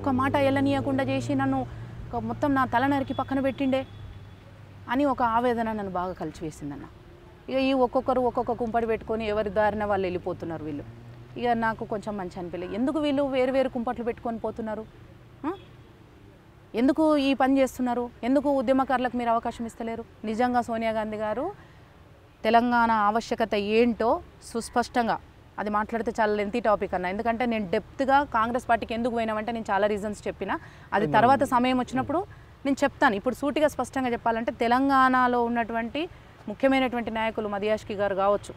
ఒక మాట వెళ్ళనీయకుండా చేసి నన్ను మొత్తం నా తల నరికి పక్కన పెట్టిండే అని ఒక ఆవేదన నన్ను బాగా కలిసివేసిందన్న. ఇక ఈ ఒక్కొక్కరు ఒక్కొక్క కుంపడి పెట్టుకొని ఎవరి దారిన వాళ్ళు వెళ్ళిపోతున్నారు వీళ్ళు. ఇక నాకు కొంచెం మంచి అనిపించలేదు ఎందుకు వీళ్ళు వేరు వేరు కుంపట్లు పెట్టుకొని పోతున్నారు? ఎందుకు ఈ పని చేస్తున్నారు? ఎందుకు ఉద్యమకారులకు మీరు అవకాశం ఇస్తలేరు? నిజంగా సోనియా గాంధీ గారు తెలంగాణ ఆవశ్యకత ఏంటో సుస్పష్టంగా అది మాట్లాడితే చాలా లెంతీ టాపిక్ అన్న. ఎందుకంటే నేను డెప్త్గా కాంగ్రెస్ పార్టీకి ఎందుకు పోయినామంటే నేను చాలా రీజన్స్ చెప్పిన. అది తర్వాత సమయం వచ్చినప్పుడు నేను చెప్తాను. ఇప్పుడు సూటిగా స్పష్టంగా చెప్పాలంటే తెలంగాణలో ఉన్నటువంటి ముఖ్యమైనటువంటి నాయకులు మదియాష్కి గారు కావచ్చు.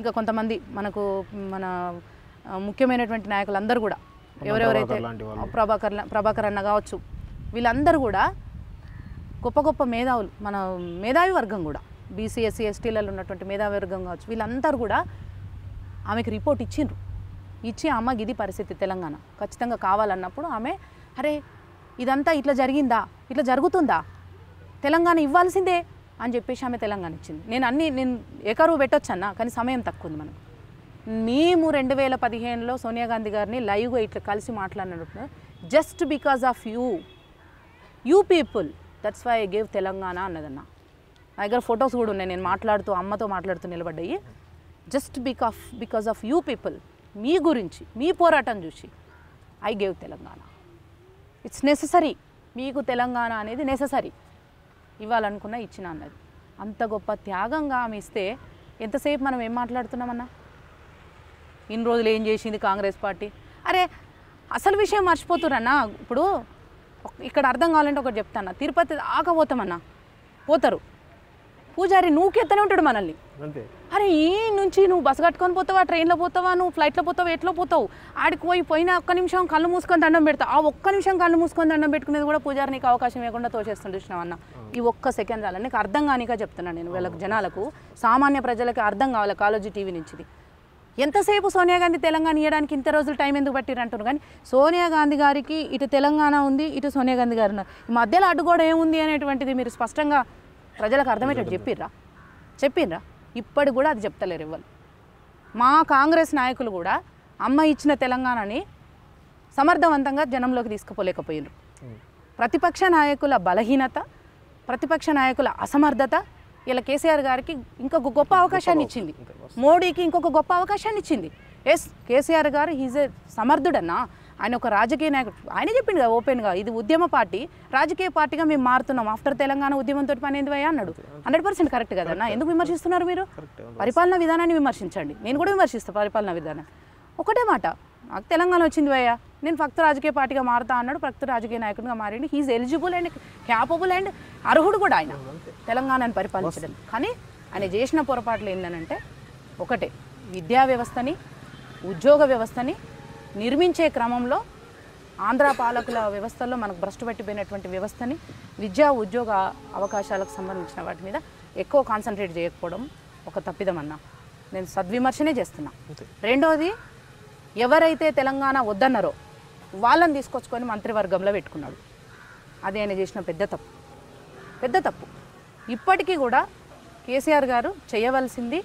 ఇంకా కొంతమంది మనకు మన ముఖ్యమైనటువంటి నాయకులు అందరూ కూడా ఎవరెవరైతే. ప్రభాకర్ ప్రభాకర్ అన్న కావచ్చు. వీళ్ళందరూ కూడా గొప్ప గొప్ప మేధావులు. మన మేధావి వర్గం కూడా. బీసీ ఎస్సీ ఎస్టీలలో ఉన్నటువంటి మేధావి వర్గం కావచ్చు. వీళ్ళందరూ కూడా ఆమెకు రిపోర్ట్ ఇచ్చిండ్రు. ఇచ్చి అమ్మకి ఇది పరిస్థితి తెలంగాణ. ఖచ్చితంగా కావాలన్నప్పుడు ఆమె అరే ఇదంతా ఇట్లా జరిగిందా? ఇట్లా జరుగుతుందా? తెలంగాణ ఇవ్వాల్సిందే అని చెప్పేసి ఆమె తెలంగాణ ఇచ్చింది. నేను అన్ని నేను ఏకరువు పెట్టొచ్చు అన్న కానీ సమయం తక్కువ ఉంది మనకు. మేము రెండు వేల పదిహేనులో సోనియా గాంధీ గారిని లైవ్గా ఇట్లా కలిసి మాట్లాడినప్పుడు just because of you you people that's why I gave Telangana అన్నదన్న. నా దగ్గర ఫొటోస్ కూడా ఉన్నాయి. నేను మాట్లాడుతూ అమ్మతో మాట్లాడుతూ నిలబడ్డాయి. Just because because of you people మీ గురించి మీ పోరాటం చూసి I gave Telangana it's necessary మీకు తెలంగాణ అనేది నెససరీ ఇవ్వాలనుకున్న ఇచ్చిన అన్నది. అంత గొప్ప త్యాగంగా ఆమె ఇస్తే ఎంతసేపు మనం ఏం మాట్లాడుతున్నామన్నా ఇన్ని రోజులు ఏం చేసింది కాంగ్రెస్ పార్టీ? అరే అసలు విషయం మర్చిపోతురన్నా? ఇప్పుడు ఇక్కడ అర్థం కావాలంటే ఒకటి చెప్తాను? తిరుపతి ఆకపోతామన్నా పోతారు. పూజారి నూకెత్తనే ఉంటాడు మనల్ని. అంతే. అరే ఈ నుంచి నువ్వు బస్సు కట్టుకొని పోతావా ట్రైన్లో పోతావా నువ్వు ఫ్లైట్లో పోతావా ఎట్లా పోతావు? ఆడికి పోయి పోయిన ఒక్క నిమిషం కళ్ళు మూసుకొని దండం పెడతావు ఆ ఒక్క నిమిషం కళ్ళు మూసుకొని దండం పెట్టుకునేది కూడా పూజారి నీకు అవకాశం ఇవ్వకుండా తోచేస్తుంది అన్న ఈ ఒక్క సెకండ్ చాలని నీకు అర్థం కానిగా చెప్తున్నాను నేను వీళ్ళకి జనాలకు. సామాన్య ప్రజలకి అర్థం కావాలి కాలేజీ టీవీ నుంచిది. ఎంతసేపు సోనియా గాంధీ తెలంగాణ ఇవ్వడానికి ఇంత రోజులు టైం ఎందుకు పట్టిరు అంటున్నారు? కానీ సోనియా గాంధీ గారికి ఇటు తెలంగాణ ఉంది ఇటు సోనియా గాంధీ గారు ఉన్నారు. మధ్యలో అడ్డుగోడ ఏముంది అనేటువంటిది మీరు స్పష్టంగా ప్రజలకు అర్థమయ్యేటట్టు చెప్పిర్రా? చెప్పిర్రా? ఇప్పటికి కూడా అది చెప్తలేరు ఇవ్వాలి మా కాంగ్రెస్ నాయకులు కూడా అమ్మ ఇచ్చిన తెలంగాణని సమర్థవంతంగా జనంలోకి తీసుకుపోలేకపోయినారు ప్రతిపక్ష నాయకుల బలహీనత ప్రతిపక్ష నాయకుల అసమర్థత ఇలా కేసీఆర్ గారికి ఇంకొక గొప్ప అవకాశాన్ని ఇచ్చింది. మోడీకి ఇంకొక గొప్ప అవకాశాన్ని ఇచ్చింది. ఎస్ కేసీఆర్ గారు ఈజ్ ఏ సమర్థుడన్నా ఆయన ఒక రాజకీయ నాయకుడు. ఆయనే చెప్పిండు కదా ఓపెన్గా ఇది ఉద్యమ పార్టీ రాజకీయ పార్టీగా మేము మారుతున్నాం. ఆఫ్టర్ తెలంగాణ ఉద్యమంతో పని ఏంది అన్నాడు. హండ్రెడ్ పర్సెంట్ కరెక్ట్ కదన్నా ఎందుకు విమర్శిస్తున్నారు మీరు? పరిపాలనా విధానాన్ని విమర్శించండి. నేను కూడా విమర్శిస్తాను పరిపాలనా విధానం. ఒకటే మాట నాకు తెలంగాణ వచ్చింది భయ్యా నేను ఫక్త రాజకీయ పార్టీగా మారుతా అన్నాడు ఫక్త రాజకీయ నాయకుడిగా మారిండు. He is eligible and capable and అర్హుడు కూడా ఆయన. తెలంగాణను పరిపాలించడం. కానీ ఆయన చేసిన పొరపాట్లు ఏంటనంటే ఒకటే విద్యా వ్యవస్థని ఉద్యోగ వ్యవస్థని నిర్మించే క్రమంలో ఆంధ్ర పాలకుల వ్యవస్థల్లో మనకు భ్రష్టు పట్టిపోయినటువంటి వ్యవస్థని విద్యా ఉద్యోగ అవకాశాలకు సంబంధించిన వాటి మీద ఎక్కువ కాన్సన్ట్రేట్ చేయకపోవడం ఒక తప్పిదం అన్న నేను సద్విమర్శనే చేస్తున్నా. రెండోది ఎవరైతే తెలంగాణ వద్దన్నారో వాళ్ళని తీసుకొచ్చుకొని మంత్రివర్గంలో పెట్టుకున్నాడు. అది ఆయన చేసిన పెద్ద తప్పు. పెద్ద తప్పు. ఇప్పటికీ కూడా కేసీఆర్ గారు చేయవలసింది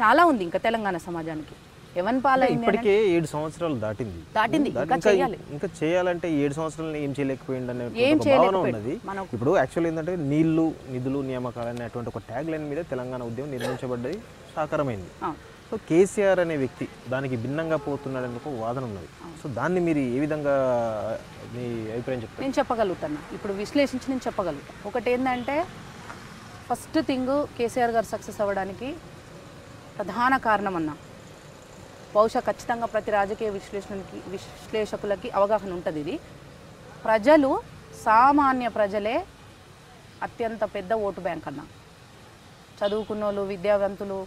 చాలా ఉంది ఇంకా తెలంగాణ సమాజానికి. ఎవన్ పాలైంది ఇప్పటికే ఏడు సంవత్సరాలు దాటింది. దాటింది, దాటి- ఇంకా చేయాలి. ఇంకా చేయాలంటే ఏడు సంవత్సరాలు ఏం చేయలేకపోయింది అనే భావన. ఉన్నది. ఇప్పుడు యాక్చువల్ ఏంటంటే నీళ్ళు నిధులు నియామకాలు అనేటువంటి ఒక ట్యాగ్ లైన్ మీద తెలంగాణ ఉద్యమం నిర్మించబడ్డది సాకారమైంది. సో కేసీఆర్ అనే వ్యక్తి దానికి భిన్నంగా పోతున్నాడని ఒక వాదన ఉన్నది. సో దాన్ని మీరు ఏ విధంగా మీ అభిప్రాయం చెప్తారు? నేను చెప్పగలుగుతాను ఇప్పుడు విశ్లేషించి నేను చెప్పగలుగుతాను ఒకటి ఏంటంటే ఫస్ట్ థింగ్ కేసీఆర్ గారు సక్సెస్ అవ్వడానికి ప్రధాన కారణం అన్న. బహుశా ఖచ్చితంగా ప్రతి రాజకీయ విశ్లేషణకి విశ్లేషకులకి అవగాహన ఉంటుంది ఇది. ప్రజలు సామాన్య ప్రజలే అత్యంత పెద్ద ఓటు బ్యాంక్ అన్న. చదువుకున్న వాళ్ళు విద్యావంతులు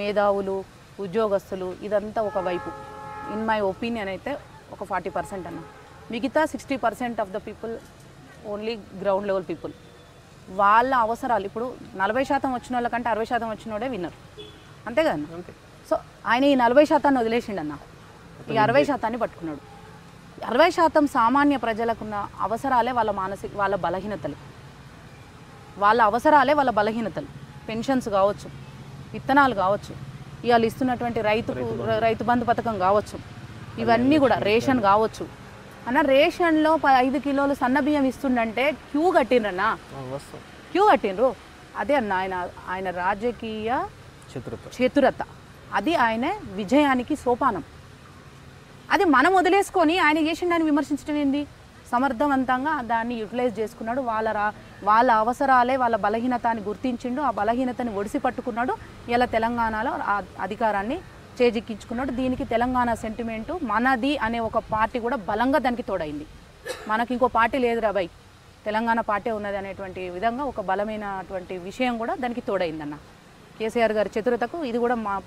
మేధావులు ఉద్యోగస్తులు ఇదంతా ఒక వైపు. ఇన్ మై ఒపీనియన్ అయితే ఒక ఫార్టీ పర్సెంట్ అన్న. మిగతా sixty percent of the people only ground level people. వాళ్ళ అవసరాలు ఇప్పుడు నలభై శాతం వచ్చిన వాళ్ళకంటే అరవై శాతం వచ్చినోడే విన్నర్. అంతే కదా అంతే. సో ఆయన ఈ నలభై శాతాన్ని వదిలేసిండు అన్న ఈ అరవై శాతాన్ని పట్టుకున్నాడు. అరవై శాతం సామాన్య ప్రజలకున్న అవసరాలే వాళ్ళ మానసిక వాళ్ళ బలహీనతలు. వాళ్ళ అవసరాలే వాళ్ళ బలహీనతలు. పెన్షన్స్ కావచ్చు విత్తనాలు కావచ్చు ఇవాళ ఇస్తున్నటువంటి రైతు రైతు బంధు పథకం కావచ్చు ఇవన్నీ కూడా రేషన్ కావచ్చు. అన్న రేషన్లో ప- ఐదు కిలోలు సన్న బియ్యం ఇస్తుండంటే క్యూ కట్టిండ్రన్నా? వస్తాం. క్యూ కట్టిండ్రు? అదే అన్న ఆయన ఆయన రాజకీయ చతురత. చతురత. అది ఆయన విజయానికి సోపానం. అది మనం వదిలేసుకొని ఆయన చేసిండని విమర్శించడం ఏంది? సమర్థవంతంగా దాన్ని యూటిలైజ్ చేసుకున్నాడు. వాళ్ళ రా వాళ్ళ అవసరాలే వాళ్ళ బలహీనతని గుర్తించిండు. ఆ బలహీనతని ఒడిసి పట్టుకున్నాడు. ఇలా తెలంగాణలో అధికారాన్ని చేజిక్కించుకున్నాడు. దీనికి తెలంగాణ సెంటిమెంటు మనది అనే ఒక పార్టీ కూడా బలంగా దానికి తోడైంది. మనకి ఇంకో పార్టీ లేదు రాబాయ్ తెలంగాణ పార్టీ ఉన్నది అనేటువంటి విధంగా ఒక బలమైనటువంటి విషయం కూడా దానికి తోడైందన్న. కేసీఆర్ గారి చతురతకు ఇది కూడా మా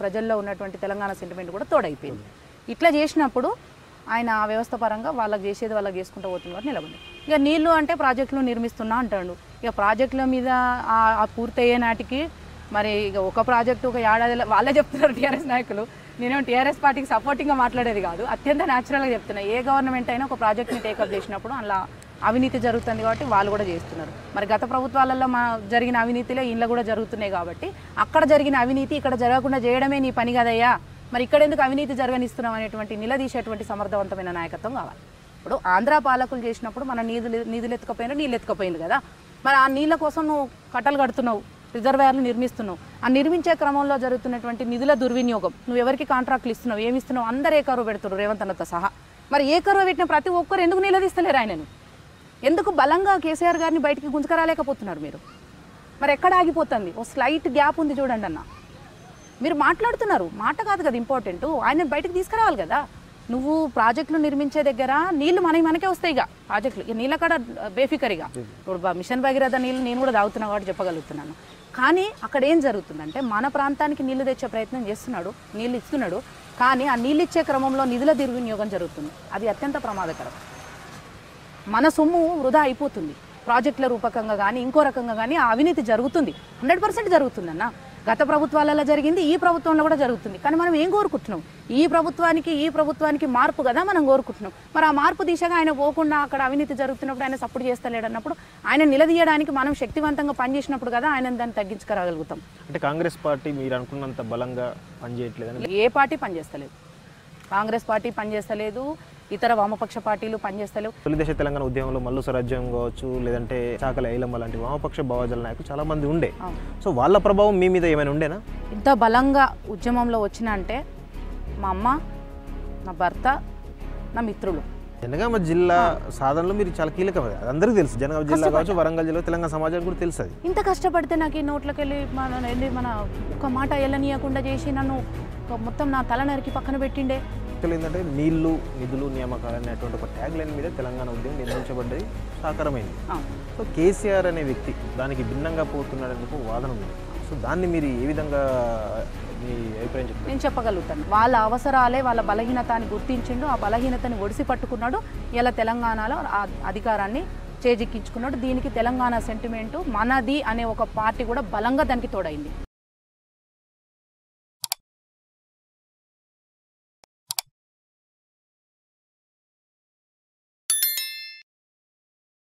ప్రజల్లో ఉన్నటువంటి తెలంగాణ సెంటిమెంట్ కూడా తోడైపోయింది. ఇట్లా చేసినప్పుడు ఆయన ఆ వ్యవస్థ పరంగా వాళ్ళకి చేసేది వాళ్ళకి చేసుకుంటూ పోతున్నారు నిలబడి. ఇక నీళ్ళు అంటే ప్రాజెక్టులు నిర్మిస్తున్నా అంటాడు. ఇక ప్రాజెక్టుల మీద ఆ- పూర్తయ్యే నాటికి మరి ఇక ఒక ప్రాజెక్టు ఒక ఏడాదిలో వాళ్ళే చెప్తున్నారు టీఆర్ఎస్ నాయకులు. నేనేమో టీఆర్ఎస్ పార్టీకి సపోర్టింగ్గా మాట్లాడేది కాదు అత్యంత న్యాచురల్గా చెప్తున్నా. ఏ గవర్నమెంట్ అయినా ఒక ప్రాజెక్ట్ని టేకప్ చేసినప్పుడు అలా అవినీతి జరుగుతుంది కాబట్టి వాళ్ళు కూడా చేస్తున్నారు. మరి గత ప్రభుత్వాలలో మా జరిగిన అవినీతిలో ఇంట్లో కూడా జరుగుతున్నాయి కాబట్టి అక్కడ జరిగిన అవినీతి ఇక్కడ జరగకుండా చేయడమే నీ పని కదయ్యా. మరి ఇక్కడ ఎందుకు అవినీతి జరగనిస్తున్నాం అనేటువంటి నిలదీసేటువంటి సమర్థవంతమైన నాయకత్వం కావాలి. ఇప్పుడు ఆంధ్ర పాలకులు చేసినప్పుడు మన నిధులు నిధులు ఎత్తుకపోయినా నీళ్ళు ఎత్తుకపోయింది కదా. మరి ఆ నీళ్ళ కోసం నువ్వు కట్టలు కడుతున్నావు రిజర్వాయర్లు నిర్మిస్తున్నావు. ఆ నిర్మించే క్రమంలో జరుగుతున్నటువంటి నిధుల దుర్వినియోగం నువ్వు ఎవరికి కాంట్రాక్ట్లు ఇస్తున్నావు ఏమిస్తున్నావు అందరు ఏ కరువు పెడుతున్నారు రేవంత్ అన్నతో సహా. మరి ఏ కరువు పెట్టిన ప్రతి ఒక్కరు ఎందుకు నిలదీస్తలేరు ఆయనను? ఎందుకు బలంగా కేసీఆర్ గారిని బయటికి గుంజుకరాలేకపోతున్నారు మీరు? మరి ఎక్కడ ఆగిపోతుంది? ఓ స్లైట్ గ్యాప్ ఉంది చూడండి అన్న. మీరు మాట్లాడుతున్నారు. మాట కాదు కదా ఇంపార్టెంట్. ఆయన బయటకు తీసుకురావాలి కదా. నువ్వు ప్రాజెక్టులు నిర్మించే దగ్గర నీళ్ళు మనకి మనకే వస్తాయి ఇక. ప్రాజెక్టులు. ఇక నీళ్ళ కాడ బేఫికరిగా ఇప్పుడు మిషన్ భగీరథ నీళ్ళు నేను కూడా తాగుతున్నా కాబట్టి చెప్పగలుగుతున్నాను. కానీ అక్కడ ఏం జరుగుతుందంటే మన ప్రాంతానికి నీళ్ళు తెచ్చే ప్రయత్నం చేస్తున్నాడు. నీళ్ళు ఇస్తున్నాడు. కానీ ఆ నీళ్ళు ఇచ్చే క్రమంలో నిధుల దుర్వినియోగం జరుగుతుంది. అది అత్యంత ప్రమాదకరం. మన సొమ్ము వృధా అయిపోతుంది. ప్రాజెక్టుల రూపకంగా కానీ ఇంకో రకంగా కానీ ఆ అవినీతి జరుగుతుంది. హండ్రెడ్ పర్సెంట్ జరుగుతుందన్న. గత ప్రభుత్వాలలో జరిగింది ఈ ప్రభుత్వంలో కూడా జరుగుతుంది. కానీ మనం ఏం కోరుకుంటున్నాం? ఈ ప్రభుత్వానికి ఈ ప్రభుత్వానికి మార్పు కదా మనం కోరుకుంటున్నాం. మరి ఆ మార్పు దిశగా ఆయన పోకుండా అక్కడ అవినీతి జరుగుతున్నప్పుడు ఆయన సపోర్ట్ చేస్తలేడు అన్నప్పుడు ఆయన నిలదీయడానికి మనం శక్తివంతంగా పనిచేసినప్పుడు కదా ఆయన దాన్ని తగ్గించుకురాగలుగుతాం. అంటే కాంగ్రెస్ పార్టీ మీరు అనుకున్నంత బలంగా పనిచేయట్లేదని ఏ పార్టీ పనిచేస్తలేదు. కాంగ్రెస్ పార్టీ పనిచేస్తలేదు. ఇతర వామపక్ష పార్టీలు పనిచేస్తలేవు. తొలి దశ తెలంగాణ ఉద్యమంలో మల్లు స్వరాజ్యం కావచ్చు లేదంటే చాకలి ఐలమ్మ లాంటి వామపక్ష భావజాల నాయకులు చాలా మంది ఉండే. సో వాళ్ళ ప్రభావం మీ మీద ఏమైనా ఉండేనా? ఇంత బలంగా ఉద్యమంలో వచ్చిన అంటే మా అమ్మ నా భర్త నా మిత్రులు. జనగామ జిల్లా సాధనలో మీరు చాలా కీలకం అది అందరికీ తెలుసు. జనగామ జిల్లా కావచ్చు వరంగల్ జిల్లా తెలంగాణ సమాజానికి కూడా తెలుసు అది ఇంత కష్టపడితే నాకు ఈ నోట్లోకి వెళ్ళి మన మన ఒక మాట వెళ్ళనీయకుండా చేసి నన్ను మొత్తం నా తల నరికి పక్కన పెట్టిండే. యాక్చువల్ ఏంటంటే నీళ్ళు నిధులు నియామకాలు అనేటువంటి ఒక ట్యాగ్ లైన్ మీద తెలంగాణ ఉద్యమం నిర్మించబడ్డది సాకారమైంది. సో కేసీఆర్ అనే వ్యక్తి దానికి భిన్నంగా పోతున్నాడని వాదన ఉంది. సో దాన్ని మీరు ఏ విధంగా మీ అభిప్రాయం నేను చెప్పగలుగుతాను. వాళ్ళ అవసరాలే వాళ్ళ బలహీనతని గుర్తించిండు ఆ బలహీనతని ఒడిసి పట్టుకున్నాడు ఇలా తెలంగాణలో ఆ అధికారాన్ని చేజిక్కించుకున్నాడు. దీనికి తెలంగాణ సెంటిమెంటు మనది అనే ఒక పార్టీ కూడా బలంగా దానికి తోడైంది.